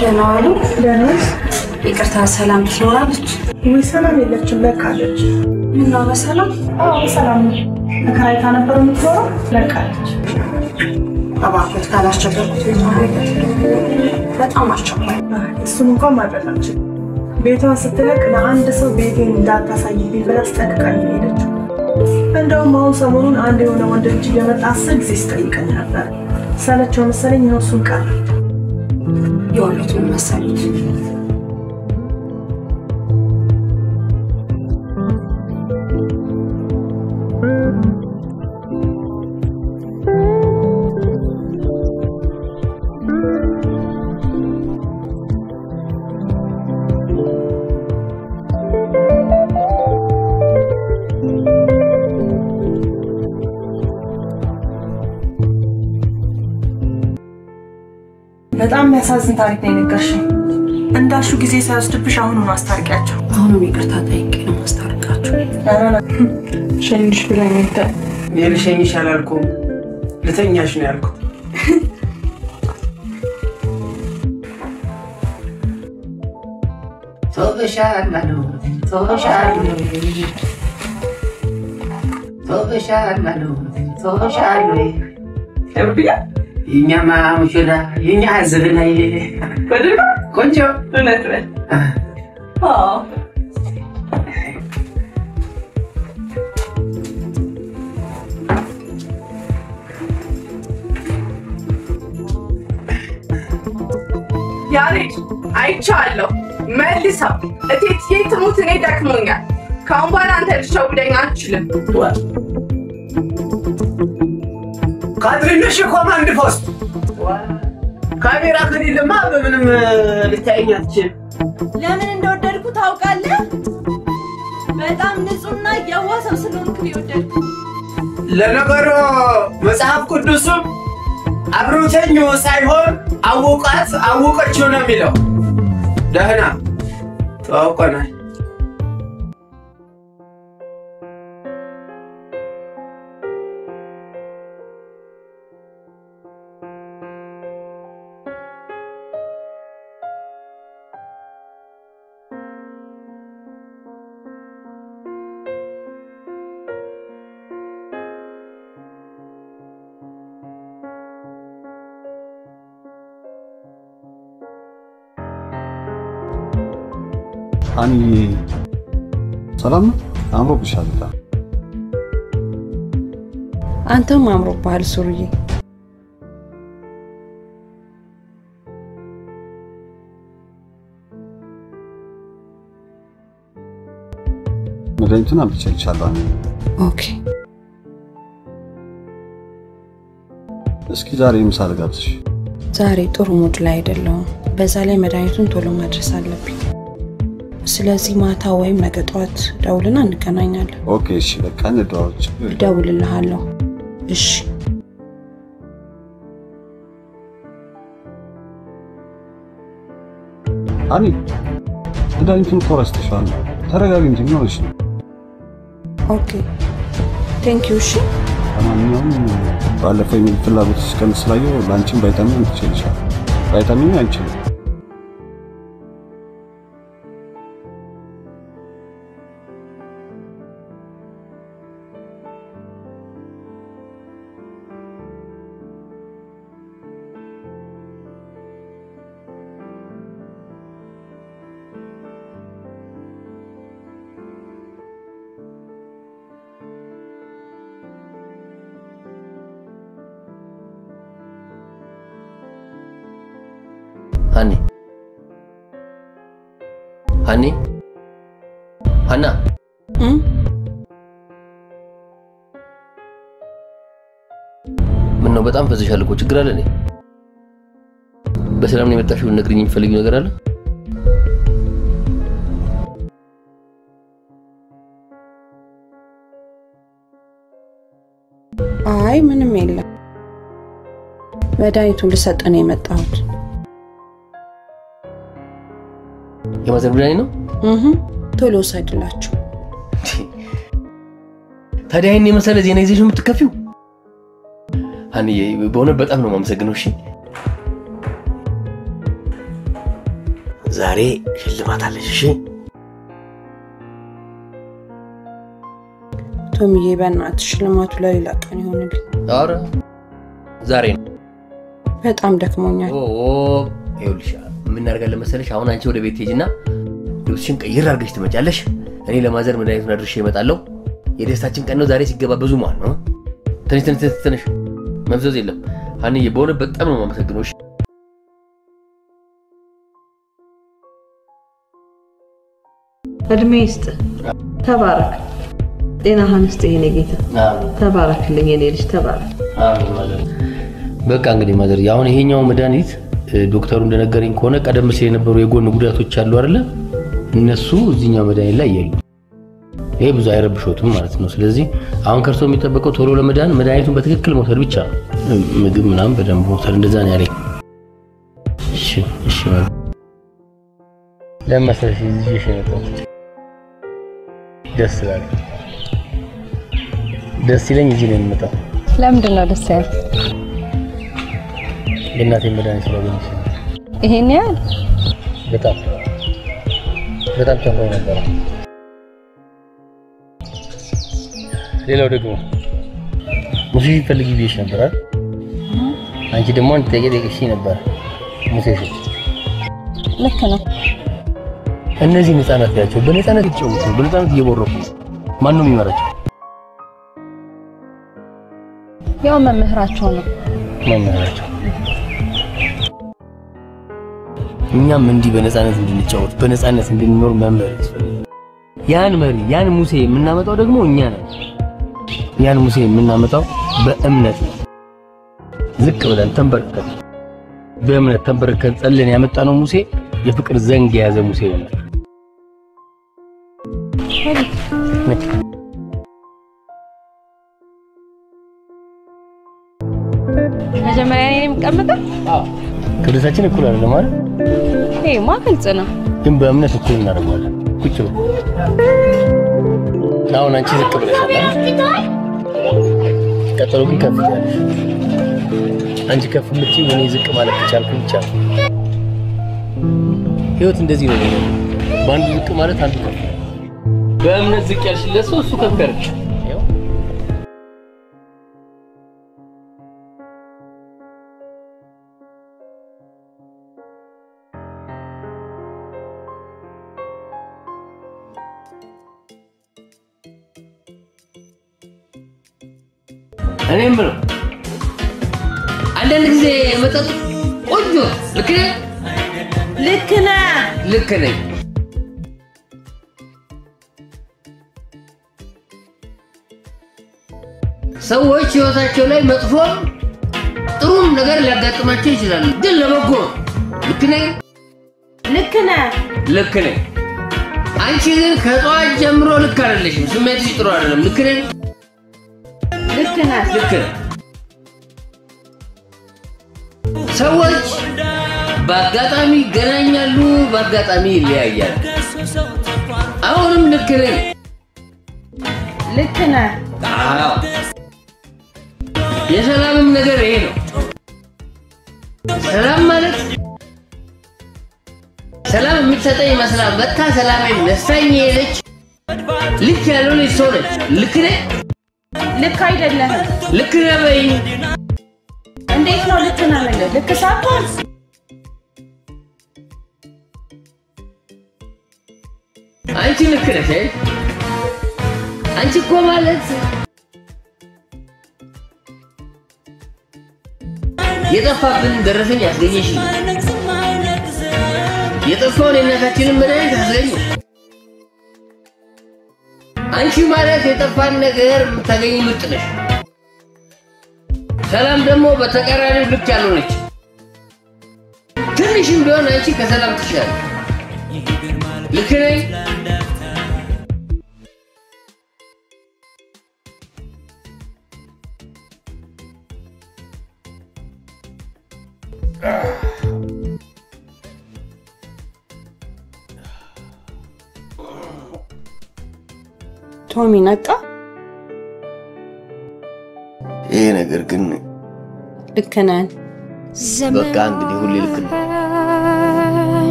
Speaker 5: ደህና ዋሉ። ደህና ይቅርታ፣ ሰላም ትኖራለች ወይ? ሰላም የለችም፣ ለቃለች። ምነው በሰላም? አዎ በሰላም ነው። ተከራይታ ነበር የምትኖረው፣ ለቃለች። እባክዎት ካላስቸገርኩት ቤቷ በጣም አስቸኳይ።
Speaker 23: እሱን እንኳን ማድረግ አልችልም። ቤቷን ስትለቅ ለአንድ ሰው ቤቴን እንዳታሳይብኝ ብላ አስጠንቅቃኝ ነው የሄደችው። እንደውም አሁን ሰሞኑን አንድ የሆነ ወንድ ልጅ እየመጣ አስር ጊዜ ሲጠይቀኝ ነበር። ሰለቸው መሰለኝ ይኸው እሱን ቀረ።
Speaker 5: your
Speaker 23: little. የሚያሳዝን ታሪክ ነው የነገርሽኝ። እንዳልሹ ጊዜ ሳይወስድብሽ አሁኑን አስታርቂያቸው።
Speaker 5: አሁንም ይቅርታ ጠይቄ ነው ማስታረቃቸው።
Speaker 13: ሸኝሽ ብላኝ ነበር።
Speaker 8: ልሸኝሽ አላልኩም፣ ልተኛሽ ነው ያልኩት። ተውበሻል ተውበሻል ተውበሻል የኛማ ሙሽራ የኛ ዝብናይ ቆንጆ። እውነት በል
Speaker 13: ያሬድ አይቼዋለሁ። መልሰው። እቴትዬ ትሙት፣ እኔ ደክሞኛል። ከአሁን በኋላ አንተ ልትሸውደኝ አትችልም።
Speaker 8: ካትሪነሽ ኮማንድ ፖስት ካሜራ ከሌለማ በምንም ልታየኝ አትችልም።
Speaker 6: ለምን እንደወደድኩ ታውቃለህ? በጣም ንጹህና የዋህ ሰው ስለሆንክ የወደድኩ።
Speaker 8: ለነገሩ መጽሐፍ ቅዱስም አብሮተኝ ሳይሆን አወቃት አወቀችው ነው የሚለው። ደህና ተዋውቀናል።
Speaker 22: ሀኒ ሰላም? አምሮብሻል
Speaker 12: አንተም አምሮብሃል ሱርዬ።
Speaker 22: መድኃኒቱን አምጥቼልሻለሁ።
Speaker 12: Okay
Speaker 22: እስኪ ዛሬ ምሳ ልጋብዝሽ።
Speaker 12: ዛሬ ጥሩ mood ላይ አይደለሁም። በዛ ላይ መድኃኒቱን ቶሎ ማድረስ አለብኝ። ስለዚህ ማታ ወይም ነገ ጠዋት ደውልና እንገናኛለን።
Speaker 22: Okay እሺ፣ በቃ እንደዋወል።
Speaker 12: እደውልልሃለሁ። እሺ
Speaker 22: ሀኒ መድኃኒቱን እኮ ረስተሽዋል። ተረጋጊ እንጂ ምን ሆነሽ ነው?
Speaker 12: Okay thank you። እሺ
Speaker 22: ለማንኛውም ባለፈው የምግብ ፍላጎት ሲቀንስ ስላየው ለአንቺም ቫይታሚን አምጥቼልሻለሁ። ቫይታሚኑ ያንቺ
Speaker 3: ፈዝሻል እኮ ችግር አለ? በሰላም ነው የመጣሽው? ነግሪኝ የሚፈልጊው ነገር አለ?
Speaker 12: አይ ምንም የለም። መድኃኒቱን ልሰጥ ነው የመጣሁት።
Speaker 3: የማዘር ጉዳይ ነው።
Speaker 12: ቶሎ ውሰድላችሁ።
Speaker 3: ታዲያ ይህን የመሰለ ዜና ይዘሽ ነው የምትከፊው? ሀኒዬ በእውነት በጣም ነው የማመሰግነው። እሺ
Speaker 24: ዛሬ ሽልማት አለሽ። እሺ
Speaker 12: ቶምዬ፣ በእናትህ ሽልማቱ ለሌላ ቀን ይሆንልኝ።
Speaker 3: ኧረ ዛሬ ነው።
Speaker 12: በጣም ደክሞኛል።
Speaker 3: ኦ ይኸውልሽ ምን እናደርጋለን መሰለሽ፣ አሁን አንቺ ወደ ቤት ትሄጂና ልብስሽን ቀይር አድርገሽ ትመጫለሽ። እኔ ለማዘር መድኃኒቱን አድርሼ እመጣለሁ። የደስታችን ቀን ነው ዛሬ። ሲገባ ብዙ ማለት ነው። ትንሽ ትንሽ ትንሽ መፍዘዝ የለም። ሀኒዬ በእውነት በጣም ነው የማመሰግነው። እሺ
Speaker 20: እድሜ ይስጥ፣ ተባረክ። ጤናህን ስጥ የኔ ጌታ። ተባረክልኝ የኔ ልጅ ተባረክ።
Speaker 3: በቃ እንግዲህ ማዘር፣ አሁን ይሄኛው መድኃኒት ዶክተሩ እንደነገረኝ ከሆነ ቀደም ሲል የነበሩ የጎን ጉዳቶች አሉ አይደለ? እነሱ እዚህኛው መድኃኒት ላይ የሉ። ይሄ ብዙ አይረብሾትም ማለት ነው። ስለዚህ አሁን ከእርሶ የሚጠበቀው ቶሎ ለመዳን መድኃኒቱን በትክክል መውሰድ ብቻ ነው። ምግብ ምናምን በደንብ መውሰድ፣ እንደዛ ነው ያለኝ። እሺ እሺ። ለምን መሰለሽ ይዤሽ የመጣሁት ደስ ይላል። ደስ ይለኝ እዚህ ነው የምመጣው።
Speaker 16: ለምንድን ነው ደስ ያለ?
Speaker 3: የእናቴን መድኃኒት ስላገኘች ነው።
Speaker 16: ይሄን ያህል
Speaker 3: በጣም በጣም ጨንቆኝ ነበረ። ሌላው ደግሞ ሙሴሽን ፈልጊ ብዬሽ ነበር አይደል? አንቺ ደግሞ አንድ ጥያቄ ጠይቀሽኝ ነበር። ሙሴሽን
Speaker 16: ልክ ነው።
Speaker 3: እነዚህን ህጻናት ያቸው በነፃነት ይጫወቱ፣ በነፃነት እየቦረቁ ማን ነው የሚመራቸው?
Speaker 16: ያው መምህራቸው ነው።
Speaker 3: መምህራቸው። እኛም እንዲህ በነፃነት እንድንጫወት በነፃነት እንድንኖር መምህር ያስፈልጋል። ያን መሪ ያን ሙሴ የምናመጣው ደግሞ እኛ ነን። ያን ሙሴ የምናመጣው በእምነት ነው። ዝቅ ብለን ተንበርከን በእምነት ተንበርከን ጸልን ያመጣነው ሙሴ የፍቅር ዘንግ የያዘ ሙሴ ይሆናል።
Speaker 16: መጀመሪያ እኔ የምቀመጠው
Speaker 3: ክብደታችን እኩል አይደለም ማለት
Speaker 16: ይሄማ ግልጽ ነው።
Speaker 3: ግን በእምነት እኩል እናደርገዋለን። ቁጭ ብሎ አሁን አንቺ ዝቅ ብለሻል? ቀጠሎ ግን ከፍ አንቺ ከፍ የምትይው እኔ ዝቅ ማለት ከቻልኩ ብቻ ህይወት እንደዚህ ነው። በአንዱ ዝቅ ማለት አንዱ ከፍ በእምነት ዝቅ ያልሽለት ሰው እሱ ከፍ ያደርግሽ። እኔ የምለው አንዳንድ ጊዜ መጠጥ ቆንጆ ልክ ነህ?
Speaker 23: ልክ ነህ።
Speaker 3: ልክ ነኝ። ሰዎች ህይወታቸው ላይ መጥፎም ጥሩም ነገር ሊያጋጥማቸው ይችላል፣ ግን ለበጎ ልክ ነኝ?
Speaker 23: ልክ ነህ።
Speaker 3: ልክ ነኝ። አንቺ ግን ከጠዋት ጀምሮ ልክ አይደለሽም። ስሜትሽ ጥሩ አይደለም። ልክ ነኝ?
Speaker 23: ልክ ነህ።
Speaker 3: ልክ ሰዎች በአጋጣሚ ይገናኛሉ፣ በአጋጣሚ ይለያያሉ። አሁንም ልክ ነኝ።
Speaker 23: ልክ ነህ።
Speaker 3: አዎ የሰላምም ነገር ይሄ ነው። ሰላም ማለት ሰላም የምትሰጠኝ መስላ መታ ሰላሜን ነሳኝ የሄደች ልክ ያልሆነች ሰው ነች። ልክ ነኝ?
Speaker 23: ልክ አይደለህም።
Speaker 3: ልክ ነህ
Speaker 23: እንዴት ነው ልክ ነህ የምልህ? ልክ ሳትሆን
Speaker 3: አንቺ ልክ ነሽ። አንቺ እኮ ማለት የጠፋብን ደረሰኝ ያስገኘሽ የጠፋውን የእናታችንን መድኃኒት አስገኘ። አንቺ ማለት የጠፋን ነገር የምታገኝ ምርጥ ነሽ። ሰላም ደግሞ በተቃራኒው ልክ ያልሆነች ትንሽም ቢሆን አንቺ ከሰላም ትሻል። ልክ ነኝ?
Speaker 12: ቶሚ ነቃ።
Speaker 3: ይሄ ነገር ግን
Speaker 12: ልክ ነን።
Speaker 3: በቃ እንግዲህ ሁሌ ልክ ነው።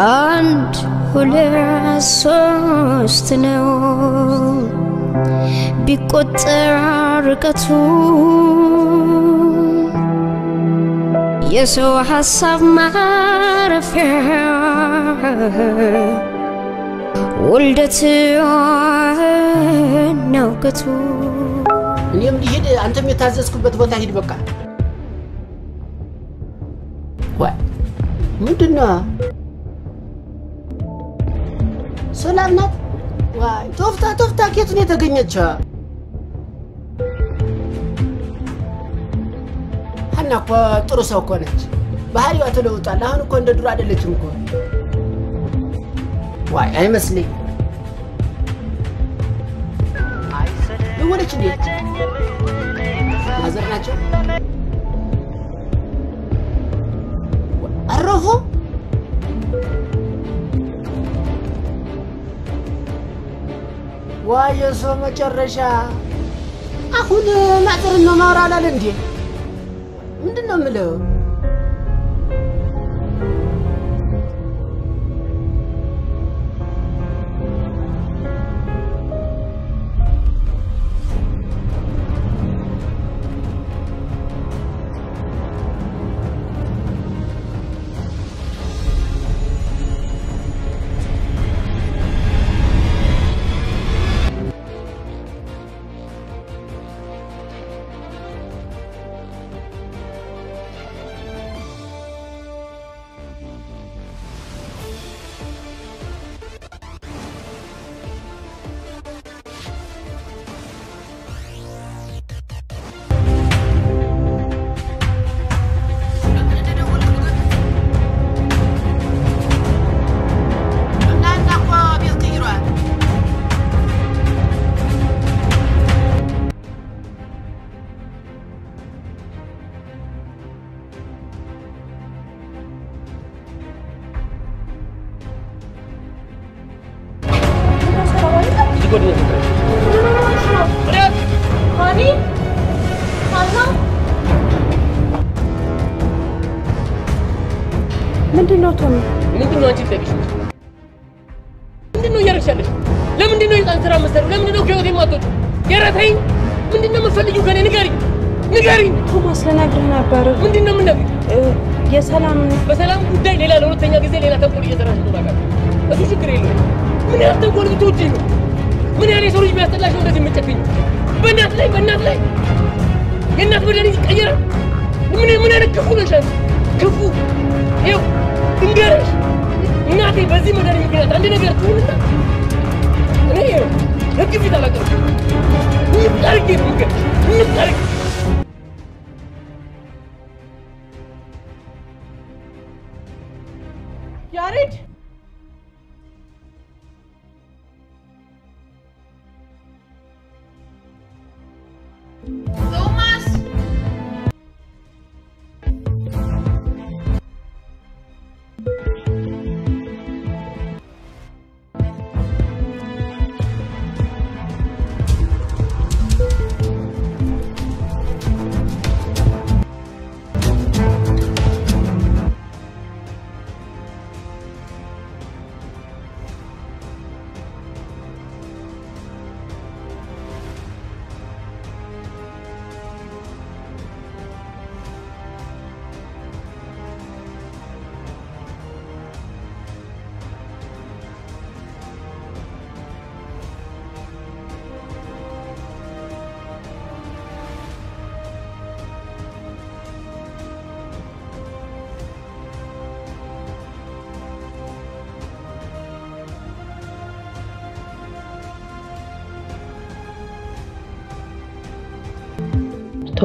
Speaker 21: አንድ ሁለት ሶስት ነው ቢቆጠር ርቀቱ የሰው ሀሳብ ማረፊያ ውልደት ናውቀቱ
Speaker 8: እኔም ልሂድ፣ አንተም የታዘዝኩበት ቦታ ሂድ። በቃ ምንድን ነው? ሰላም ናት? ዋይ ቶፍታ ቶፍታ ኬት ነው የተገኘችው? ሀና እኮ ጥሩ ሰው እኮ ነች። ባህሪዋ ተለውጧል። አሁን እኮ እንደ ድሮ አይደለችም እኮ። ዋይ አይመስልኝ ደወለች እንዴ? ማዘር ናቸው? አረፉ? ዋይ የሰው መጨረሻ። አሁን ማዘርን ነው ማውራ አላለ እንዴ? ምንድን ነው የምለው?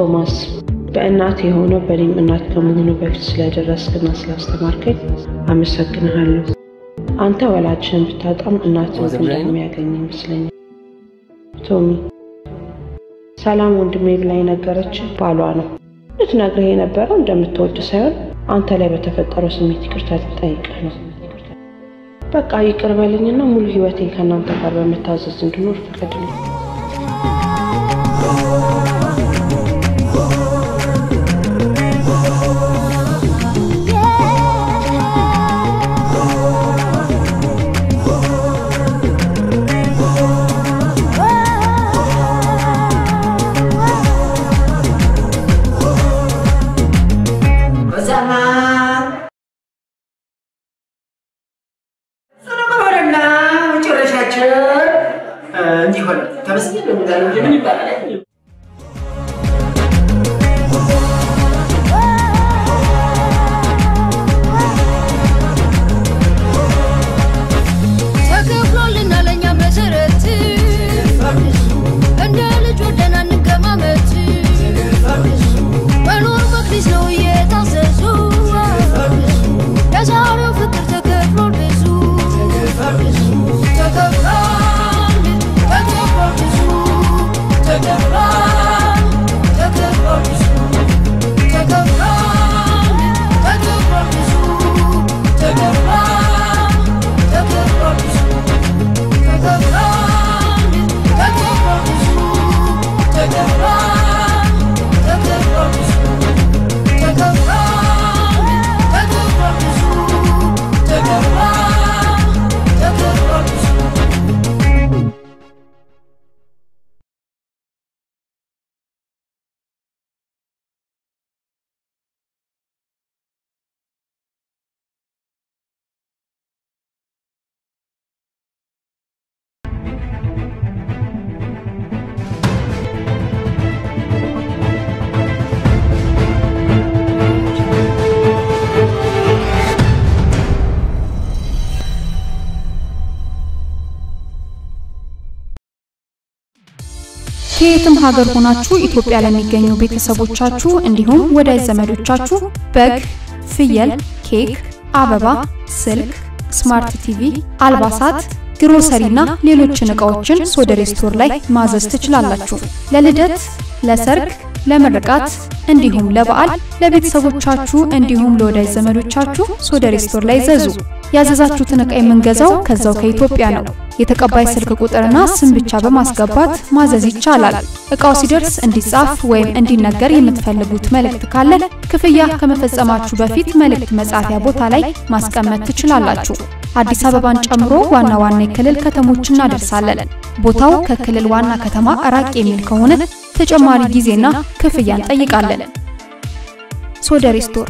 Speaker 12: ቶማስ በእናት
Speaker 21: የሆነው በእኔም እናት ከመሆኑ በፊት ስለደረስክና ስላስተማርከኝ አመሰግንሃለሁ። አንተ ወላጅህን ብታጣም እናትን ግን የሚያገኝ ይመስለኛል። ቶሚ ሰላም ወንድሜ ብላ የነገረች ባሏ ነው። ልትነግርህ የነበረው እንደምትወድ ሳይሆን አንተ ላይ በተፈጠረው ስሜት ይቅርታ ልጠይቅህ ነው። በቃ ይቅር በልኝና ሙሉ ህይወቴን ከእናንተ ጋር በመታዘዝ እንድኖር ፍቀድልኝ።
Speaker 15: ከየትም ሀገር ሆናችሁ ኢትዮጵያ ለሚገኙ ቤተሰቦቻችሁ እንዲሁም ወዳጅ ዘመዶቻችሁ በግ፣ ፍየል፣ ኬክ፣ አበባ፣ ስልክ፣ smart TV፣ አልባሳት፣ ግሮሰሪና ሌሎችን እቃዎችን ሶደሬ Store ላይ ማዘዝ ትችላላችሁ። ለልደት፣ ለሰርግ፣ ለምርቃት እንዲሁም ለበዓል ለቤተሰቦቻችሁ እንዲሁም ለወዳጅ ዘመዶቻችሁ ሶደሬ Store ላይ እዘዙ። ያዘዛችሁትን ዕቃ የምንገዛው ከዛው ከኢትዮጵያ ነው። የተቀባይ ስልክ ቁጥርና ስም ብቻ በማስገባት ማዘዝ ይቻላል። እቃው ሲደርስ እንዲጻፍ ወይም እንዲነገር የምትፈልጉት መልእክት ካለ ክፍያ ከመፈጸማችሁ በፊት መልእክት መጻፊያ ቦታ ላይ ማስቀመጥ ትችላላችሁ። አዲስ አበባን ጨምሮ ዋና ዋና የክልል ከተሞች እናደርሳለን። ቦታው ከክልል ዋና ከተማ ራቅ የሚል ከሆነ ተጨማሪ ጊዜና ክፍያ እንጠይቃለን። ሶደሬ Store